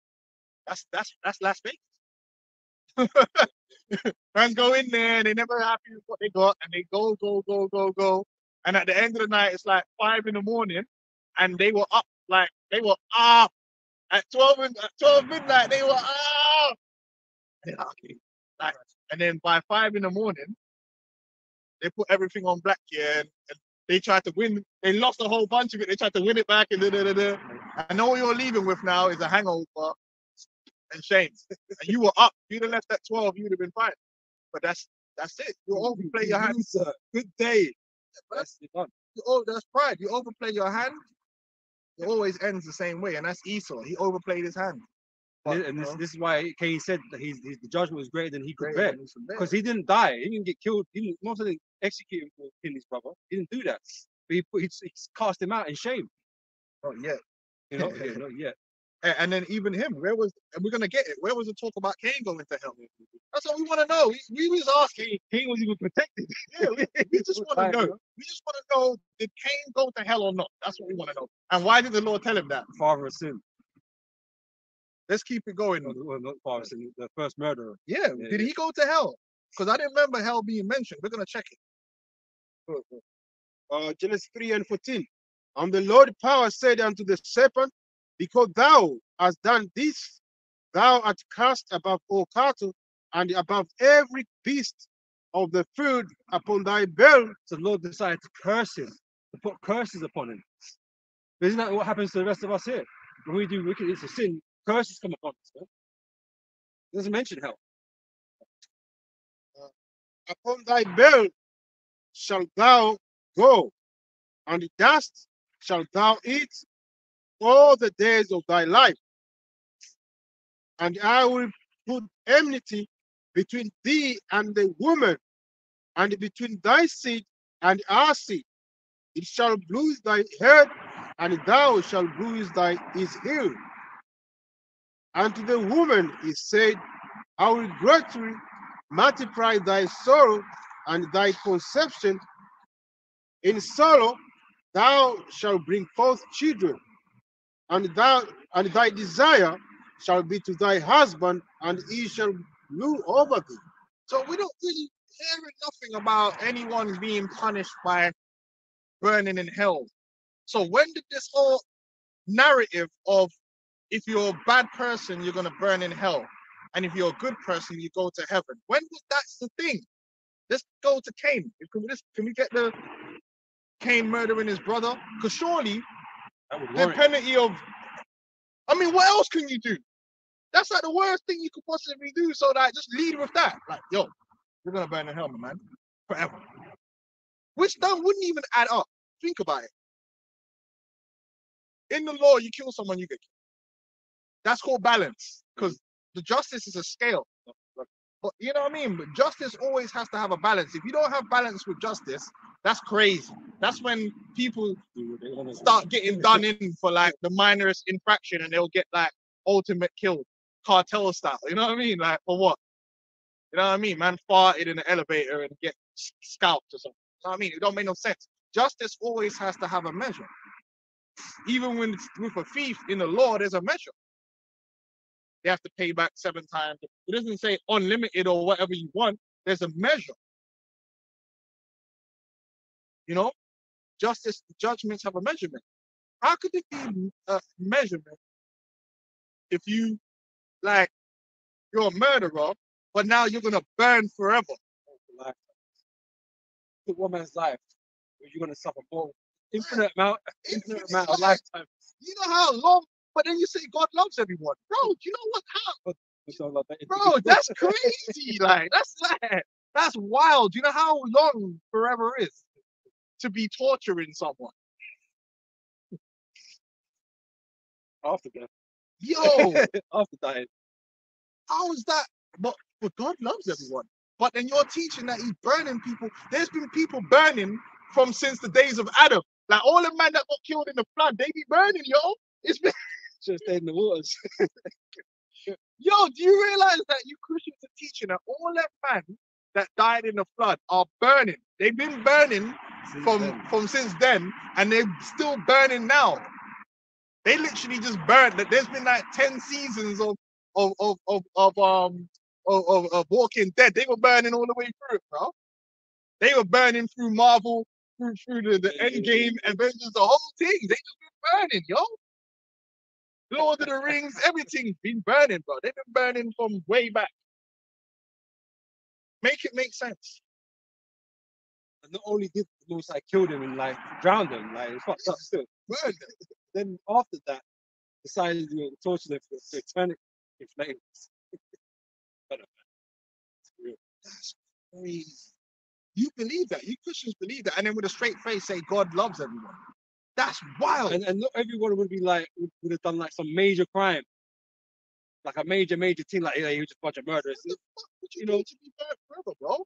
That's that's that's Las Vegas. Fans go in there and they never happy with what they got, and they go go go go go, and at the end of the night it's like five in the morning, and they were up like they were up at twelve at twelve midnight they were up. Okay. Like, and then by five in the morning, they put everything on black yeah, and, and they tried to win. They lost a whole bunch of it. They tried to win it back, and da, da, da, da. And all you're leaving with now is a hangover and shame. and you were up. If you'd have left at 12, you'd have been fine. But that's that's it. You overplay your hand. Loser. Good day. That's done. You, oh, that's pride. You overplay your hand. It always ends the same way, and that's Esau. He overplayed his hand. And, But, and you this, know, this is why Cain said that he's, he's, the judgment was greater than he could bear. and he's from there. Because he didn't die. He didn't get killed. He didn't, most of them execute him for killing his brother. He didn't do that. But he, put, he, he cast him out in shame. Not yet. You know, yeah, not yet. And, and then even him, where was? And we're gonna get it. Where was the talk about Cain going to hell? That's what we want to know. We, we was asking. Cain was even protected. Yeah, we, we just want to know. We just want to know: Did Cain go to hell or not? That's what we want to know. And why did the Lord tell him that? Father of sin. Let's keep it going. Well, not father of sin, the first murderer. Yeah, Yeah, did yeah. he go to hell? Because I didn't remember hell being mentioned. We're gonna check it. uh, Genesis 3 and 14. And the Lord power said unto the serpent, Because thou hast done this, thou art cast above all cattle and above every beast of the field upon thy belt. So the Lord decided to curse him, to put curses upon him. Isn't that what happens to the rest of us here? When we do wicked it's a sin, curses come upon us. Man. It doesn't mention hell. Uh, upon thy belt shalt thou go, and the dust shalt thou eat all the days of thy life. And I will put enmity between thee and the woman, and between thy seed and our seed. It shall bruise thy head, and thou shalt bruise thy his heel. And to the woman he said, I will greatly multiply thy sorrow and thy conception. In sorrow thou shalt bring forth children, and thou and thy desire shall be to thy husband, and he shall rule over thee. So we don't really hear nothing about anyone being punished by burning in hell. So when did this whole narrative of if you're a bad person, you're gonna burn in hell, and if you're a good person, you go to heaven? When was that's the thing? Let's go to Cain. Can we, just, can we get the Cain murdering his brother? Because surely the penalty of I mean, what else can you do? That's like the worst thing you could possibly do. So like just lead with that. Like, yo, you're gonna burn the hell, my man. Forever. Which that wouldn't even add up. Think about it. In the law, you kill someone, you get killed. That's called balance. Because the justice is a scale. But you know what I mean? But justice always has to have a balance. If you don't have balance with justice, that's crazy. That's when people start getting done in for like the minorest infraction and they'll get like ultimate kill, cartel style. You know what I mean? Like for what? You know what I mean? Man farted in the elevator and get scalped or something. You know what I mean? It don't make no sense. Justice always has to have a measure. Even when it's with a thief in the law, there's a measure. They have to pay back seven times. It doesn't say unlimited or whatever you want. There's a measure. You know, justice judgments have a measurement. How could it be a measurement if you like you're a murderer, but now you're gonna burn forever? Life. Took one man's life, you're gonna suffer more infinite amount, infinite amount of lifetime. You know how long? But then you say God loves everyone, bro. Do you know what? How, So like that bro, that's crazy. like that's like that's wild. Do you know how long forever is to be torturing someone? after death. Yo, after dying. how is that? But but God loves everyone. But then you're teaching that He's burning people. There's been people burning from since the days of Adam. Like all the men that got killed in the flood, they be burning, yo. It's been Stayed in the waters. Yo, do you realize that you Christians are teaching that all that man that died in the flood are burning? They've been burning Since from then. from since then, and they're still burning now. They literally just burned. That there's been like ten seasons of of of of, of um of, of, of Walking Dead. They were burning all the way through it, bro. They were burning through Marvel, through through the, the Yeah, yeah, End yeah. Game, Avengers, the whole thing. They just been burning, yo. Lord of the Rings, everything's been burning, bro. They've been burning from way back. Make it make sense. And not only did the Most High kill them and like drowned them, like it's fucked up still. Burn Then after that, decided to torture them for, for eternity in flames. But, uh. That's crazy. You believe that. You Christians believe that. And then with a straight face say God loves everyone. That's wild. And, and not everyone would be like would, would have done like some major crime, like a major major thing, like yeah, he was just a bunch of murderers. What the fuck would you, you know- to be burnt forever, bro?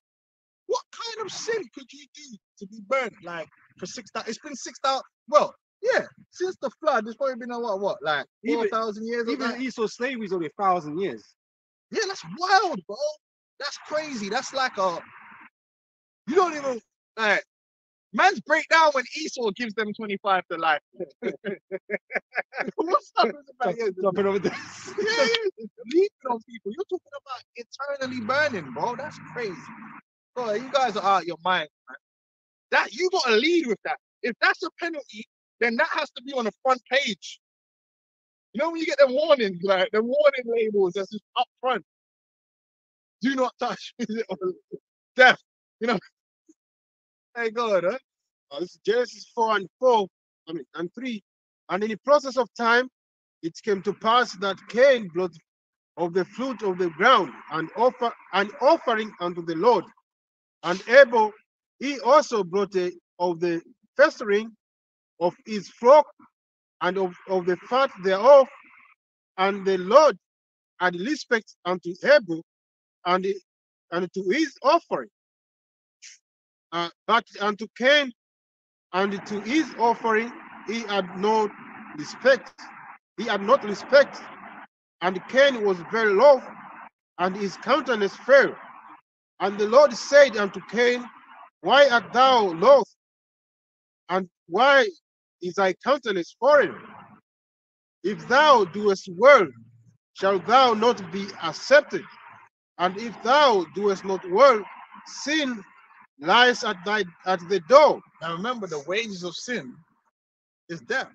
What kind of sin could you do to be burnt like for six thousand? It's been six thousand. Well, yeah, since the flood, it's probably been a what, what, like four thousand years. Even that? Esau's slavery is only a thousand years. Yeah, that's wild, bro. That's crazy. That's like a. You don't even like. Man's break down when Esau gives them twenty five to life. What's with about yeah, Jumping over this. yeah, yeah, leaping on people. You're talking about eternally burning, bro. That's crazy. Bro, you guys are out of your mind, man. That you gotta lead with that. If that's a penalty, then that has to be on the front page. You know when you get the warnings, like the warning labels that's just up front. Do not touch death. You know. Huh? Uh, this is Genesis 4 and 4, I mean, and 3. And in the process of time, it came to pass that Cain brought of the fruit of the ground and offer an offering unto the Lord. And Abel, he also brought a, of the festering of his flock and of, of the fat thereof, and the Lord had respect unto Abel and, and to his offering. Uh, but unto Cain and to his offering he had no respect. He had not respect. And Cain was very low, and his countenance fell. And the Lord said unto Cain, Why art thou loth? And why is thy countenance fallen? If thou doest well, shalt thou not be accepted. And if thou doest not well, sin lies at thy at the door. Now remember, the wages of sin is death.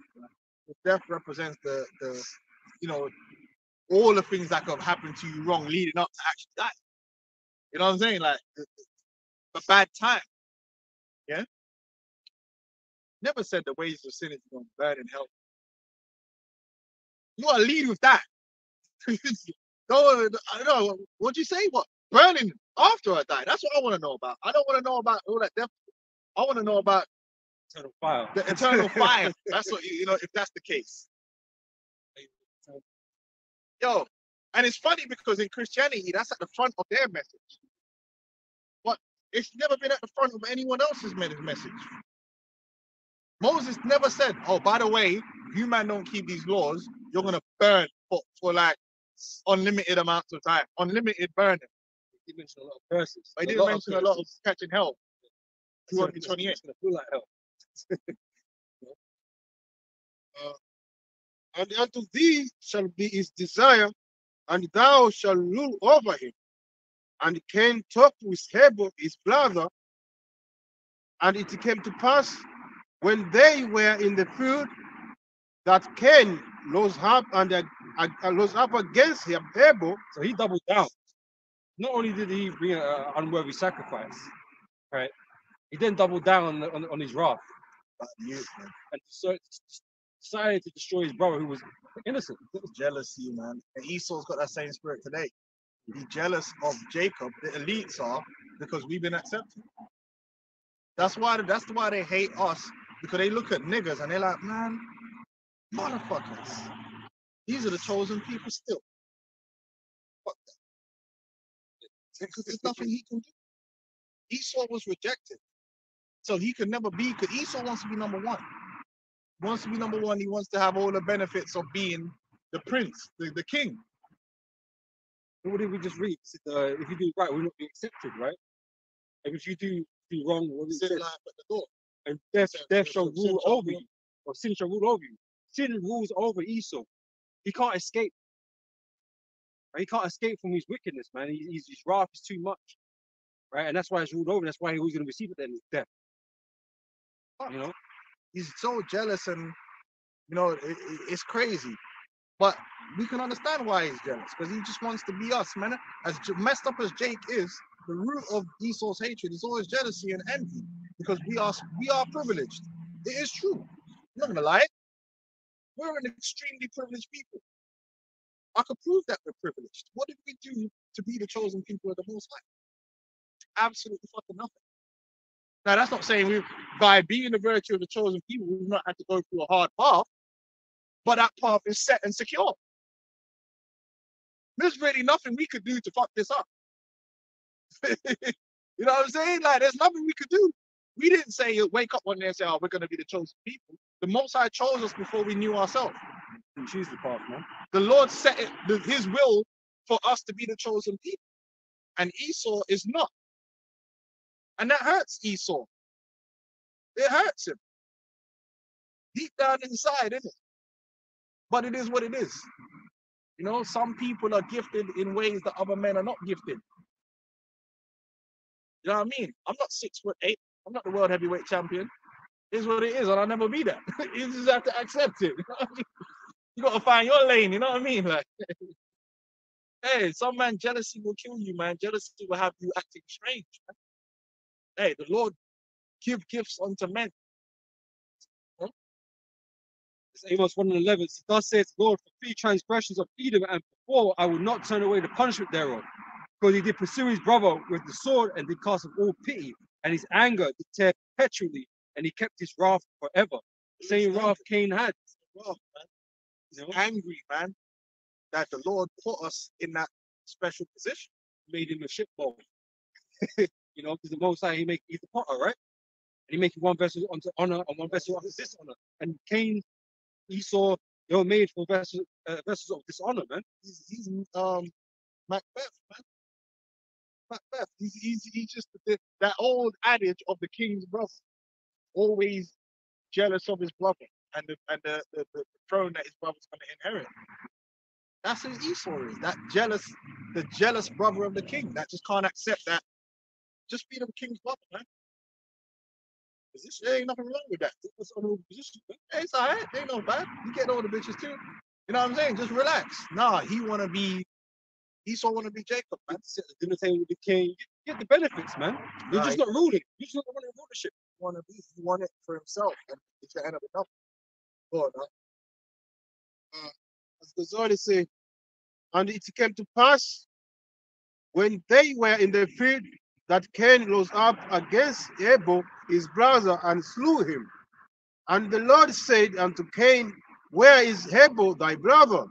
Death represents the the you know all the things that could have happened to you wrong leading up to actually die. You know what I'm saying? Like a bad time. Yeah. Never said the wages of sin is going to burn in hell. You want to lead with that. Don't know. What'd you say? What? Burning after I die. That's what I want to know about. I don't want to know about all that death. I want to know about Eternal fire. the eternal fire. That's what you know. If that's the case, yo, and it's funny because in Christianity, that's at the front of their message. But it's never been at the front of anyone else's message. Moses never said, "Oh, by the way, if you man don't keep these laws, you're gonna burn for, for like unlimited amounts of time, unlimited burning." He mentioned a lot of curses. I didn't mention a lot of catching hell. 228. It's gonna feel like hell. and unto thee shall be his desire, and thou shalt rule over him. And Cain talked with Abel his brother, and it came to pass when they were in the field that Cain rose up and uh, uh, rose up against him, Abel, So he doubled down. Not only did he bring an unworthy sacrifice, right? He then doubled down on, the, on, on his wrath and decided, decided to destroy his brother who was innocent. jealousy, man. And Esau's got that same spirit today. He's jealous of Jacob. The elites are because we've been accepted. That's why that's why they hate us because they look at niggas and they're like, man, motherfuckers. These are the chosen people still. Because there's nothing he can do. Esau was rejected. So he could never be, because Esau wants to be number one. He wants to be number one. He wants to have all the benefits of being the prince, the, the king. What did we just read? Uh, if you do right, we'll not be accepted, right? And if you do do wrong, what it Sit at the door. and death, Sin- death sin- shall sin rule over you, or sin shall rule over you. Sin rules over Esau. He can't escape. Right? He can't escape from his wickedness, man. He, he's, his wrath is too much, right? And that's why it's ruled over. That's why he was going to receive it then is death. You know, He's so jealous and, you know, it, it- it's crazy. But we can understand why he's jealous because he just wants to be us, man. As j- messed up as Jake is, the root of Esau's hatred is always jealousy and envy because we are we are privileged. It is true. I'm not gonna lie. We're an extremely privileged people. I could prove that we're privileged. What did we do to be the chosen people of the Most High? Absolutely fucking nothing. Now that's not saying we, by being the virtue of the chosen people, we've not had to go through a hard path, but that path is set and secure. There's really nothing we could do to fuck this up. you know what I'm saying? Like, there's nothing we could do. We didn't say wake up one day and say, "Oh, we're going to be the chosen people." The Most High chose us before we knew ourselves. And choose the path, man. The Lord set it, the, His will for us to be the chosen people, and Esau is not, and that hurts Esau. It hurts him deep down inside, isn't it? But it is what it is. You know, some people are gifted in ways that other men are not gifted. You know what I mean? I'm not six foot eight. I'm not the world heavyweight champion. It is what it is, and I'll never be that. you just have to accept it. You gotta find your lane, you know what I mean? Like hey, some man jealousy will kill you, man. Jealousy will have you acting strange. Man. Hey, the Lord give gifts unto men. It's Amos 1 and 11. So thus says the Lord, for three transgressions of Edom and before I will not turn away the punishment thereof. Because he did pursue his brother with the sword and did cast of all pity, and his anger did tear perpetually, and he kept his wrath forever. The same wrath Cain had. Wrath, man. Angry, man, that the Lord put us in that special position. made him a shit bowl. you know, because the most high he make he's the potter, right? And he make one vessel unto honor and one vessel unto dishonor. And Cain, Esau, they were made for vessels uh, vessels of dishonor, man. He's he's um Macbeth, man. Macbeth. He's he's he's just the, that old adage of the king's brother, always jealous of his brother and the and the, the, the throne that his brother's going to inherit. That's who Esau is. That jealous, the jealous brother of the king that just can't accept that. Just be the king's brother, man. Position. There ain't nothing wrong with that. It's honorable position. Hey, it's alright. They ain't no bad. You get all the bitches too. You know what I'm saying? Just relax. Nah, he wanna be Esau wanna be Jacob, man. Sit at the dinner table with the king, you get the benefits, man. You're just Right. not ruling. You're just not running rulership. wanna be. He want it for himself, and it's gonna end up with nothing. Go on, now. as say, and it came to pass when they were in the field that Cain rose up against Abel his brother and slew him. And the Lord said unto Cain, Where is Abel thy brother?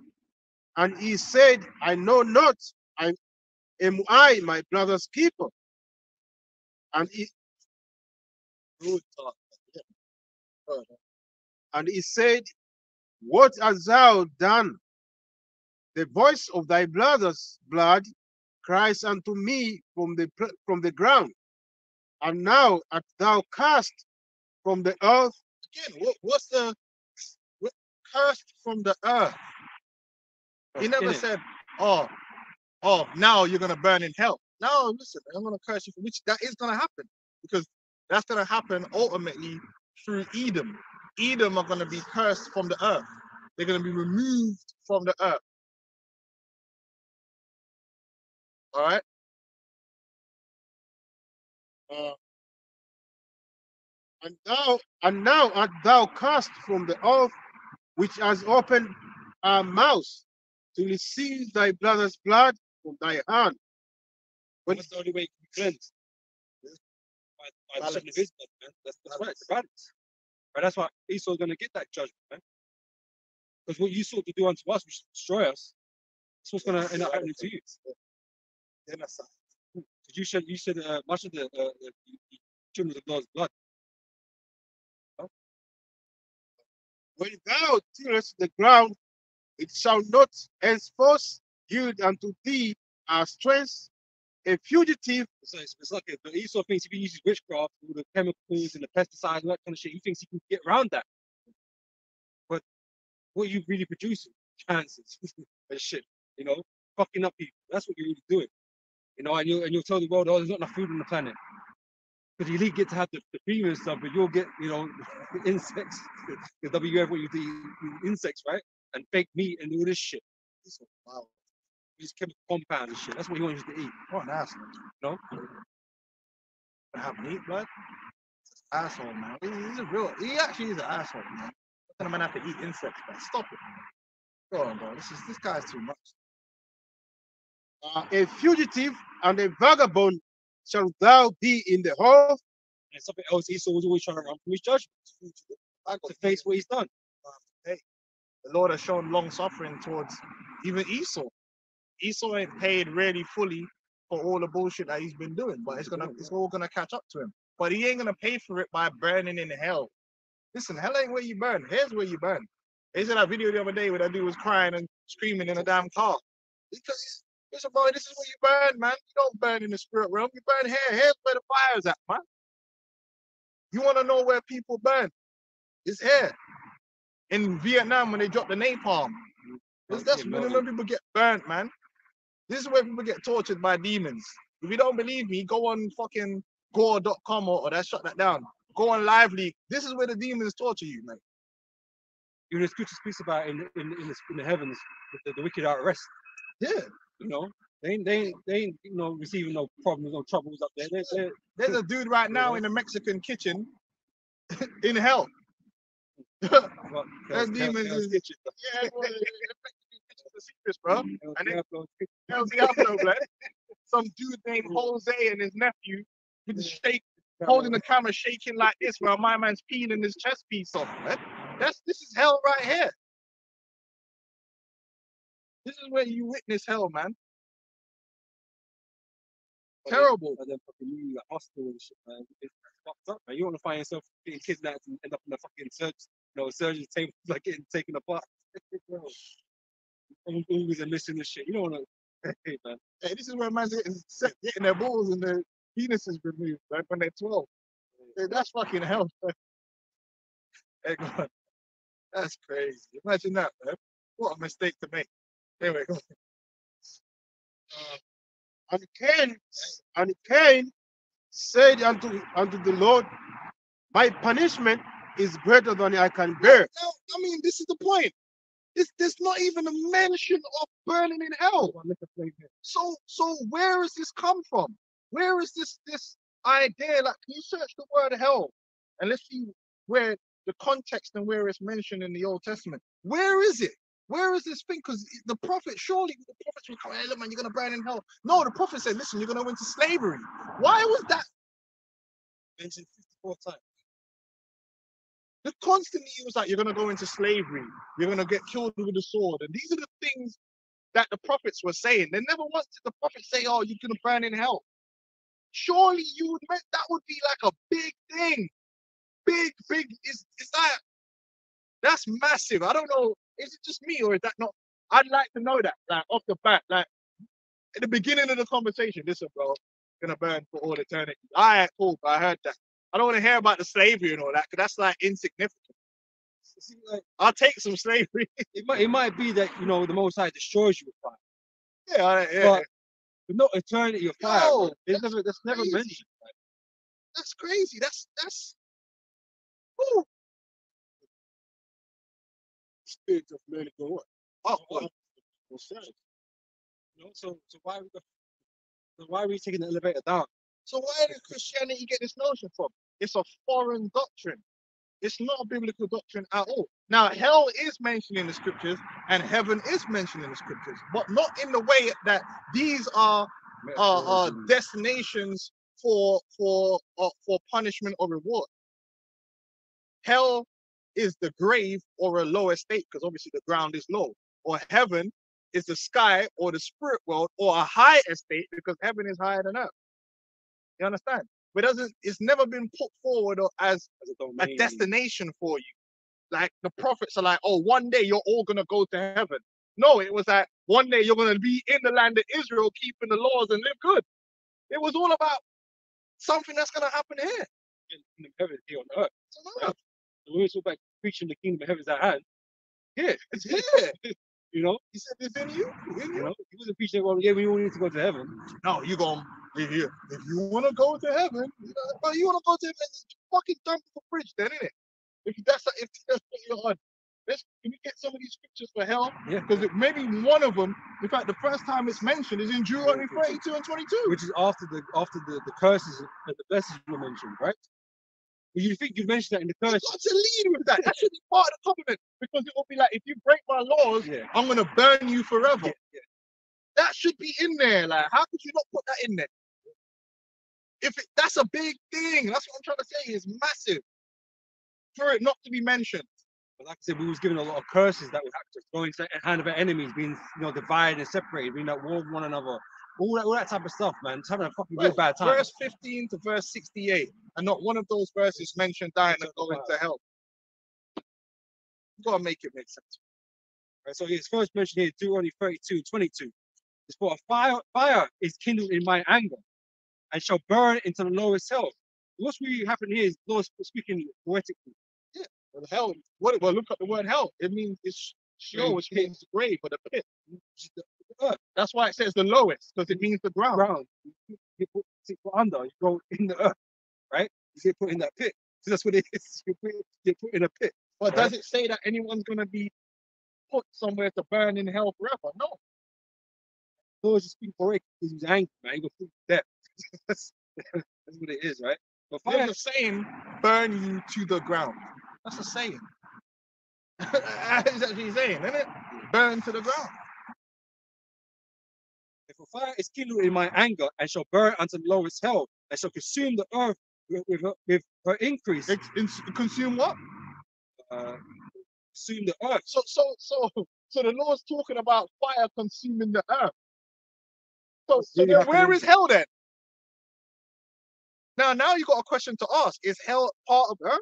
And he said, I know not. I am I my brother's keeper. And he and he said, What hast thou done? The voice of thy brother's blood cries unto me from the from the ground. And now art thou cast from the earth. Again, what, what's the what, cursed from the earth? He never said, "Oh, oh, now you're gonna burn in hell." No, listen, I'm gonna curse you for which that is gonna happen because that's gonna happen ultimately through Edom. Edom are gonna be cursed from the earth. They're gonna be removed from the earth. All right. Uh, and thou and now art thou cast from the earth, which has opened our mouth to receive thy brother's blood from thy hand. When What's the only way it can be cleansed? By, by the shedding of his blood, man. That's, that's right, the balance. Right, that's why Esau's gonna get that judgment, man. Because what you sought to do unto us, which destroy us, that's what's gonna end up happening to you. Because you shed you shed uh, much of the, uh, children of God's blood. when thou tillest the ground, it shall not henceforth yield unto thee our strength, a fugitive So it's, it's like a, Esau thinks if he uses witchcraft, all the chemicals and the pesticides and that kind of shit. He thinks he can get around that. But what are you really producing? Cancers and shit, you know, fucking up people. That's what you're really doing. You know, and you and you'll tell the world, oh, there's not enough food on the planet. But the elite get to have the, the premium stuff, but you'll get, you know, the insects. The WF what you do, insects, right? And fake meat and all this shit. Esau, Wow. These chemical compounds and shit. That's what he wants you to eat. What an asshole. No? To have meat blood? Asshole, man. He- He's a real, he actually is an asshole, man. I'm gonna have to eat insects, man. Stop it, man. Go on, bro. This is this guy's too much. uh, a fugitive and a vagabond shall thou be in the hall. And something else Esau was always trying to run from his judgment. To face what he's done. Hey, the Lord has shown long suffering towards even Esau. Esau ain't paid really fully for all the bullshit that he's been doing, but it's gonna it's all gonna catch up to him. But he ain't gonna pay for it by burning in hell. Listen, hell ain't where you burn. Here's where you burn. They said that video the other day where that dude was crying and screaming in a damn car. Because listen, boy, this is where you burn, man. You don't burn in the spirit realm. You burn here. Here's where the fire's at, man. You want to know where people burn? It's here. In Vietnam when they drop the napalm. That's, that's Yeah, where man. when people get burnt, man. This is where people get tortured by demons. If you don't believe me, go on fucking gore.com or, or that shut that down. Go on LiveLeak. This is where the demons torture you, man. Even the scripture speaks about in in in the, in the heavens, the, the wicked are at rest. Yeah. You know, they ain't, they ain't, they ain't you know receiving no problems, no troubles up there. They, they, There's a dude right now Yeah. in a Mexican kitchen in hell. That's demons Hell's is- Kitchen. Yeah, the Mexican kitchen is serious, bro. And Diablo. El Diablo, blood. Some dude named Jose and his nephew with the shake, holding the camera shaking like this while my man's peeling in his chest piece off, man. That's this is hell right here. This is where you witness hell, man. But Terrible. But then fucking movie like hostel and shit, man. It's fucked up, man. You want to find yourself getting kidnapped and end up in a fucking search, you know, surgeon's table, like getting taken apart. Bro. All organs are missing and shit. You don't want to, hey, man. Hey, this is where man's getting, set, getting their balls and their penises removed, man, when they're 12. Hey, that's fucking hell. man. Hey, God. That's crazy. Imagine that, man. What a mistake to make. Anyway, go on. Uh, and Cain, and Cain said unto, unto the Lord, My punishment is greater than I can bear. No, I mean, this is the point. This, there's not even a mention of burning in hell. Oh, so, so where has this come from? Where is this this idea? Like, can you search the word hell and let's see where the context and where it's mentioned in the Old Testament. Where is it? Where is this thing? Because the prophet, surely the prophets will come, hey, look, man, you're gonna burn in hell. No, the prophet said, listen, you're gonna go into slavery. Why was that Mentioned 54 times. The constantly it was like you're gonna go into slavery, you're gonna get killed with a sword, and these are the things that the prophets were saying. They never once did the prophet say, "Oh, you're gonna burn in hell." Surely you would that would be like a big thing, big, big. Is is that? That's massive. I don't know. Is it just me or is that not? I'd like to know that, like off the bat, like at the beginning of the conversation. Listen, bro, gonna burn for all eternity. All right, cool. I heard that. I don't want to hear about the slavery and all that, because that's like insignificant. Seems like I'll take some slavery. it might, it might be that, you know, the Most High destroys you with fire, yeah, right, yeah. But- but not eternity of fire. No. It's never, that's never crazy. mentioned. that's crazy. That's that's. Ooh. Spirit of man go Oh, Oh, You know, so, so why, are we so why are we taking the elevator down? So where did Christianity get this notion from? It's a foreign doctrine. It's not a biblical doctrine at all. Now, hell is mentioned in the scriptures, and heaven is mentioned in the scriptures, but not in the way that these are uh, uh, destinations for for uh, for punishment or reward. Hell is the grave or a lower state because obviously the ground is low, or heaven is the sky or the spirit world or a high estate because heaven is higher than earth. You understand? But it doesn't it's never been put forward or as as a destination for you. Like the prophets are like, oh, one day you're all gonna go to heaven. No, it was like one day you're gonna be in the land of Israel, keeping the laws and live good. It was all about something that's gonna happen here. kingdom of heaven here on earth. On. So when we talk about preaching the kingdom of heaven is at hand, yeah, It's here. you know, He said, "It's in you." In you you. know, he wasn't preaching, well, yeah, we all need to go to heaven. No, you going if you if you want to go to heaven, you know, you want to go to heaven, fucking off a bridge, then, innit? If that's if that's what you're on. Let's can we get some of these scriptures for hell? Yeah. Because maybe one of them, in fact, the first time it's mentioned is in Deuteronomy 32 and 22. Which is after the after the, the curses and the blessings were mentioned, right? You think you mentioned that in the You've curse? got to lead with that. That should be part of the covenant because it will be like, if you break my laws, Yeah. I'm gonna burn you forever. Yeah, yeah. That should be in there. Like, how could you not put that in there? If it, that's a big thing, that's what I'm trying to say. It's massive for it not to be mentioned. But like I said, we was given a lot of curses that would have to go into the hand of our enemies, being you know divided and separated, being at war with one another, all that all that type of stuff, man. It's having a fucking real bad time. Verse 15 to verse 68, and not one of those verses mentioned dying and going to hell. You gotta make it make sense. Right, so it's first mentioned here, Deuteronomy 32, 22. It's for a fire, fire is kindled in my anger and shall burn into the lowest hell. What's really happening here is Lord speaking poetically. Well, hell, what? Well, look at the word hell. It means it's Sheol, Grave, which means grave or the pit. the the That's why it says the lowest, because it means the ground. ground. You get put, you put under, you go in the earth, right? You get put in that pit. So that's what it is. You put, you put in a pit. But Right. does it say that anyone's gonna be put somewhere to burn in hell forever? No. Lord just speaking poetic because he was angry, man. He was put to death. That's, that's what it is, right? But fire, a saying, burn you to the ground. That's a saying. That's actually saying, isn't it? Burn to the ground. If a fire is kindled in my anger and shall burn unto the lowest hell and shall consume the earth with, with, her, with her increase. Consume what? uh, consume the earth. So so so so the Lord's talking about fire consuming the earth. So, so really where is hell then? Now now you got a question to ask. Is hell part of earth?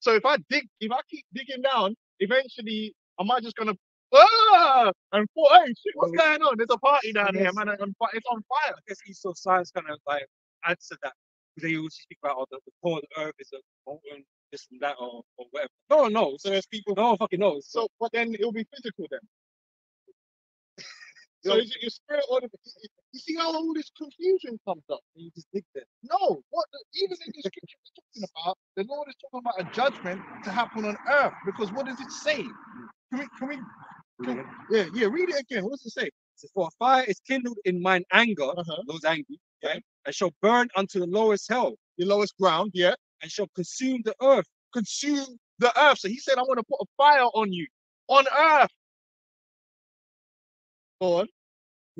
So if I dig, if I keep digging down, eventually am I just gonna ah and fall? Hey, shit, what's Well, going on? There's a party down here, man. and fi- It's on fire. I guess Eastern science kind of like answer that. Because they usually speak about oh, the, the core of the earth is a molten this and that or, or whatever. No one knows. So there's people. No one fucking knows. So but then it'll be physical then. So So- is it your spirit or the, you see how all this confusion comes up? you just dig there. No, what the, even in the scripture we're talking about, the Lord is talking about a judgment to happen on earth. Because what does it say? Can we can we can, yeah, yeah, read it again. What does it say? So for a fire is kindled in mine anger, Uh-huh. those angry, right? And shall burn unto the lowest hell, The lowest ground, yeah. and shall consume the earth. Consume the earth. So he said, I want to put a fire on you. On earth. Go on.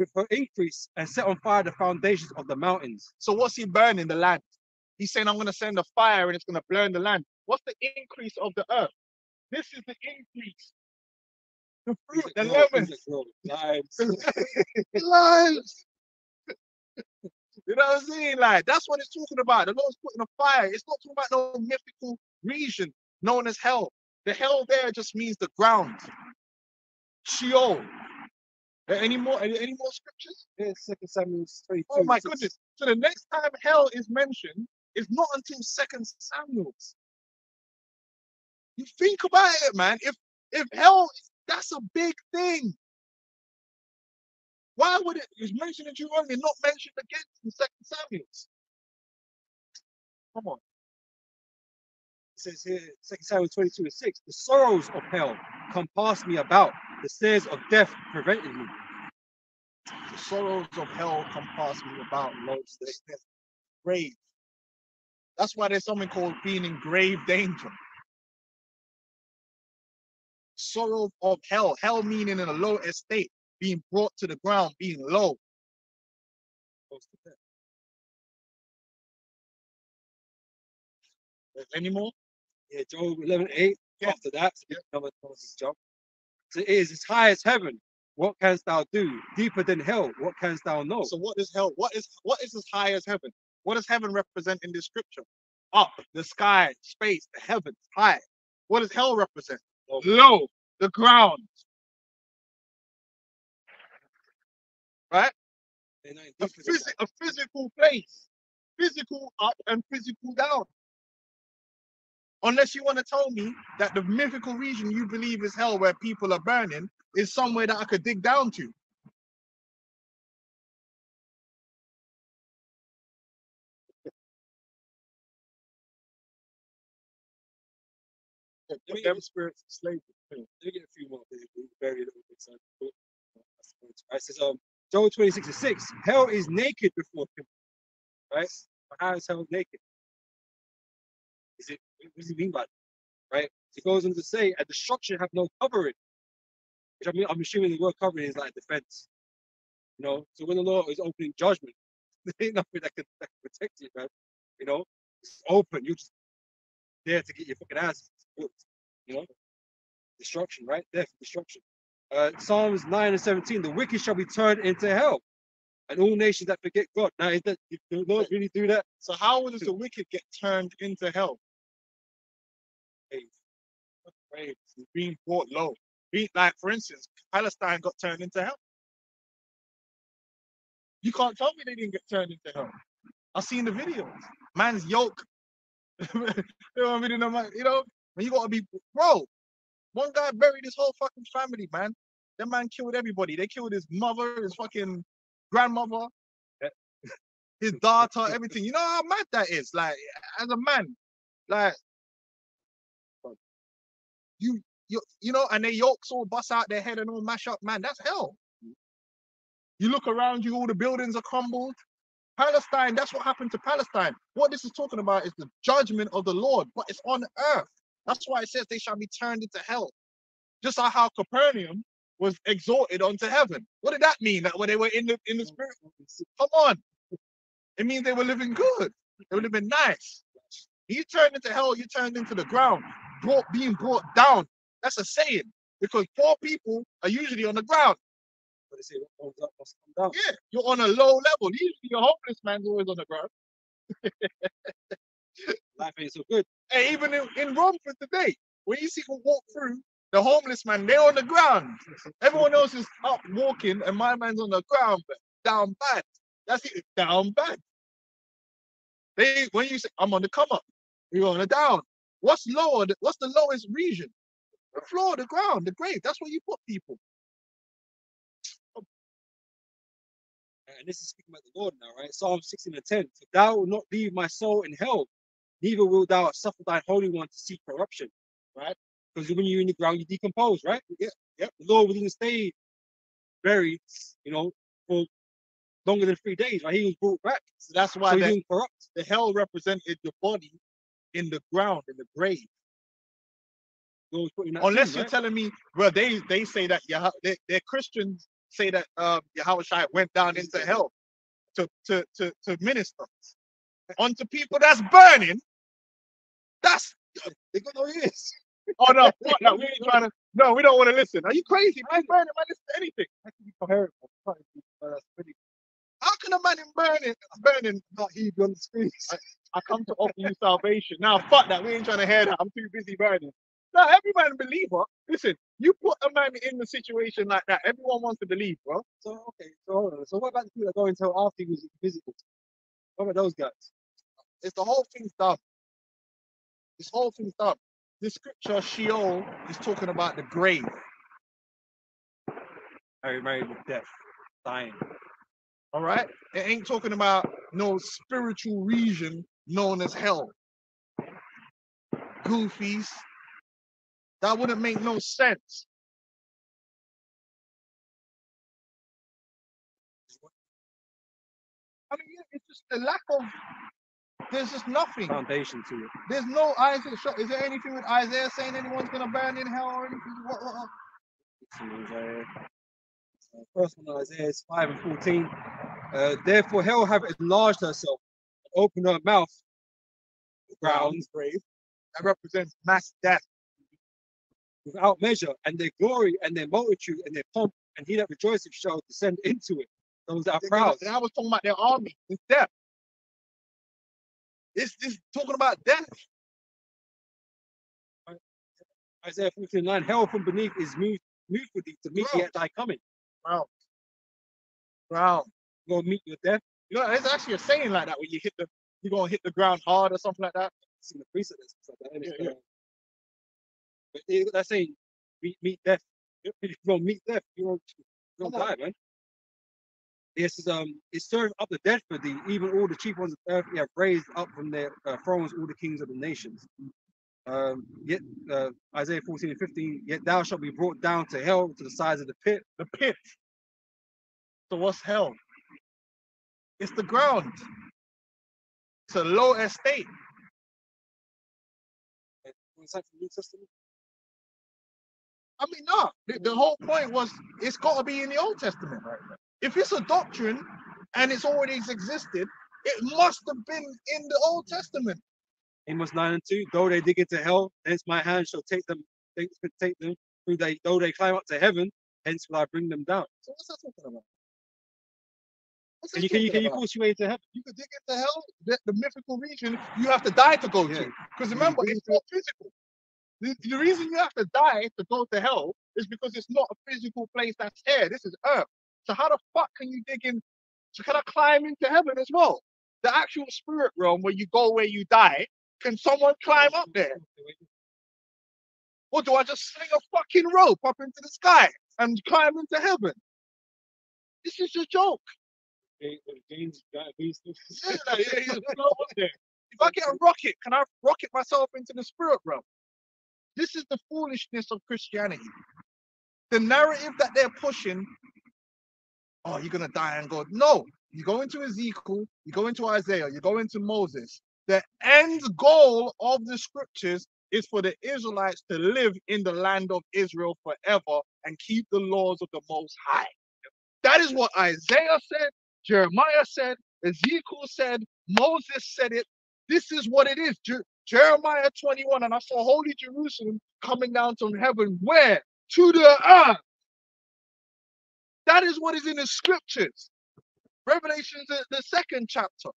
With her increase and set on fire the foundations of the mountains. So what's he burning? The land. He's saying, I'm gonna send a fire and it's gonna burn the land. What's the increase of the earth? This is the increase. The fruit, the Grow, leaven. that grow, lives. lives. you know what I'm saying? Like that's what it's talking about. The Lord's putting a fire. It's not talking about no mythical region known as hell. The hell there just means the ground. Sheol. Any more? Any, any more scriptures? Yeah, Second Samuel 22. Oh my six. goodness! So the next time hell is mentioned is not until Second Samuel. You think about it, man. If if hell, that's a big thing. Why would it? It's mentioned in Deuteronomy, not mentioned again in Second Samuel's. Come on. It says here, Second Samuel 22 and 6, the sorrows of hell compassed me about, the snares of death prevented me. The sorrows of hell compass me about loads the the grave. That's why there's something called being in grave danger. Sorrow of hell, hell meaning in a low estate, being brought to the ground, being low. Close to death. Any more? Yeah, Job 11 8. Yeah. After that, so another, another big jump. So it is as high as heaven. What canst thou do? Deeper than hell. What canst thou know? So what is hell? What is what is as high as heaven? What does heaven represent in this scripture? Up, the sky, space, the heavens, high. What does hell represent? Low. Low, the ground. Right? A, phys- a physical place, physical up and physical down. Unless you want to tell me that the mythical region you believe is hell, where people are burning, is somewhere that I could dig down to. Let me get spirits of slavery. Let me get a few more. Very little bit. So, but, that's the point. Right, it says um, Job 26 and 6. Hell is naked before him. Right? But how is hell naked? Is it what does he mean by that? Right? He goes on to say, a destruction have no covering. Which I mean, I'm assuming the word covering is like defense. You know, so when the Lord is opening judgment, there ain't nothing that can, that can protect you, man. You know, it's open. You're just there to get your fucking ass whooped. You know, destruction, right? Death, destruction. Uh, Psalms 9 and 17, the wicked shall be turned into hell, and all nations that forget God. Now, is that did the Lord really do that? So how does the wicked get turned into hell? Right, it's being brought low. Be like, for instance, Palestine got turned into hell. You can't tell me they didn't get turned into hell. I've seen the videos. Man's yoke. you know, what I mean? man, you know, and you gotta be bro. One guy buried his whole fucking family, man. That man killed everybody. They killed his mother, his fucking grandmother, his daughter, everything. You know how mad that is? Like, as a man, like you you you know, and their yokes all bust out their head and all mash up, man. That's hell. You look around you, all the buildings are crumbled. Palestine, that's what happened to Palestine. What this is talking about is the judgment of the Lord, but it's on earth. That's why it says they shall be turned into hell. Just like how Capernaum was exalted onto heaven. What did that mean? That when they were in the in the spirit? Come on. It means they were living good. They were living nice. You turned into hell, you turned into the ground. Brought being brought down. That's a saying because poor people are usually on the ground. But they say what up must come down. Yeah, you're on a low level. Usually, a homeless man's always on the ground. Life ain't so good. And even in, in Romford today, when you see people walk through, the homeless man, they're on the ground. Everyone else is up walking, and my man's on the ground, but down bad. That's it, down bad. They when you say I'm on the come up, you're on the down. What's lower? th- What's the lowest region? The floor, the ground, the grave. That's where you put people. And this is speaking about the Lord now, right? Psalm 16 and 10. For thou will not leave my soul in hell, neither will thou suffer thy holy one to see corruption. Right? Because when you're in the ground, you decompose, right? Yeah. Yep. The Lord didn't stay buried, you know, for longer than three days, right? He was brought back. So that's why So he the, didn't corrupt. the hell represented your body in the ground, in the grave. The Lord was that Unless too, you're right? telling me, well, they they say that Yah- they, they're Christians say that um Yahawashi went down into hell to to to to minister unto people that's burning. That's they got no ears. oh no, fuck that. We ain't trying to. No, we don't want to listen. Are you crazy? Man, burning, man, listen to anything. That can be coherent. man. Can't be- uh, that's pretty- How can a man in burning burning Not he be on the screen. I come to offer you salvation. Now, fuck that. We ain't trying to hear that. I'm too busy burning. Now, every man a believer. Listen, you put a man in the situation like that, everyone wants to believe, bro. So okay, so hold on. So what about the people that go into hell after he was physical? What about those guys? It's the whole thing's dumb. This whole thing's dumb. This scripture, Sheol, is talking about the grave. Married, married with death, dying. All right? It ain't talking about no spiritual region known as hell. Goofies. That wouldn't make no sense. I mean, yeah, it's just the lack of. There's just nothing. Foundation to it. There's no Isaiah. show- Is there anything with Isaiah saying anyone's gonna burn in hell or anything? What, what, what? It's in Isaiah. First one, Isaiah is 5 and 14. Uh, Therefore, hell have enlarged herself, and opened her mouth, ground, grave. That represents mass death. without measure, and their glory and their multitude and their pomp, and he that rejoiceth shall descend into it. Those that are proud. gonna- I was talking about their army. It's death. It's, it's talking about death. Isaiah 49, hell from beneath is moved, moved with thee to meet thee at thy coming. Ground. Ground. To meet your death. You know, there's actually a saying like that when you hit the, you're gonna hit the ground hard or something like that. It's in the precedents. Like that. Yeah, yeah. But they- that's saying meet, meet death. You're to meet death. To Come on. die, man. This is um, it served up the death for thee, even all the chief ones of earth have raised up from their uh, thrones, all the kings of the nations. Um, yet uh, Isaiah 14 and 15, yet thou shalt be brought down to hell to the sides of the pit. The pit. So what's hell? It's the ground. It's a low estate. What's that the New Testament? I mean, no. The, the whole point was it's got to be in the Old Testament, right? If it's a doctrine and it's already existed, it must have been in the Old Testament. Amos 9 and 2, though they dig into hell, hence my hand shall take them, take, take them through they though they climb up to heaven, hence will I bring them down. So what's that talking about? Can you can you can you force your way into heaven? You could dig into hell, the, the mythical region you have to die to go Yeah. to. Because remember, it's not physical. The, the reason you have to die to go to hell is because it's not a physical place that's here. This is earth. So how the fuck can you dig in? So can I climb into heaven as well? The actual spirit realm where you go where you die. Can someone climb up there? Or do I just sling a fucking rope up into the sky and climb into heaven? This is a joke. James, uh, these- Yeah, yeah, yeah, float up there. If I get a rocket, can I rocket myself into the spirit realm? This is the foolishness of Christianity. The narrative that they're pushing, oh, you're gonna die and go. No, you go into Ezekiel, you go into Isaiah, you go into Moses. The end goal of the scriptures is for the Israelites to live in the land of Israel forever and keep the laws of the Most High. That is what Isaiah said, Jeremiah said, Ezekiel said, Moses said it. This is what it is. Je- Jeremiah 21, and I saw Holy Jerusalem coming down from heaven. Where? To the earth. That is what is in the scriptures. Revelation, the, the second chapter.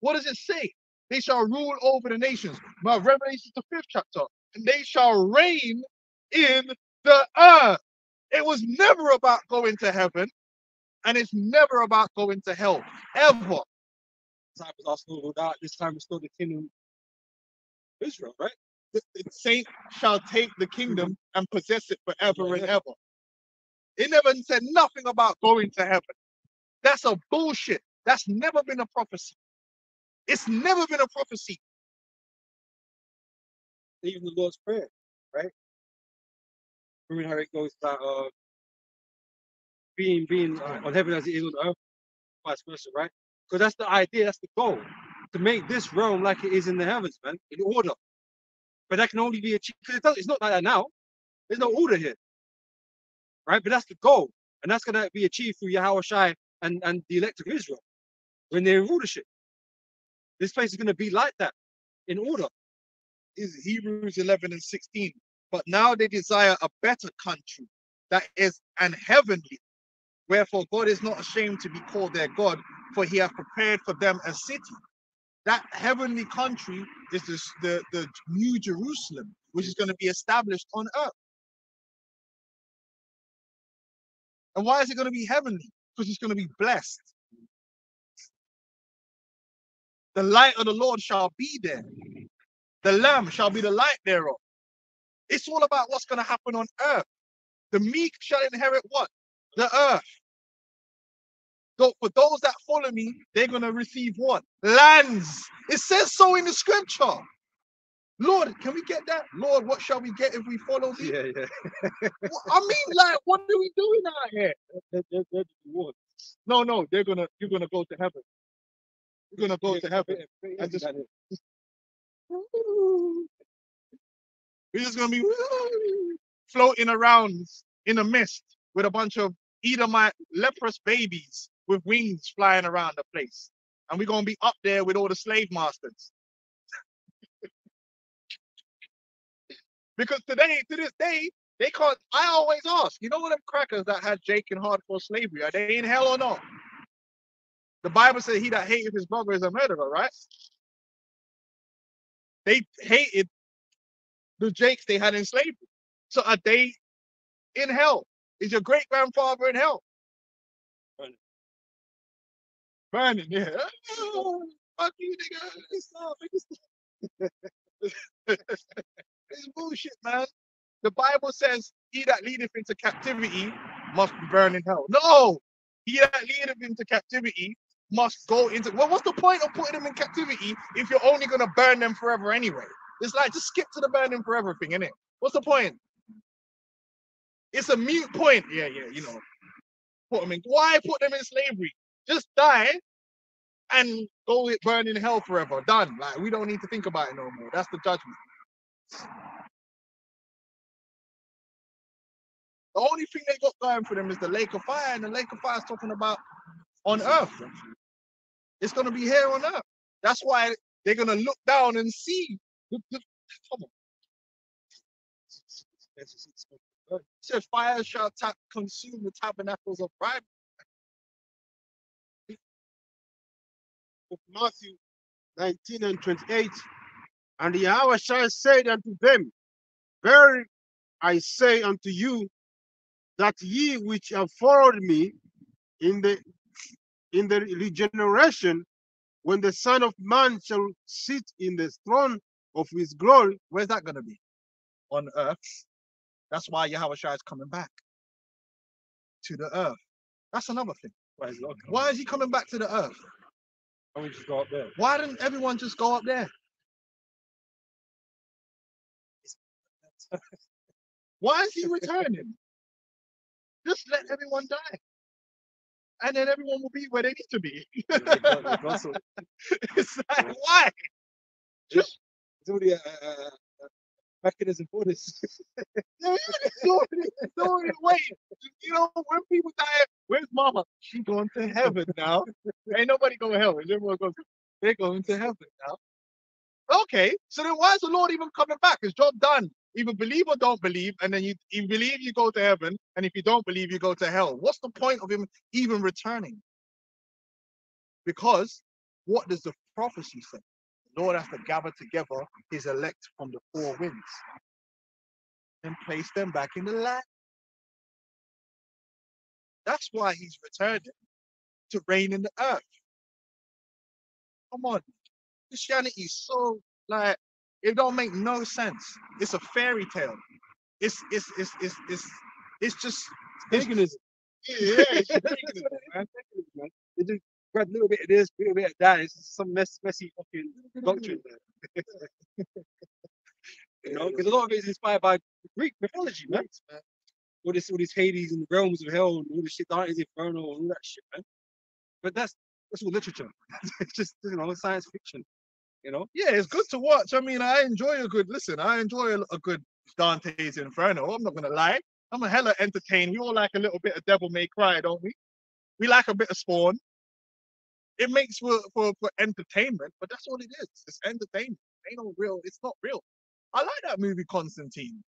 What does it say? They shall rule over the nations. But Revelation, the fifth chapter. And they shall reign in the earth. It was never about going to heaven, and it's never about going to hell, ever. Time was ruled. This time it's still the kingdom of Israel, right? The, the saint shall take the kingdom and possess it forever and ever. It never said nothing about going to heaven. That's a bullshit. That's never been a prophecy. It's never been a prophecy. Even the Lord's Prayer, right? Remember how it goes that uh, being being uh, on heaven as it is on earth, vice versa, right? Because that's the idea, that's the goal, to make this realm like it is in the heavens, man, in order. But that can only be achieved because it's not like that now. There's no order here, right? But that's the goal, and that's gonna be achieved through Yahawashi and and the elect of Israel when they're in rulership. This place is gonna be like that, in order. Is Hebrews 11 and 16. But now they desire a better country that is an heavenly. Wherefore God is not ashamed to be called their God, for he hath prepared for them a city. That heavenly country is this, the, the new Jerusalem, which is going to be established on earth. And why is it going to be heavenly? Because it's going to be blessed. The light of the Lord shall be there. The Lamb shall be the light thereof. It's all about what's going to happen on earth. The meek shall inherit what? The earth. So for those that follow me, they're going to receive what? Lands. It says so in the scripture. Lord, can we get that? Lord, what shall we get if we follow thee? Yeah, yeah. I mean, like, what are we doing out here? They're, they're, they're the. No, no, they're gonna, you're gonna go to heaven. You're gonna go Yeah, to heaven. yeah, yeah, I just- that is. We're just gonna be floating around in a mist with a bunch of Edomite leprous babies with wings flying around the place. And we're gonna be up there with all the slave masters. because today, to this day, they can't. I always ask, you know what them crackers that had Jake in hardcore slavery, are they in hell or not? The Bible says he that hated his brother is a murderer, right? They hated the Jakes they had in slavery. So are they in hell? Is your great grandfather in hell? Burning, yeah. Oh, fuck you, nigga. It's not, it's bullshit, man. The Bible says, He that leadeth into captivity must be in hell. No, he that leadeth into captivity must go into. Well, what's the point of putting them in captivity if you're only going to burn them forever anyway? It's like just skip to the burning forever thing, innit? What's the point? It's a mute point. Yeah, yeah, you know. Put them in. Why put them in slavery? Just die and go burn in hell forever. Done. Like we don't need to think about it no more. That's the judgment. The only thing they got going for them is the lake of fire, and the lake of fire is talking about on earth. It's gonna be here on earth. That's why they're gonna look down and see. Come on. It says fire shall consume the tabernacles of pride. Of Matthew 19 and 28. And Yahweh shall say unto them, Verily I say unto you, that ye which have followed me in the in the regeneration, when the Son of Man shall sit in the throne of his glory, Where's that gonna be? On earth. That's why Yahawashi is coming back to the earth. That's another thing. Why is it? Why is he coming back to the earth? Why don't we just go up there? Why didn't everyone just go up there? Why is he returning? just let everyone die. And then everyone will be where they need to be. They got- they got some- it's like, why? Just There's already a, a, a a mechanism for this. No, it's already, it's already waiting. You know, when people die, where's mama? She going to heaven now. Ain't nobody going to heaven. Everyone goes, they're going to heaven now. Okay, so then why is the Lord even coming back? His job done? Either believe or don't believe, and then you, you believe you go to heaven, and if you don't believe you go to hell. What's the point of him even returning? Because what does the prophecy say? Lord has to gather together his elect from the four winds and place them back in the land. That's why he's returning to reign in the earth. Come on. Christianity is so like it don't make no sense. It's a fairy tale. It's it's it's it's it's it's just Paganism. yeah, it's That's what it is. Paganism, man. They just grab a little bit of this, a little bit of that. It's some mess, messy fucking doctrine there. you know, because a lot of it is inspired by Greek mythology, man. All this, all this Hades and the realms of hell and all this shit, Dante's Inferno and all that shit, man. But that's that's all literature. it's just you know science fiction. You know, yeah, it's good to watch. I mean, I enjoy a good listen. I enjoy a, a good Dante's Inferno. I'm not gonna lie. I'm a hella entertained. We all like a little bit of Devil May Cry, don't we? We like a bit of Spawn. It makes for, for, for entertainment, but that's all it is. It's entertainment. It Ain't no real. It's not real. I like that movie Constantine.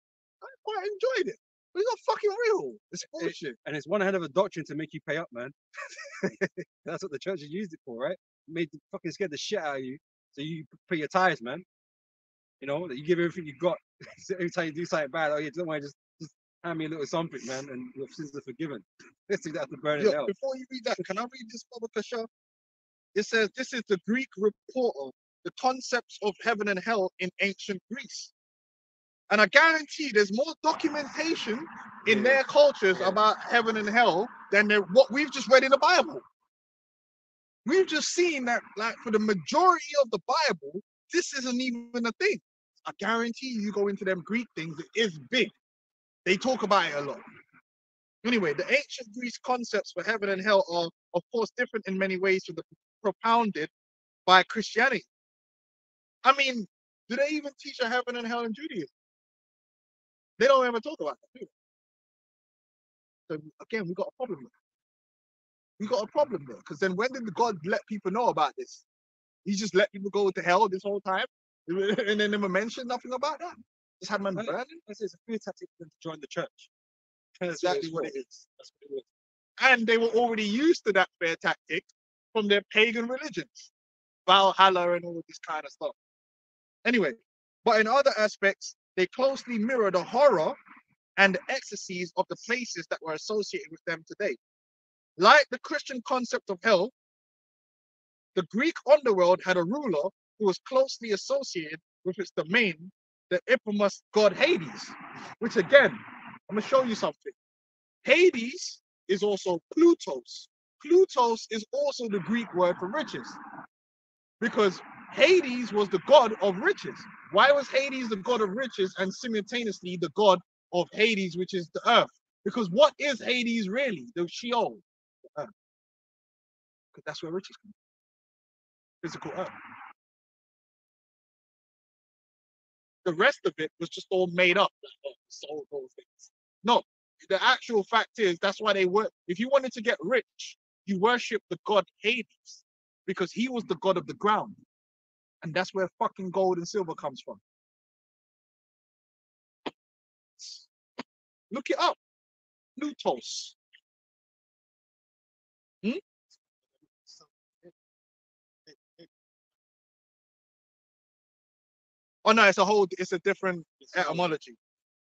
I quite enjoyed it. But it's not fucking real. It's bullshit. and it's one hell of a doctrine to make you pay up, man. that's what the church has used it for, right? Made the fucking scared the shit out of you, so you pay your tithes, man. You know that you give everything you got. so every time you do something bad, oh yeah, don't worry, just just hand me a little something, man, and your sins are forgiven. Let's see that to burn it Yo, out. before you read that, can I read this Baba Kasha? It says this is the Greek reporter, the concepts of heaven and hell in ancient Greece. And I guarantee there's more documentation in their cultures about heaven and hell than what we've just read in the Bible. We've just seen that, like, for the majority of the Bible, this isn't even a thing. I guarantee you go into them Greek things, it is big. They talk about it a lot. Anyway, the ancient Greece concepts for heaven and hell are, of course, different in many ways from the propounded by Christianity. I mean, do they even teach a heaven and hell in Judaism? They don't ever talk about that, do they? So again, we got a problem there. We got a problem there. Because then when did the God let people know about this? He just let people go to hell this whole time? And then never mentioned nothing about that. Just had man burning? That's it's a fear tactic for them to join the church. That's Exactly what what it is. That's what it is. and they were already used to that fair tactic from their pagan religions, Valhalla and all this kind of stuff. Anyway, but in other aspects, they closely mirror the horror and the ecstasies of the places that were associated with them today. Like the Christian concept of hell, the Greek underworld had a ruler who was closely associated with its domain, the infamous god Hades, which again, I'm gonna show you something. Hades is also Plutos. Plutos is also the Greek word for riches. Because Hades was the god of riches. Why was Hades the god of riches and simultaneously the god of Hades, which is the earth? Because what is Hades really? The Sheol. The earth. Because that's where riches come. from. Physical earth. The rest of it was just all made up. oh, soul things. No, the actual fact is that's why they were. If you wanted to get rich, you worship the god Hades because he was the god of the ground, and that's where fucking gold and silver comes from. Look it up, Plutos. Hmm? Oh no, it's a whole. It's a different etymology.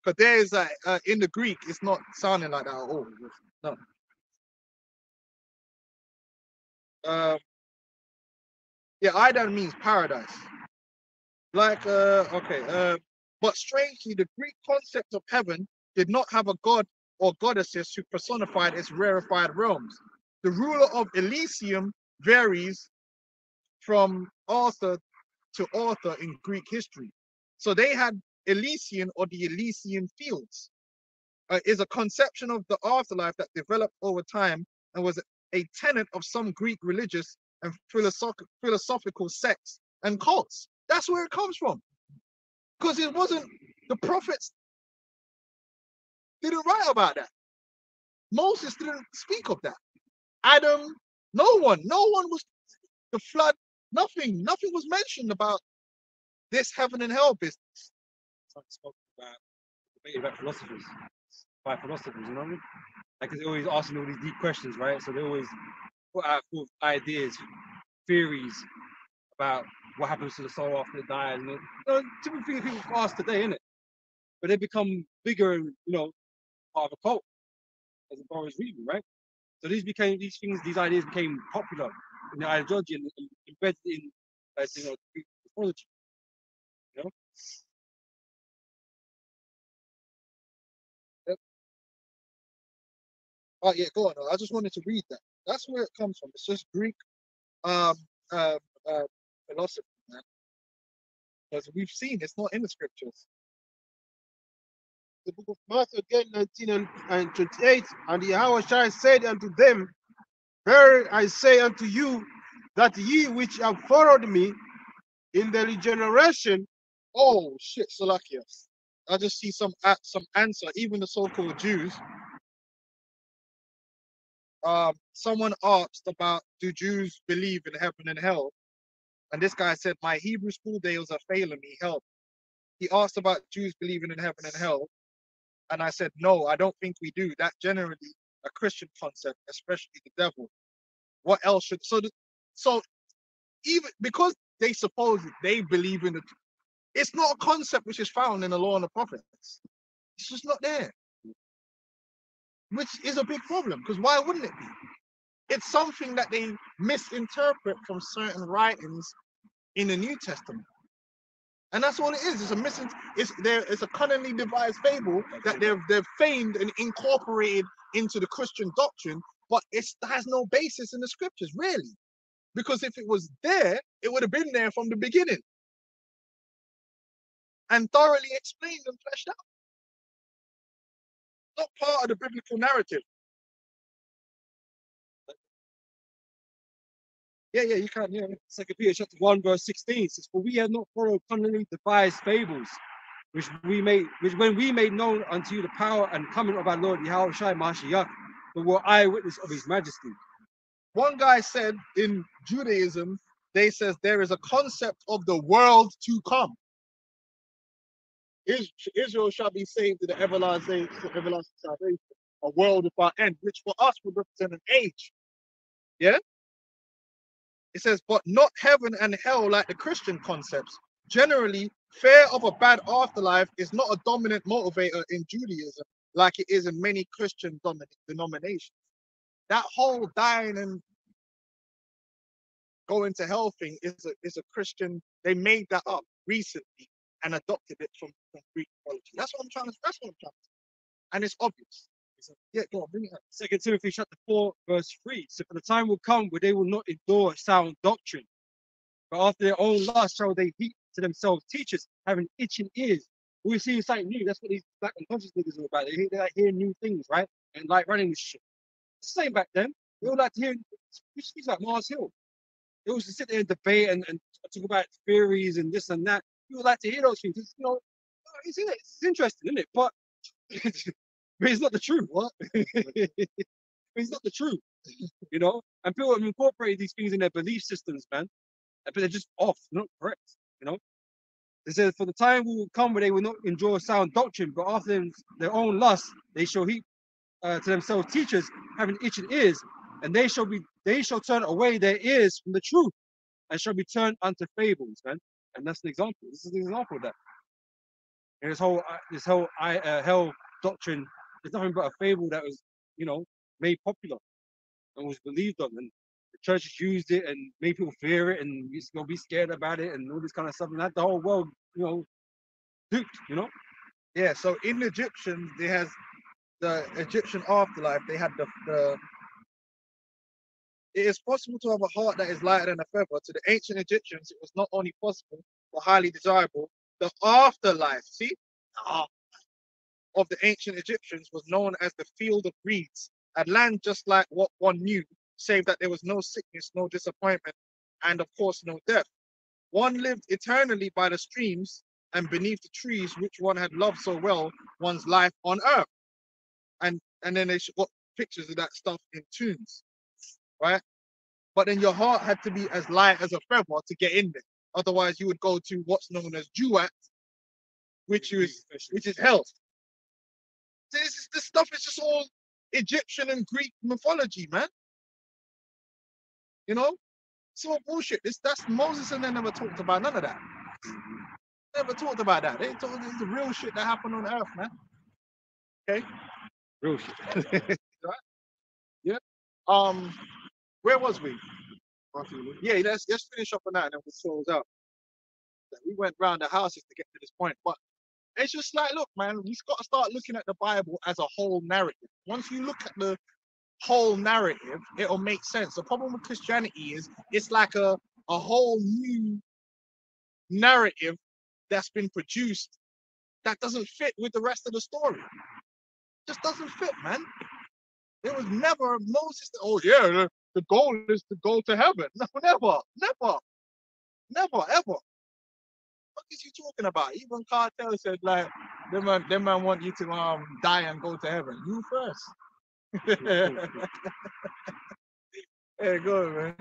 Because there is a uh, in the Greek, it's not sounding like that at all. No. Um. Yeah, Eden means paradise. Like, uh, okay, uh, but strangely, the Greek concept of heaven did not have a god or goddesses who personified its rarefied realms. The ruler of Elysium varies from author to author in Greek history. So they had Elysian or the Elysian fields uh, is a conception of the afterlife that developed over time and was a tenet of some Greek religious and philosoph- philosophical sects and cults. That's where it comes from. Because it wasn't the prophets didn't write about that. Moses didn't speak of that. Adam, no one, no one was the flood, nothing, nothing was mentioned about this heaven and hell business. Something spoke about debated about philosophers by philosophers, you know what I mean? Like they're always asking all these deep questions, right? So they always put out forth ideas, theories about what happens to the soul after it dies. And, you know, typical things people ask today, innit? But they become bigger and you know, part of a cult, as far as reading, right? So these became these things, these ideas became popular in the ideology and, embedded in, uh, you know, Greek mythology. You know, Oh yeah, go on. I just wanted to read that. That's where it comes from. It's just Greek um uh, uh philosophy, man. Because we've seen it's not in the scriptures. The book of Matthew again, 19 and, and 28. And Yahweh said unto them, Verily I say unto you, that ye which have followed me in the regeneration, Oh shit, Salakia. I just see some a- some answer. Even the so-called Jews. Um, someone asked about do Jews believe in heaven and hell, and this guy said my Hebrew school days are failing me. Help. He asked about Jews believing in heaven and hell, and I said no, I don't think we do. That generally a Christian concept, especially the devil. What else should so? So even because they suppose they believe in the it's not a concept which is found in the law and the prophets. It's just not there. Which is a big problem because why wouldn't it be? It's something that they misinterpret from certain writings in the New Testament. And that's all it is. It's a missing. It's there. It's a cunningly devised fable that they've they've feigned and incorporated into the Christian doctrine, but it has no basis in the scriptures, really. Because if it was there, it would have been there from the beginning and thoroughly explained and fleshed out. Not part of the biblical narrative. Yeah, yeah, you can. Yeah, Second Peter chapter 1, verse 16 says, For we have not followed cunningly devised fables, which we made which when we made known unto you the power and coming of our Lord Yahawashi Mashiach, but were eyewitness of his majesty. one guy said in Judaism, they says there is a concept of the world to come. Is- Israel shall be saved to the everlasting, everlasting salvation, a world without end, which for us would represent an age. Yeah. It says, but not heaven and hell like the Christian concepts. Generally, fear of a bad afterlife is not a dominant motivator in Judaism like it is in many Christian denominations. That whole dying and going to hell thing is a is a Christian. They made that up recently and adopted it from, from Greek mythology. That's what I'm trying to. That's what I'm trying to. And it's obvious. Yeah, go on, bring it up. Second Timothy chapter 4, verse 3. So for the time will come where they will not endure sound doctrine, but after their own lust shall they heap to themselves teachers having itching ears. We're seeing something new. That's what these black unconscious niggas are about. They, like hearing new things, right? And like running with shit. Same back then. They all like to hear we like Mars Hill. They always sit there and debate and, and talk about theories and this and that. People like to hear those things. It's, you know, it's, it's interesting, isn't it? But, but it's not the truth. What? it's not the truth. You know? And people have incorporated these things in their belief systems, man. But they're just off, not correct. You know? It says, For the time will come where they will not enjoy sound doctrine, but after them, their own lust, they shall heap uh, to themselves teachers having itching ears, and they shall be they shall turn away their ears from the truth, and shall be turned unto fables, man. And that's an example. This is an example of that. And this whole uh, this whole I uh, hell doctrine is nothing but a fable that was, you know, made popular and was believed on, and the churches used it and made people fear it and used to be scared about it and all this kind of stuff, and that the whole world, you know, duped, you know. Yeah, so in Egyptian, they has the Egyptian afterlife. They had the the. It is possible to have a heart that is lighter than a feather. To the ancient Egyptians, it was not only possible but highly desirable. The afterlife, see, of the ancient Egyptians was known as the field of reeds, a land just like what one knew, save that there was no sickness, no disappointment, and of course no death. One lived eternally by the streams and beneath the trees which one had loved so well one's life on earth and and then they got pictures of that stuff in tombs right but then your heart had to be as light as a feather to get in there Otherwise, you would go to what's known as Duat, which is which is hell. This is this stuff is just all Egyptian and Greek mythology, man. You know, it's all bullshit. This that's Moses and they never talked about none of that. Never talked about that. They told us the real shit that happened on Earth, man. Okay, real shit. Yeah. Um, where was we? Yeah, let's let's finish up on that and then we'll close out. We went round the houses to get to this point, but it's just like, look, man, we've got to start looking at the Bible as a whole narrative. Once you look at the whole narrative, it'll make sense. The problem with Christianity is it's like a, a whole new narrative that's been produced that doesn't fit with the rest of the story. Just doesn't fit, man. There was never Moses. Oh yeah, the, the goal is to go to heaven. No, never, never, never, ever. What is you talking about? Even Cartel said like, them man, them man want you to um die and go to heaven. You first. hey, go man.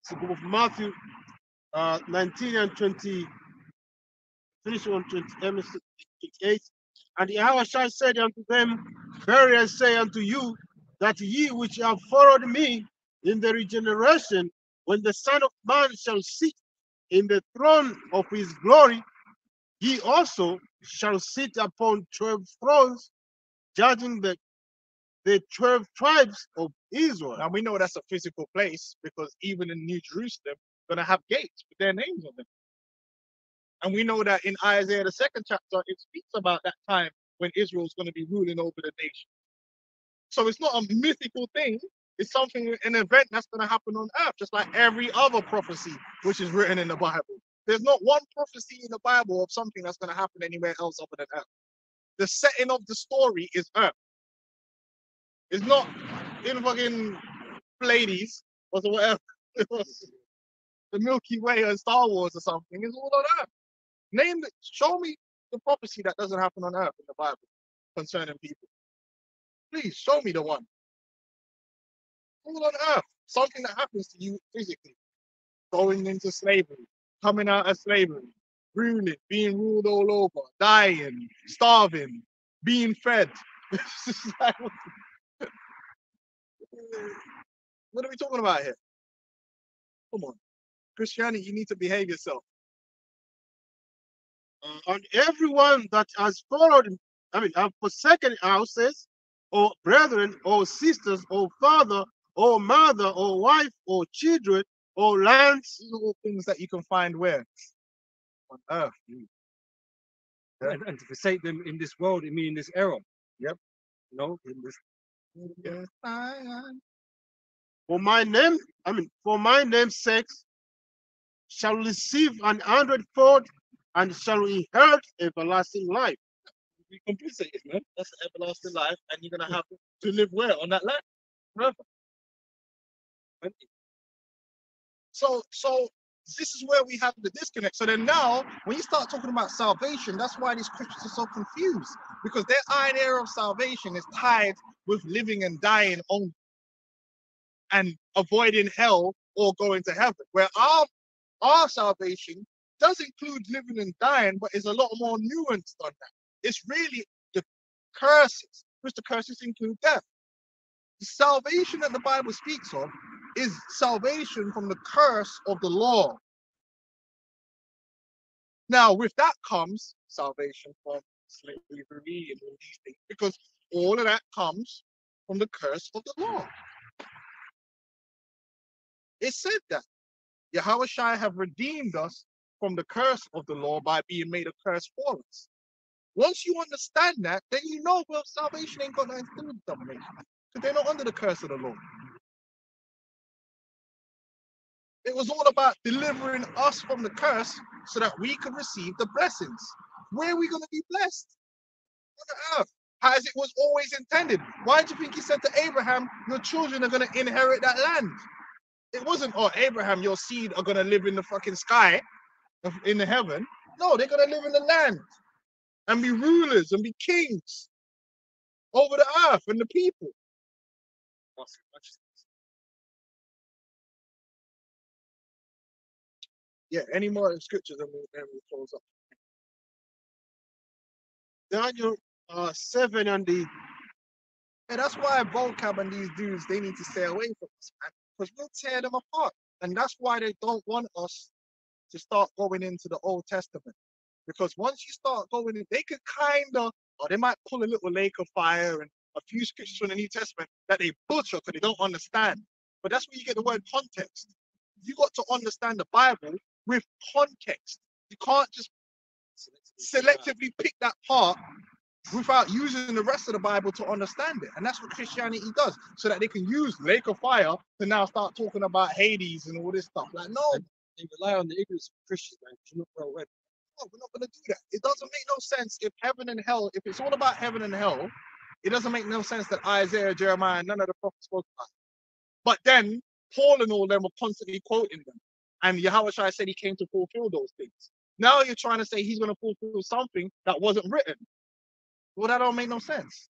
It's the book Matthew uh, 19 and 20, finish on 20, um, 28. And Yahushua said unto them, Verily I say unto you, that ye which have followed me in the regeneration, when the Son of Man shall sit in the throne of his glory, he also shall sit upon twelve thrones, judging the the twelve tribes of Israel. Now we know that's a physical place because even in New Jerusalem, gonna have gates with their names on them. And we know that in Isaiah the second chapter, it speaks about that time when Israel's gonna be ruling over the nation. So it's not a mythical thing. It's something, an event that's gonna happen on earth, just like every other prophecy which is written in the Bible. There's not one prophecy in the Bible of something that's gonna happen anywhere else other than earth. The setting of the story is earth. It's not in fucking Pleiades or whatever. The Milky Way or Star Wars or something. It's all on Earth. Name it. Show me the prophecy that doesn't happen on Earth in the Bible concerning people. Please show me the one. All on Earth. Something that happens to you physically. Going into slavery, coming out of slavery, ruling, being ruled all over, dying, starving, being fed. like, what are we talking about here? Come on. Christianity, you need to behave yourself. Uh, and everyone that has followed, I mean, have forsaken houses, or brethren, or sisters, or father, or mother, or wife, or children, or lands, These are all things that you can find where? On earth. Yeah. and, and to forsake them in this world, I mean in this era. Yep. You know, in this am. for my name, I mean, for my name's sake, shall receive an hundredfold and shall inherit everlasting life. We compensate it, man. That's everlasting life, and you're gonna have to live where on that land forever. So, so this is where we have the disconnect. So then now, when you start talking about salvation, that's why these Christians are so confused because their idea of salvation is tied with living and dying only, and avoiding hell or going to heaven. Where our our salvation does include living and dying, but is a lot more nuanced than that. It's really the curses, which the curses include death. The salvation that the Bible speaks of is salvation from the curse of the law. Now, with that comes salvation from slavery and all these things, because all of that comes from the curse of the law. It said that Yahweh have redeemed us from the curse of the law by being made a curse for us. Once you understand that, then you know well salvation ain't got nothing to do with domination. Because they're not under the curse of the law. It was all about delivering us from the curse so that we could receive the blessings. Where are we going to be blessed? On the earth, as it was always intended. Why do you think he said to Abraham, Your children are going to inherit that land? It wasn't, Oh, Abraham, your seed are going to live in the fucking sky, in the heaven. No, they're going to live in the land and be rulers and be kings over the earth and the people. Yeah, any more scriptures and we'll, we'll close up. Daniel uh, 7 and the And that's why vocab and these dudes they need to stay away from us, man. Because we'll tear them apart. And that's why they don't want us to start going into the Old Testament. Because once you start going in, they could kind of, or they might pull a little lake of fire and a few scriptures from the New Testament that they butcher because they don't understand. But that's where you get the word context. You got to understand the Bible with context. You can't just selectively pick that part without using the rest of the Bible to understand it. And that's what Christianity does, so that they can use lake of fire to now start talking about Hades and all this stuff. Like, no, They rely on the ignorance of Christians, man. You're not well read. no, we're not going to do that. It doesn't make no sense if heaven and hell, if it's all about heaven and hell, it doesn't make no sense that Isaiah, Jeremiah, none of the prophets spoke about. it. But then Paul and all them were constantly quoting them. And Yahweh said he came to fulfill those things. Now you're trying to say he's going to fulfill something that wasn't written. Well, that don't make no sense.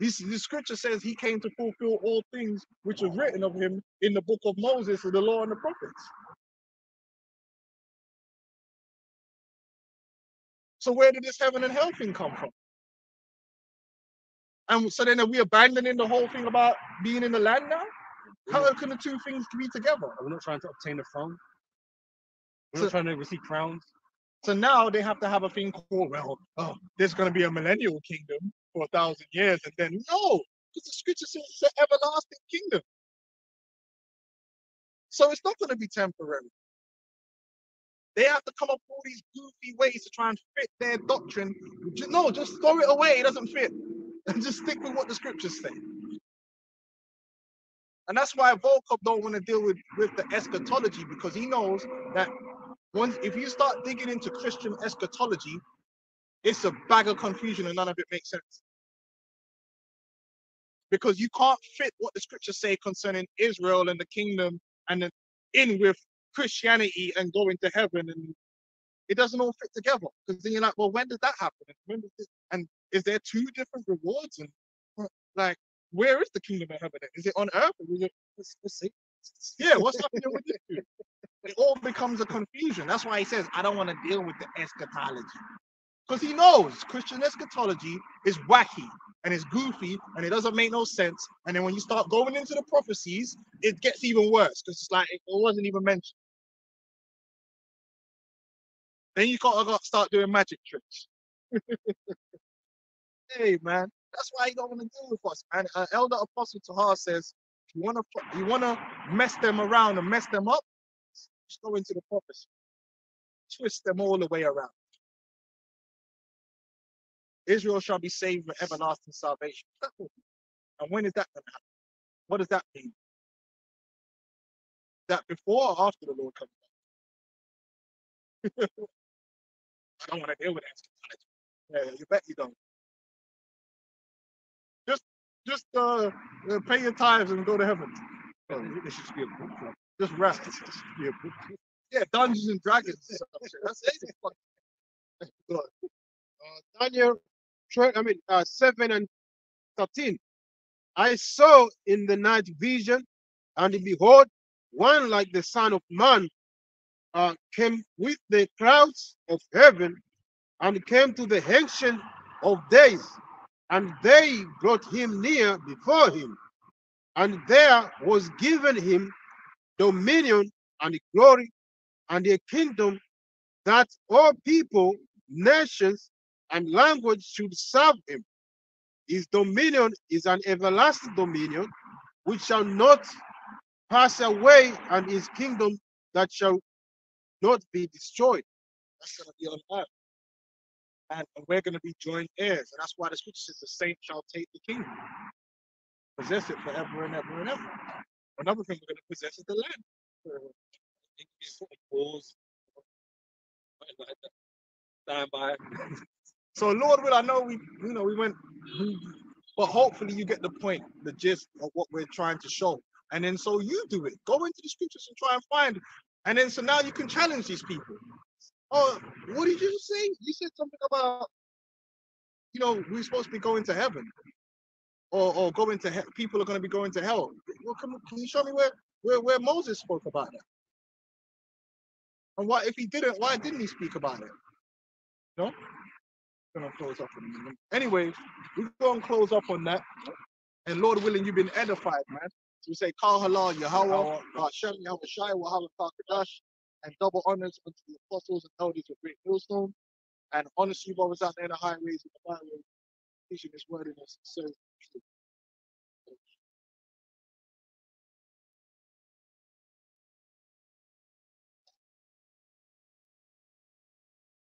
This, the scripture says he came to fulfill all things which was written of him in the book of Moses, of the law and the prophets. So where did this heaven and hell thing come from? And so then are we abandoning the whole thing about being in the land now? How can the two things be together? We're not trying to obtain a throne. We're So- not trying to receive crowns. So now they have to have a thing called, well, oh, there's going to be a millennial kingdom for a thousand years. And then, no, because the scripture says it's an everlasting kingdom. So it's not going to be temporary. They have to come up with all these goofy ways to try and fit their doctrine. No, just throw it away. It doesn't fit. And just stick with what the scriptures say. And that's why Vocab don't want to deal with, with the eschatology because he knows that once if you start digging into Christian eschatology, it's a bag of confusion and none of it makes sense. Because you can't fit what the scriptures say concerning Israel and the kingdom and then in with Christianity and going to heaven and it doesn't all fit together. Because then you're like, well, when did that happen? And when did this, and is there two different rewards? And like, where is the kingdom of heaven? Is it on earth or is it Let's, let's see. yeah, what's happening with this dude? It all becomes a confusion. That's why he says, I don't want to deal with the eschatology. Because he knows Christian eschatology is wacky and it's goofy and it doesn't make no sense. And then when you start going into the prophecies, it gets even worse because it's like it wasn't even mentioned. Then you gotta start doing magic tricks. hey man, that's why you don't want to deal with us, man. Uh, Elder Apostle Tahar says, you wanna you wanna mess them around and mess them up, just go into the prophecy. Twist them all the way around. Israel shall be saved with everlasting salvation. And when is that going to happen? What does that mean? That before or after the Lord comes back? I don't want to deal with that. Yeah, you bet you don't. Just, uh, uh, pay your tithes and go to heaven. There should just be a book club. Just rest. Be a book club. Yeah, Dungeons and Dragons. That's. Fuck. Uh, Daniel I mean, uh, 7 and 13. I saw in the night vision, and behold, one like the Son of Man uh, came with the clouds of heaven and came to the ancient of days, and they brought him near before him. And there was given him dominion and glory and a kingdom that all people, nations, and language should serve him. His dominion is an everlasting dominion which shall not pass away, and his kingdom that shall not be destroyed. Be on earth. And we're going to be joint heirs. And that's why the scripture says the saints shall take the kingdom, possess it forever and ever and ever. Another thing we're going to possess is the land. Stand by. So, Lord will, I know we, you know, we went, but hopefully you get the point, the gist of what we're trying to show. And then so you do it. Go into the scriptures and try and find. It. And then so now you can challenge these people. Oh, what did you say? You said something about, you know, we're supposed to be going to heaven. Or, or going to hell. People are going to be going to hell. Well, can, can you show me where, where, where Moses spoke about that? And why, if he didn't? Why didn't he speak about it? No? Gonna close up in a minute. Anyway, we're gonna close up on that. And Lord willing, you've been edified, man. So we say, Kal Halal, Yahweh, Hashem, Yahawashi, Wahala Kadash, and double honors unto the apostles and elders of Great Millstone. And you brothers out there in the highways and the byways, teaching this word in us. So